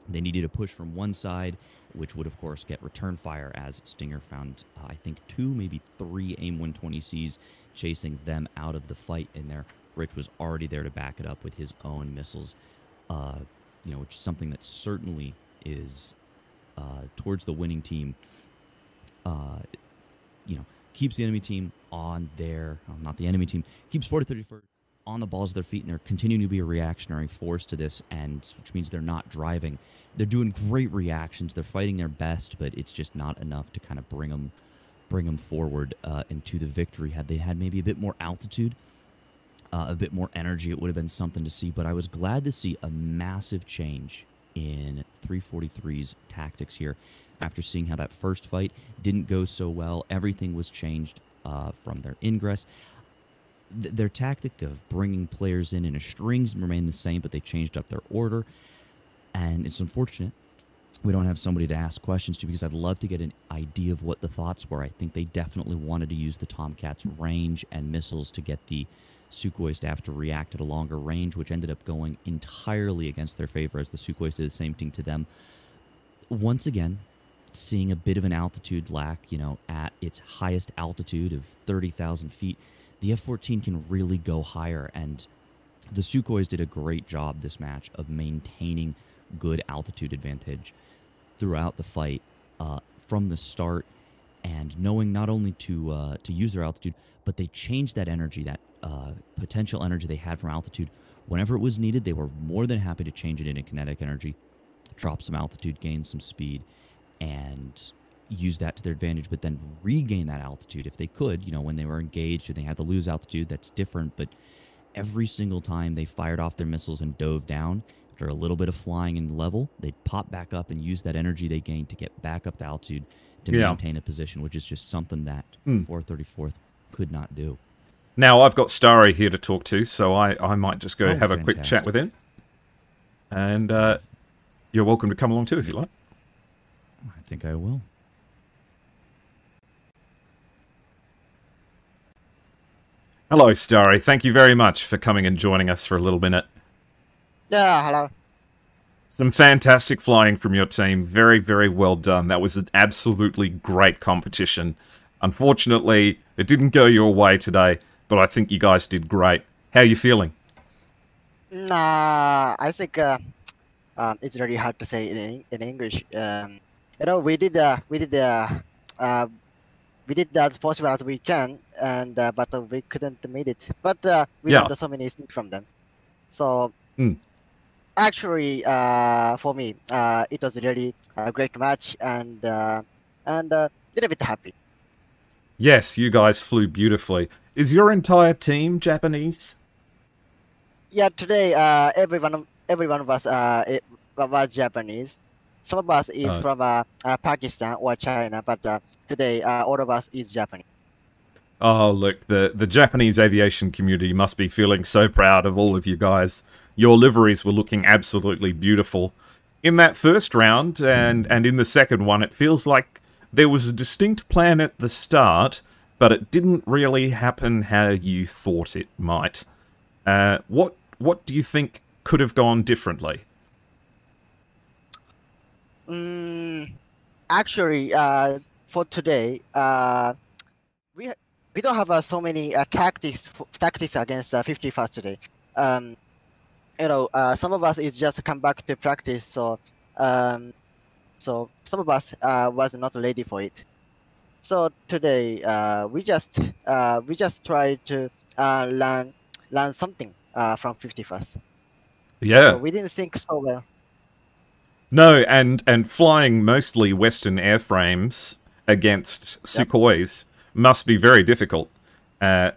they needed a push from one side, which would, of course, get return fire as Stinger found, uh, I think, two, maybe three AIM 120Cs chasing them out of the fight in there. Rich was already there to back it up with his own missiles, uh, you know, which is something that certainly is uh, towards the winning team. Uh, you know, keeps the enemy team on their, well, not the enemy team, keeps 4031st on the balls of their feet and they're continuing to be a reactionary force to this and which means they're not driving they're doing great reactions they're fighting their best but it's just not enough to kind of bring them bring them forward uh, into the victory had they had maybe a bit more altitude uh, a bit more energy it would have been something to see but i was glad to see a massive change in 343's tactics here after seeing how that first fight didn't go so well everything was changed uh, from their ingress th- their tactic of bringing players in in a strings remained the same, but they changed up their order. And it's unfortunate we don't have somebody to ask questions to because I'd love to get an idea of what the thoughts were. I think they definitely wanted to use the Tomcat's range and missiles to get the Sukhois to have to react at a longer range, which ended up going entirely against their favor as the Sukhois did the same thing to them. Once again, seeing a bit of an altitude lack, you know, at its highest altitude of 30,000 feet the F 14 can really go higher. And the Sukhois did a great job this match of maintaining good altitude advantage throughout the fight uh, from the start and knowing not only to uh, to use their altitude, but they changed that energy, that uh, potential energy they had from altitude. Whenever it was needed, they were more than happy to change it into kinetic energy, drop some altitude, gain some speed, and use that to their advantage, but then regain that altitude if they could. You know, when they were engaged and they had to lose altitude, that's different. But every single time they fired off their missiles and dove down, after a little bit of flying and level, they'd pop back up and use that energy they gained to get back up to altitude to yeah. maintain a position, which is just something that mm. 434th could not do. Now, I've got Starry here to talk to, so I, I might just go oh, have fantastic. a quick chat with him. And uh, you're welcome to come along too if you like. I think I will. Hello, Starry. Thank you very much for coming and joining us for a little minute. Yeah, hello. Some fantastic flying from your team. Very, very well done. That was an absolutely great competition. Unfortunately, it didn't go your way today, but I think you guys did great. How are you feeling? Nah, I think uh, um, it's really hard to say in, in English. Um, you know, we did uh, we did uh, uh, we did as possible as we can, and uh, but uh, we couldn't meet it. But uh, we yeah. learned so many things from them. So mm. Actually, uh, for me, uh, it was really a great match, and uh, and a little bit happy. Yes, you guys flew beautifully. Is your entire team Japanese? Yeah, today uh, everyone everyone of us uh, it, was Japanese some of us is uh, from uh, uh, Pakistan or China, but uh, today uh, all of us is Japanese. Oh, look, the, the Japanese aviation community must be feeling so proud of all of you guys. Your liveries were looking absolutely beautiful. In that first round and, and in the second one, it feels like there was a distinct plan at the start, but it didn't really happen how you thought it might. Uh, what what do you think could have gone differently? Mm, actually, uh, for today, uh, we we don't have uh, so many uh, tactics tactics against uh, 51st today. Um, you know, uh, some of us is just come back to practice, so um, so some of us uh, was not ready for it. So today, uh, we just uh, we just try to uh, learn learn something uh, from 51st. Yeah. So we didn't think so well. No, and and flying mostly Western airframes against Sukhois yep. must be very difficult. Uh,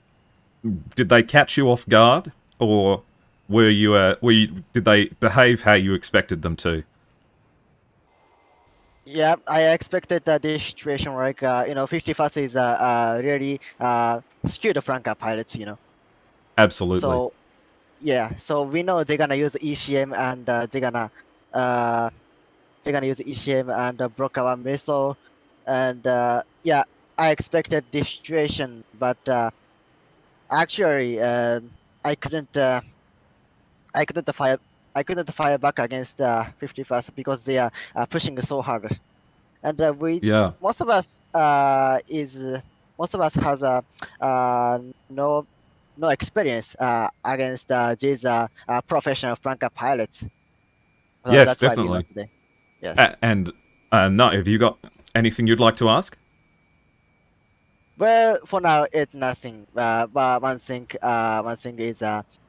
did they catch you off guard, or were you uh, were you, did they behave how you expected them to? Yeah, I expected that this situation like uh, you know, 51st is a uh, uh, really uh, skilled flanker pilots, you know. Absolutely. So yeah, so we know they're gonna use ECM and uh, they're gonna uh, they're gonna use ECM and uh, broke our missile, and uh, yeah, I expected this situation, but uh, actually uh, I couldn't uh, I couldn't fire I couldn't fire back against uh, 51st because they are uh, pushing so hard, and uh, we Yeah. most of us uh, is most of us has uh, uh, no no experience uh, against uh, these professional flanker pilots. So Yes, that's why we definitely. Yes. A- and uh, no, have you got anything you'd like to ask? well, for now it's nothing. Uh, but one thing, uh, one thing is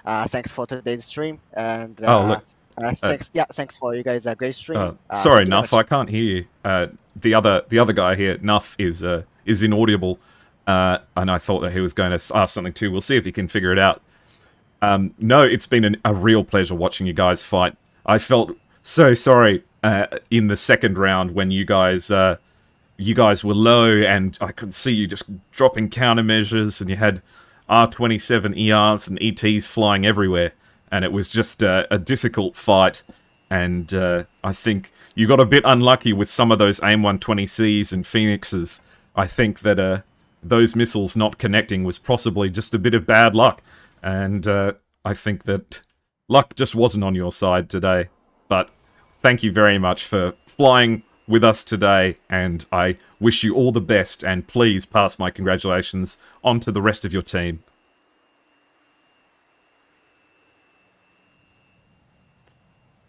uh, uh, thanks for today's stream and uh, Oh, look. uh, thanks, yeah, thanks for you guys a great stream. Uh, Uh, sorry, Nuff, I can't hear you. Uh, the other the other guy here, Nuff, is uh, is inaudible, uh, and I thought that he was going to ask something too. We'll see if he can figure it out. Um, no, it's been an, a real pleasure watching you guys fight. I felt so sorry uh, in the second round when you guys uh, you guys were low, and I could see you just dropping countermeasures, and you had R27 ERs and ETs flying everywhere, and it was just uh, a difficult fight. And uh, I think you got a bit unlucky with some of those AIM-120Cs and Phoenixes. I think that uh, those missiles not connecting was possibly just a bit of bad luck. And uh, I think that luck just wasn't on your side today. But thank you very much for flying with us today. And I wish you all the best. And please pass my congratulations on to the rest of your team.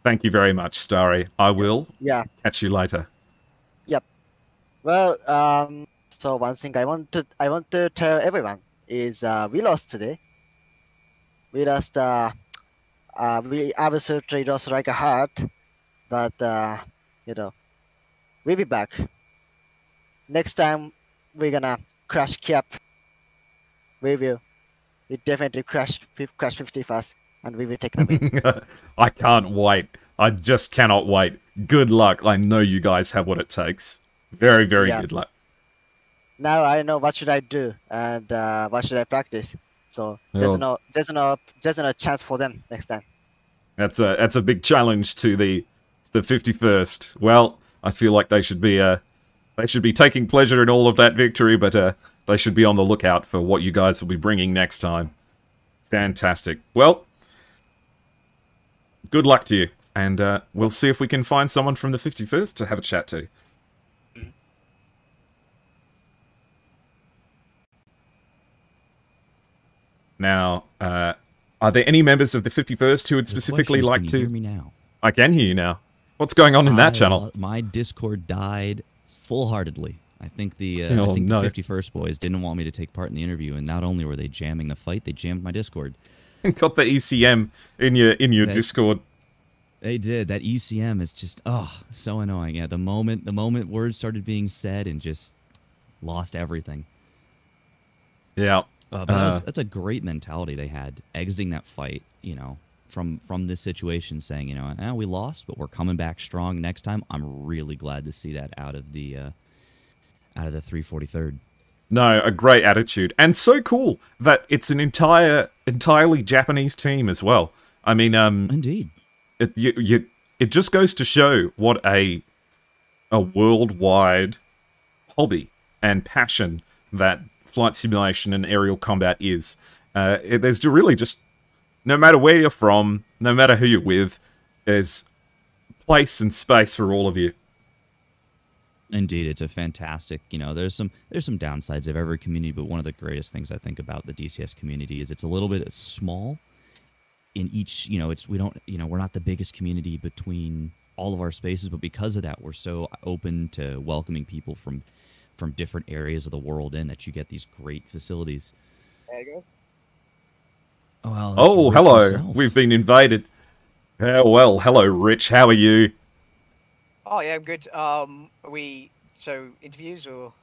Thank you very much, Starry. I will Yeah. catch you later. Yep. Well, um, so one thing I want to I want to tell everyone is uh, we lost today. We lost. Uh, uh, we absolutely lost like a heart, but uh, you know, we'll be back. Next time we're gonna crash cap. We will. We definitely crash crash fifty fast, and we will take the win. I can't wait. I just cannot wait. Good luck. I know you guys have what it takes. Very, very Yeah. good luck. now I know what should I do and uh, what should I practice. So there's no there's no there's no chance for them next time. That's a that's a big challenge to the the 51st. Well, I feel like they should be uh they should be taking pleasure in all of that victory, but uh they should be on the lookout for what you guys will be bringing next time. Fantastic. Well, good luck to you, and uh, we'll see if we can find someone from the 51st to have a chat to. Now, uh, are there any members of the 51st who would specifically like to? hear me now? I can hear you now. What's going on in that channel? My Discord died full-heartedly. I think the uh, Oh, I think no. the 51st boys didn't want me to take part in the interview, and not only were they jamming the fight, they jammed my Discord. Got the ECM in your in your That- Discord. They did. That ECM is just oh so annoying. Yeah, the moment the moment words started being said and just lost everything. Yeah. Uh, but that was- Uh, that's a great mentality they had exiting that fight. You know, from from this situation, saying you know, eh, we lost, but we're coming back strong next time. I'm really glad to see that out of the uh, out of the 343rd. No, a great attitude, and so cool that it's an entire entirely Japanese team as well. I mean, um, Indeed. it you, you it just goes to show what a a worldwide hobby and passion that flight simulation and aerial combat is. Uh, it, there's really just no matter where you're from, no matter who you're with, there's place and space for all of you. Indeed, it's a fantastic. You know, there's some there's some downsides of every community, but one of the greatest things I think about the DCS community is it's a little bit small. In each, you know, it's we don't, you know, we're not the biggest community between all of our spaces, but because of that, we're so open to welcoming people from from different areas of the world in that you get these great facilities. There you go. Oh, well, Oh, Rich hello. himself. We've been invaded. Oh, well, hello, Rich. How are you? Oh yeah, I'm good. Um, are we so interviews or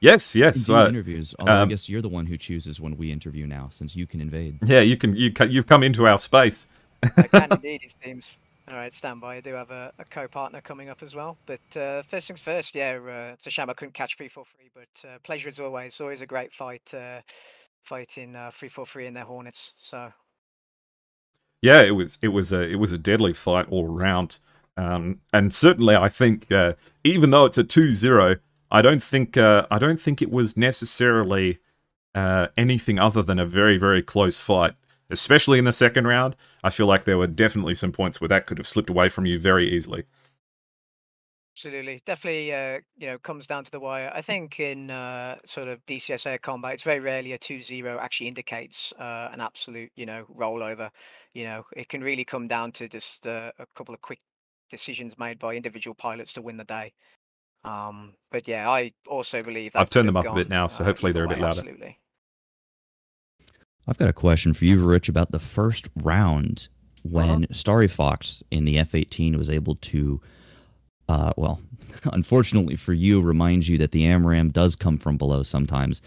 Yes, yes. do Uh, interviews. Although I um, guess you're the one who chooses when we interview now, since you can invade. yeah, you can. You ca- you've come into our space. I can indeed, it seems. All right, stand by. I do have a, a co-partner coming up as well. But uh, first things first, yeah, uh, it's a shame I couldn't catch 343, but uh, pleasure as always. Always a great fight, uh, fighting uh, 343 in their Hornets. So Yeah, it was it was a it was a deadly fight all around. Um, and certainly, I think uh, even though it's a 2-0, I don't think uh, I don't think it was necessarily uh, anything other than a very very close fight. Especially in the second round, I feel like there were definitely some points where that could have slipped away from you very easily. Absolutely, definitely. Uh, you know, comes down to the wire. I think in uh, sort of DCS air combat, it's very rarely a 2-0 actually indicates uh, an absolute, you know, rollover. You know, it can really come down to just uh, a couple of quick decisions made by individual pilots to win the day. Um, but yeah, I also believe that I've turned them have up a bit now, so uh, hopefully they're a bit way, louder. Absolutely. I've got a question for you, Rich, about the first round when Uh-huh. Starry Fox in the F 18 was able to, uh, well, unfortunately for you, reminds you that the AMRAAM does come from below sometimes.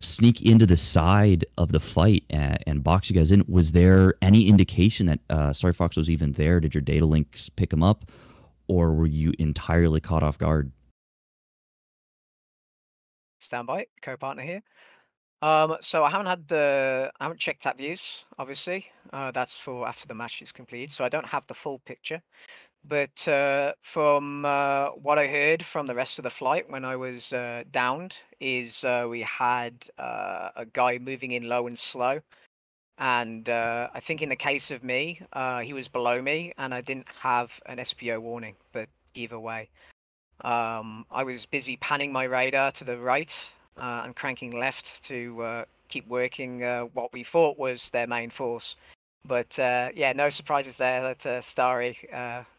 Sneak into the side of the fight and, and box you guys in. Was there any indication that uh, Starry Fox was even there? Did your data links pick him up? Or were you entirely caught off guard? Standby, co-partner here. Um, so I haven't had the, I haven't checked that views, obviously. Uh, that's for after the match is complete, so I don't have the full picture. But uh, from uh, what I heard from the rest of the flight when I was uh, downed, is uh, we had uh, a guy moving in low and slow. And uh, I think in the case of me, he was below me, and I didn't have an SPO warning. But either way, um, I was busy panning my radar to the right and cranking left to keep working what we thought was their main force. But yeah, no surprises there that Starry,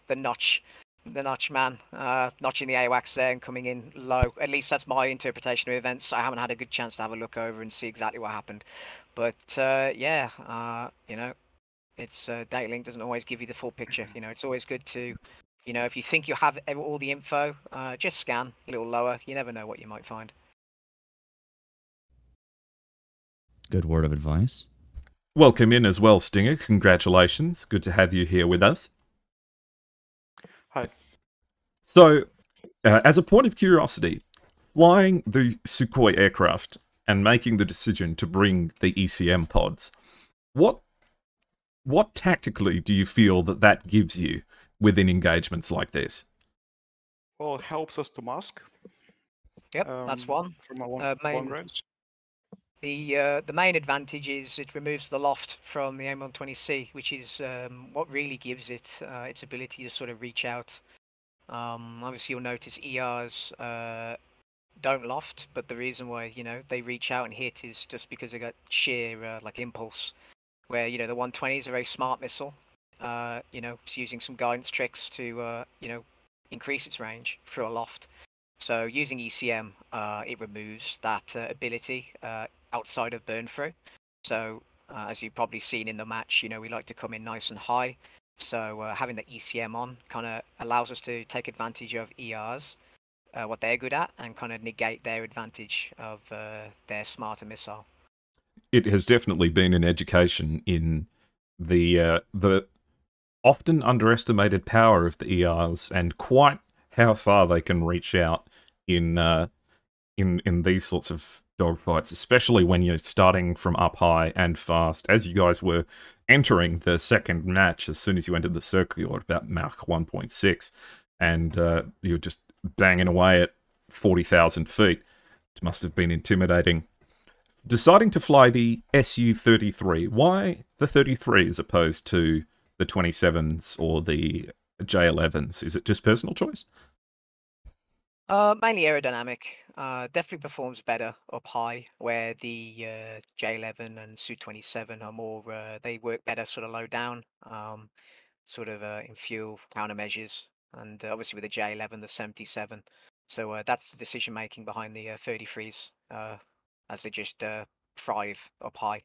the notch, the notch man, uh, notching the AWACS there and coming in low. At least that's my interpretation of events. I haven't had a good chance to have a look over and see exactly what happened. But uh, yeah, uh, you know, it's uh, Datalink doesn't always give you the full picture. You know, it's always good to, you know, if you think you have all the info, uh, just scan a little lower. You never know what you might find. Good word of advice. Welcome in as well, Stinger. Congratulations. Good to have you here with us. Hi. So, uh, as a point of curiosity, flying the Sukhoi aircraft and making the decision to bring the ECM pods, what what tactically do you feel that that gives you within engagements like this? Well, it helps us to mask Yep, that's Um, one. from a long, Uh, long main- range. The uh, the main advantage is it removes the loft from the AIM-120C, which is um, what really gives it uh, its ability to sort of reach out. Um, obviously, you'll notice ERs uh, don't loft, but the reason why you know they reach out and hit is just because they got sheer uh, like impulse. Where you know the 120 is a very smart missile. Uh, you know, it's using some guidance tricks to uh, you know increase its range through a loft. So using ECM, it removes that ability outside of burn through. So uh, as you've probably seen in the match, you know we like to come in nice and high. So uh, having the ECM on kind of allows us to take advantage of ERs, uh, what they're good at, and kind of negate their advantage of uh, their smarter missile. It has definitely been an education in the uh, the often underestimated power of the ERs and quite how far they can reach out in uh, in in these sorts of dogfights, especially when you're starting from up high and fast, as you guys were entering the second match as soon as you entered the circle, you're at about Mach 1.6, and uh, you're just banging away at 40,000 feet. It must have been intimidating. Deciding to fly the SU 33, why the 33 as opposed to the 27s or the J11s? Is it just personal choice? Uh, mainly aerodynamic. Uh, definitely performs better up high, where the uh, J11 and Su-27 are more. Uh, they work better sort of low down, um, sort of uh, in fuel countermeasures, and uh, obviously with the J11, the 77. So that's the decision making behind the uh, 33s, uh, as they just thrive up high.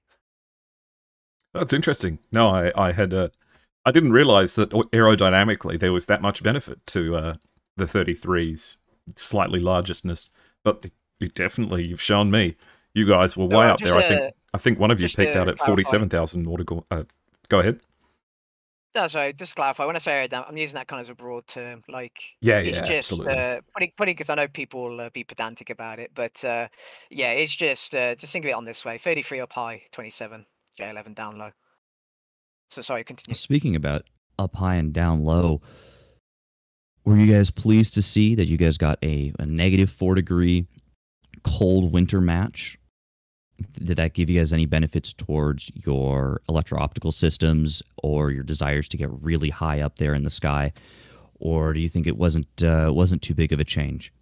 That's interesting. No, I, I had I didn't realize that aerodynamically there was that much benefit to the 33's slightly largeness, but it, it definitely you've shown me. You guys were No, way up there. I think I think one of you peaked out at clarify. 47,000 nautical. Uh, go ahead. No, sorry, just to clarify. When I say aerodynamic, I'm using that kind of as a broad term. Like, Yeah, it's yeah, just absolutely. uh, putting putting because I know people will uh, be pedantic about it, but uh, yeah, it's just uh, just think of it on this way: 33 up high, 27, J11 down low. So sorry, continue. Speaking about up high and down low, were you guys pleased to see that you guys got a, negative four degree cold winter match? Did that give you guys any benefits towards your electro optical systems or your desires to get really high up there in the sky? Or do you think it wasn't uh, wasn't too big of a change?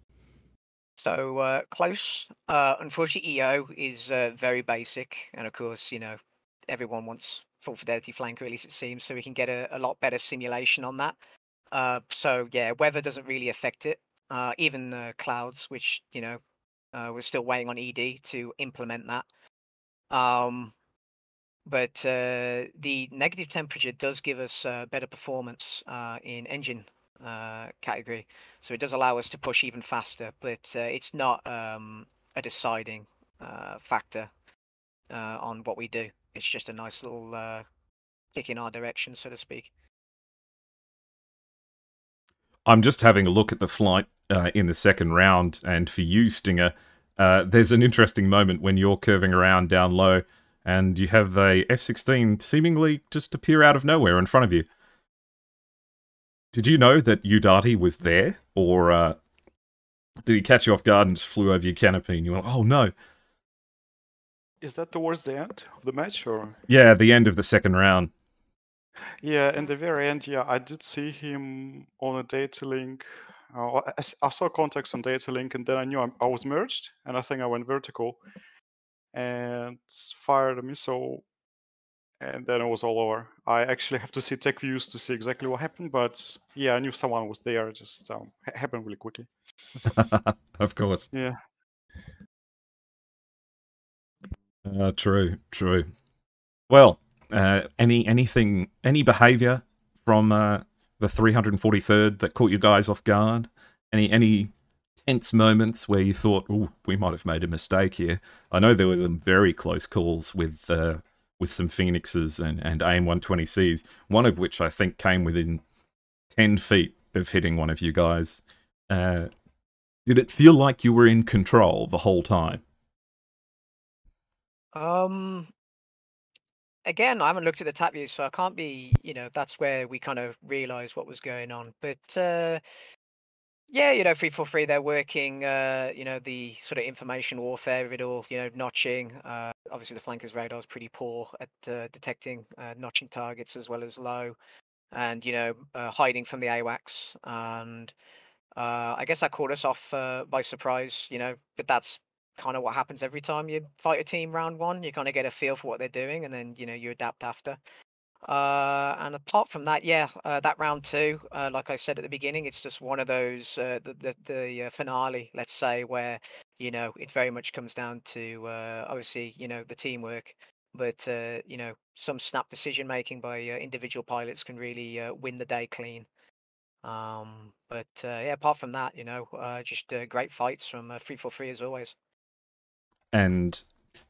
So uh, close. Uh, unfortunately, EO is uh, very basic, and of course, you know, everyone wants full fidelity flanker, at least it seems, so we can get a, a lot better simulation on that. Uh, so yeah, weather doesn't really affect it. Uh, even uh, clouds, which you know, uh, we're still waiting on ED to implement that. Um, but uh, the negative temperature does give us uh, better performance uh, in engine uh, category, so it does allow us to push even faster. But uh, it's not um, a deciding uh, factor on what we do. It's just a nice little kick in our direction, so to speak. I'm just having a look at the flight uh, in the second round, and for you, Stinger, uh, there's an interesting moment when you're curving around down low, and you have a F-16 seemingly just appear out of nowhere in front of you. Did you know that Udati was there, or uh, did he catch you off guard and just flew over your canopy, and you went, "Oh no"? Is that towards the end of the match or? Yeah, the end of the second round. Yeah, in the very end, yeah, I did see him on a data link. Uh, I, s- I saw contacts on data link, and then I knew I'm, I was merged, and I think I went vertical and fired a missile, and then it was all over. I actually have to see TacViews to see exactly what happened, but yeah, I knew someone was there. It just um, ha- happened really quickly. of course. Yeah. Uh, true, true. Well, uh, any anything, any behaviour from uh, the 343rd that caught you guys off guard? Any any tense moments where you thought, "Oh, we might have made a mistake here"? I know there were some very close calls with uh, with some Phoenixes and and AIM-120Cs. One of which I think came within 10 feet of hitting one of you guys. Uh, did it feel like you were in control the whole time? Um, again, I haven't looked at the TacView, so I can't be. You know, that's where we kind of realised what was going on. But uh, yeah, you know, three four three, they're working. Uh, you know, the sort of information warfare of it all. You know, notching. Uh, obviously, the flankers radar is pretty poor at uh, detecting uh, notching targets as well as low, and you know, uh, hiding from the AWACS. And uh, I guess that caught us off by surprise. You know, but that's kind of what happens every time you fight a team round one. You kind of get a feel for what they're doing, and then you know you adapt after. Uh, and apart from that, yeah, uh, that round two, uh, like I said at the beginning, it's just one of those uh, the the, the uh, finale, let's say, where you know it very much comes down to uh, obviously you know the teamwork, but you know some snap decision making by individual pilots can really win the day clean. Um, but yeah, apart from that, you know, just great fights from three four three as always. And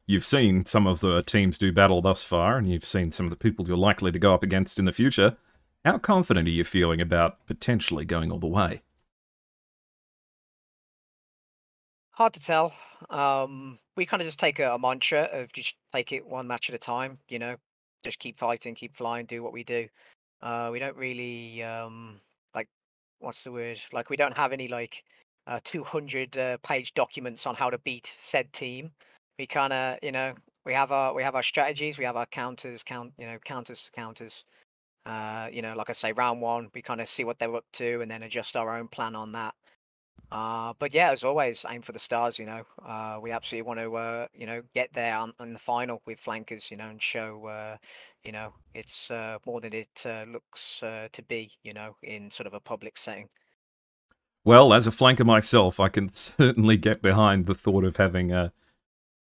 you've seen some of the teams do battle thus far, and you've seen some of the people you're likely to go up against in the future. How confident are you feeling about potentially going all the way? Hard to tell. Um, we kind of just take a, a mantra of just take it one match at a time. You know, just keep fighting, keep flying, do what we do. Uh, we don't really um, like what's the word? Like we don't have any like uh, 200 uh, page documents on how to beat said team. We kind of, you know, we have our we have our strategies, we have our counters, count, you know, counters to counters. Uh, you know, like I say, round one, we kind of see what they're up to and then adjust our own plan on that. Uh, but yeah, as always, aim for the stars. You know, uh, we absolutely want to, uh, you know, get there on, on the final with flankers. You know, and show, uh, you know, it's uh, more than it looks to be. You know, in sort of a public setting. Well, as a flanker myself, I can certainly get behind the thought of having uh,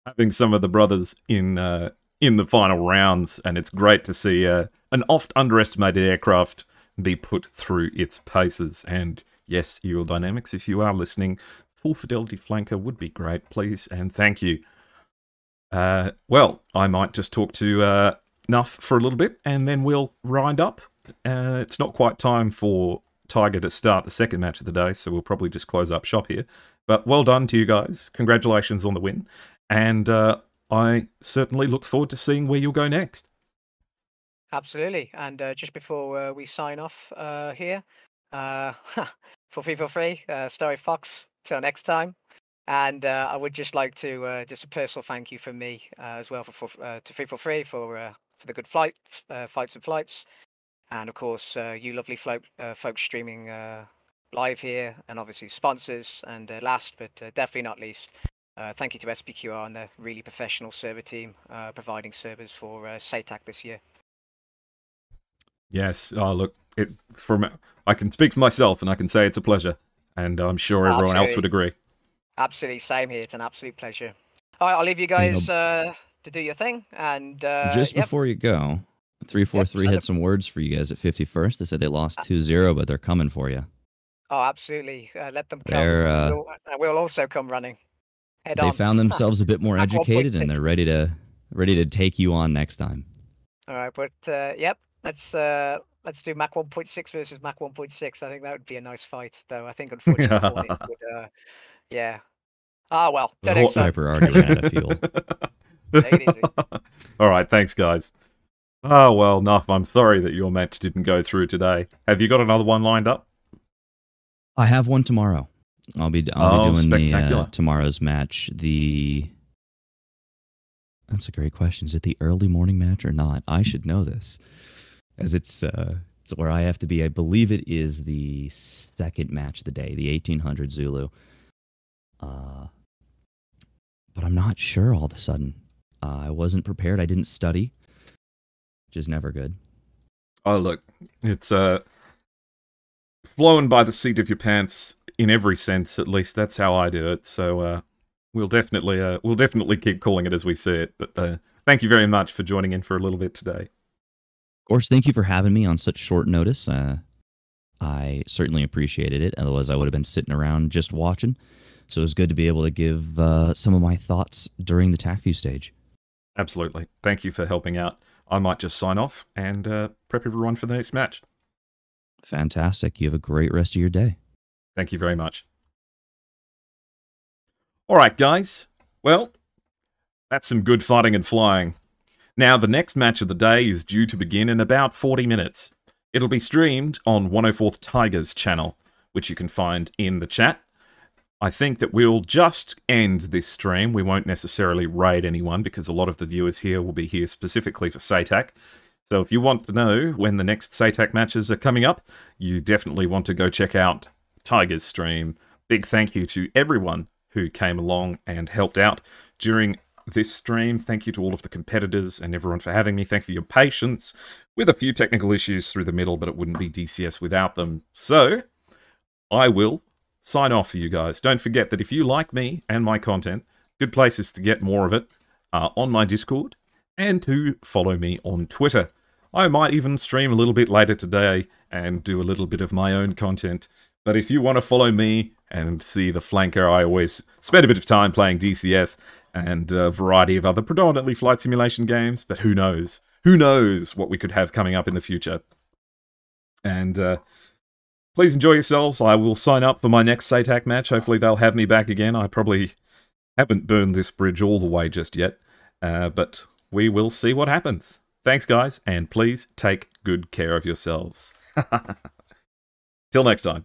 having some of the brothers in uh, in the final rounds, and it's great to see uh, an oft underestimated aircraft be put through its paces. And yes, Eagle Dynamics, if you are listening, full fidelity flanker would be great, please, and thank you. Uh, well, I might just talk to uh, Nuff for a little bit, and then we'll wind up. Uh, it's not quite time for Tiger to start the second match of the day, so we'll probably just close up shop here. But well done to you guys. Congratulations on the win. And uh, I certainly look forward to seeing where you'll go next. absolutely. And uh, just before uh, we sign off uh, here, uh, for for free, uh, Starry Fox. Till next time. And uh, I would just like to just a personal thank you from me as well for, for to for free for for the good flight fights and flights, and of course uh, you lovely folk uh, folks streaming uh, live here, and obviously sponsors. And uh, last but uh, definitely not least, uh, thank you to SPQR and the really professional server team uh, providing servers for uh, SATAC this year. Yes. Oh, look, it from I can speak for myself, and I can say it's a pleasure, and I'm sure everyone else would agree. Absolutely, same here. It's an absolute pleasure. All right, I'll leave you guys uh, to do your thing, and uh, Just yep. before you go, 343 send had some words for you guys at 51st. They said they lost 2 0, but they're coming for you. Oh, absolutely. Uh, let them come. Uh, we'll, we'll also come running. Head They on. found themselves a bit more educated and they're ready to ready to take you on next time. All right, but uh, yep, let's uh, let's do Mach 1.6 versus Mach 1.6. I think that would be a nice fight, though. I think unfortunately, would, uh, yeah. Ah well, The Hor- Sniper already ran out of fuel. Take it easy. All right, thanks, guys. Oh well, Nuff, I'm sorry that your match didn't go through today. Have you got another one lined up? I have one tomorrow. I'll be I'll Oh, be doing the uh, tomorrow's match. The that's a great question. Is it the early morning match or not? I should know this, as it's uh, it's where I have to be. I believe it is the second match of the day, the 1800 Zulu. Uh, but I'm not sure. All of a sudden, uh, I wasn't prepared. I didn't study, which is never good. Oh look, it's uh flown by the seat of your pants in every sense. At least that's how I do it. So uh, we'll definitely uh, we'll definitely keep calling it as we see it. But uh, thank you very much for joining in for a little bit today. Of course, thank you for having me on such short notice. Uh, I certainly appreciated it. Otherwise, I would have been sitting around just watching. So it was good to be able to give uh, some of my thoughts during the TacView stage. Absolutely. Thank you for helping out. I might just sign off and uh, prep everyone for the next match. Fantastic. You have a great rest of your day. Thank you very much. All right, guys. Well, that's some good fighting and flying. Now, the next match of the day is due to begin in about 40 minutes. It'll be streamed on 104th Tigers channel, which you can find in the chat. I think that we'll just end this stream. We won't necessarily raid anyone because a lot of the viewers here will be here specifically for SATAC. So if you want to know when the next SATAC matches are coming up, you definitely want to go check out Tiger's stream. Big thank you to everyone who came along and helped out during this stream. Thank you to all of the competitors and everyone for having me. Thank you for your patience with a few technical issues through the middle, but it wouldn't be DCS without them. So I will sign off for you guys. Don't forget that if you like me and my content, good places to get more of it are on my Discord and to follow me on Twitter. I might even stream a little bit later today and do a little bit of my own content. But if you want to follow me and see the flanker, I always spend a bit of time playing DCS and a variety of other predominantly flight simulation games. But who knows? Who knows what we could have coming up in the future? And uh, please enjoy yourselves. I will sign up for my next SATAC match. Hopefully, they'll have me back again. I probably haven't burned this bridge all the way just yet, uh, but we will see what happens. Thanks, guys, and please take good care of yourselves. Till next time.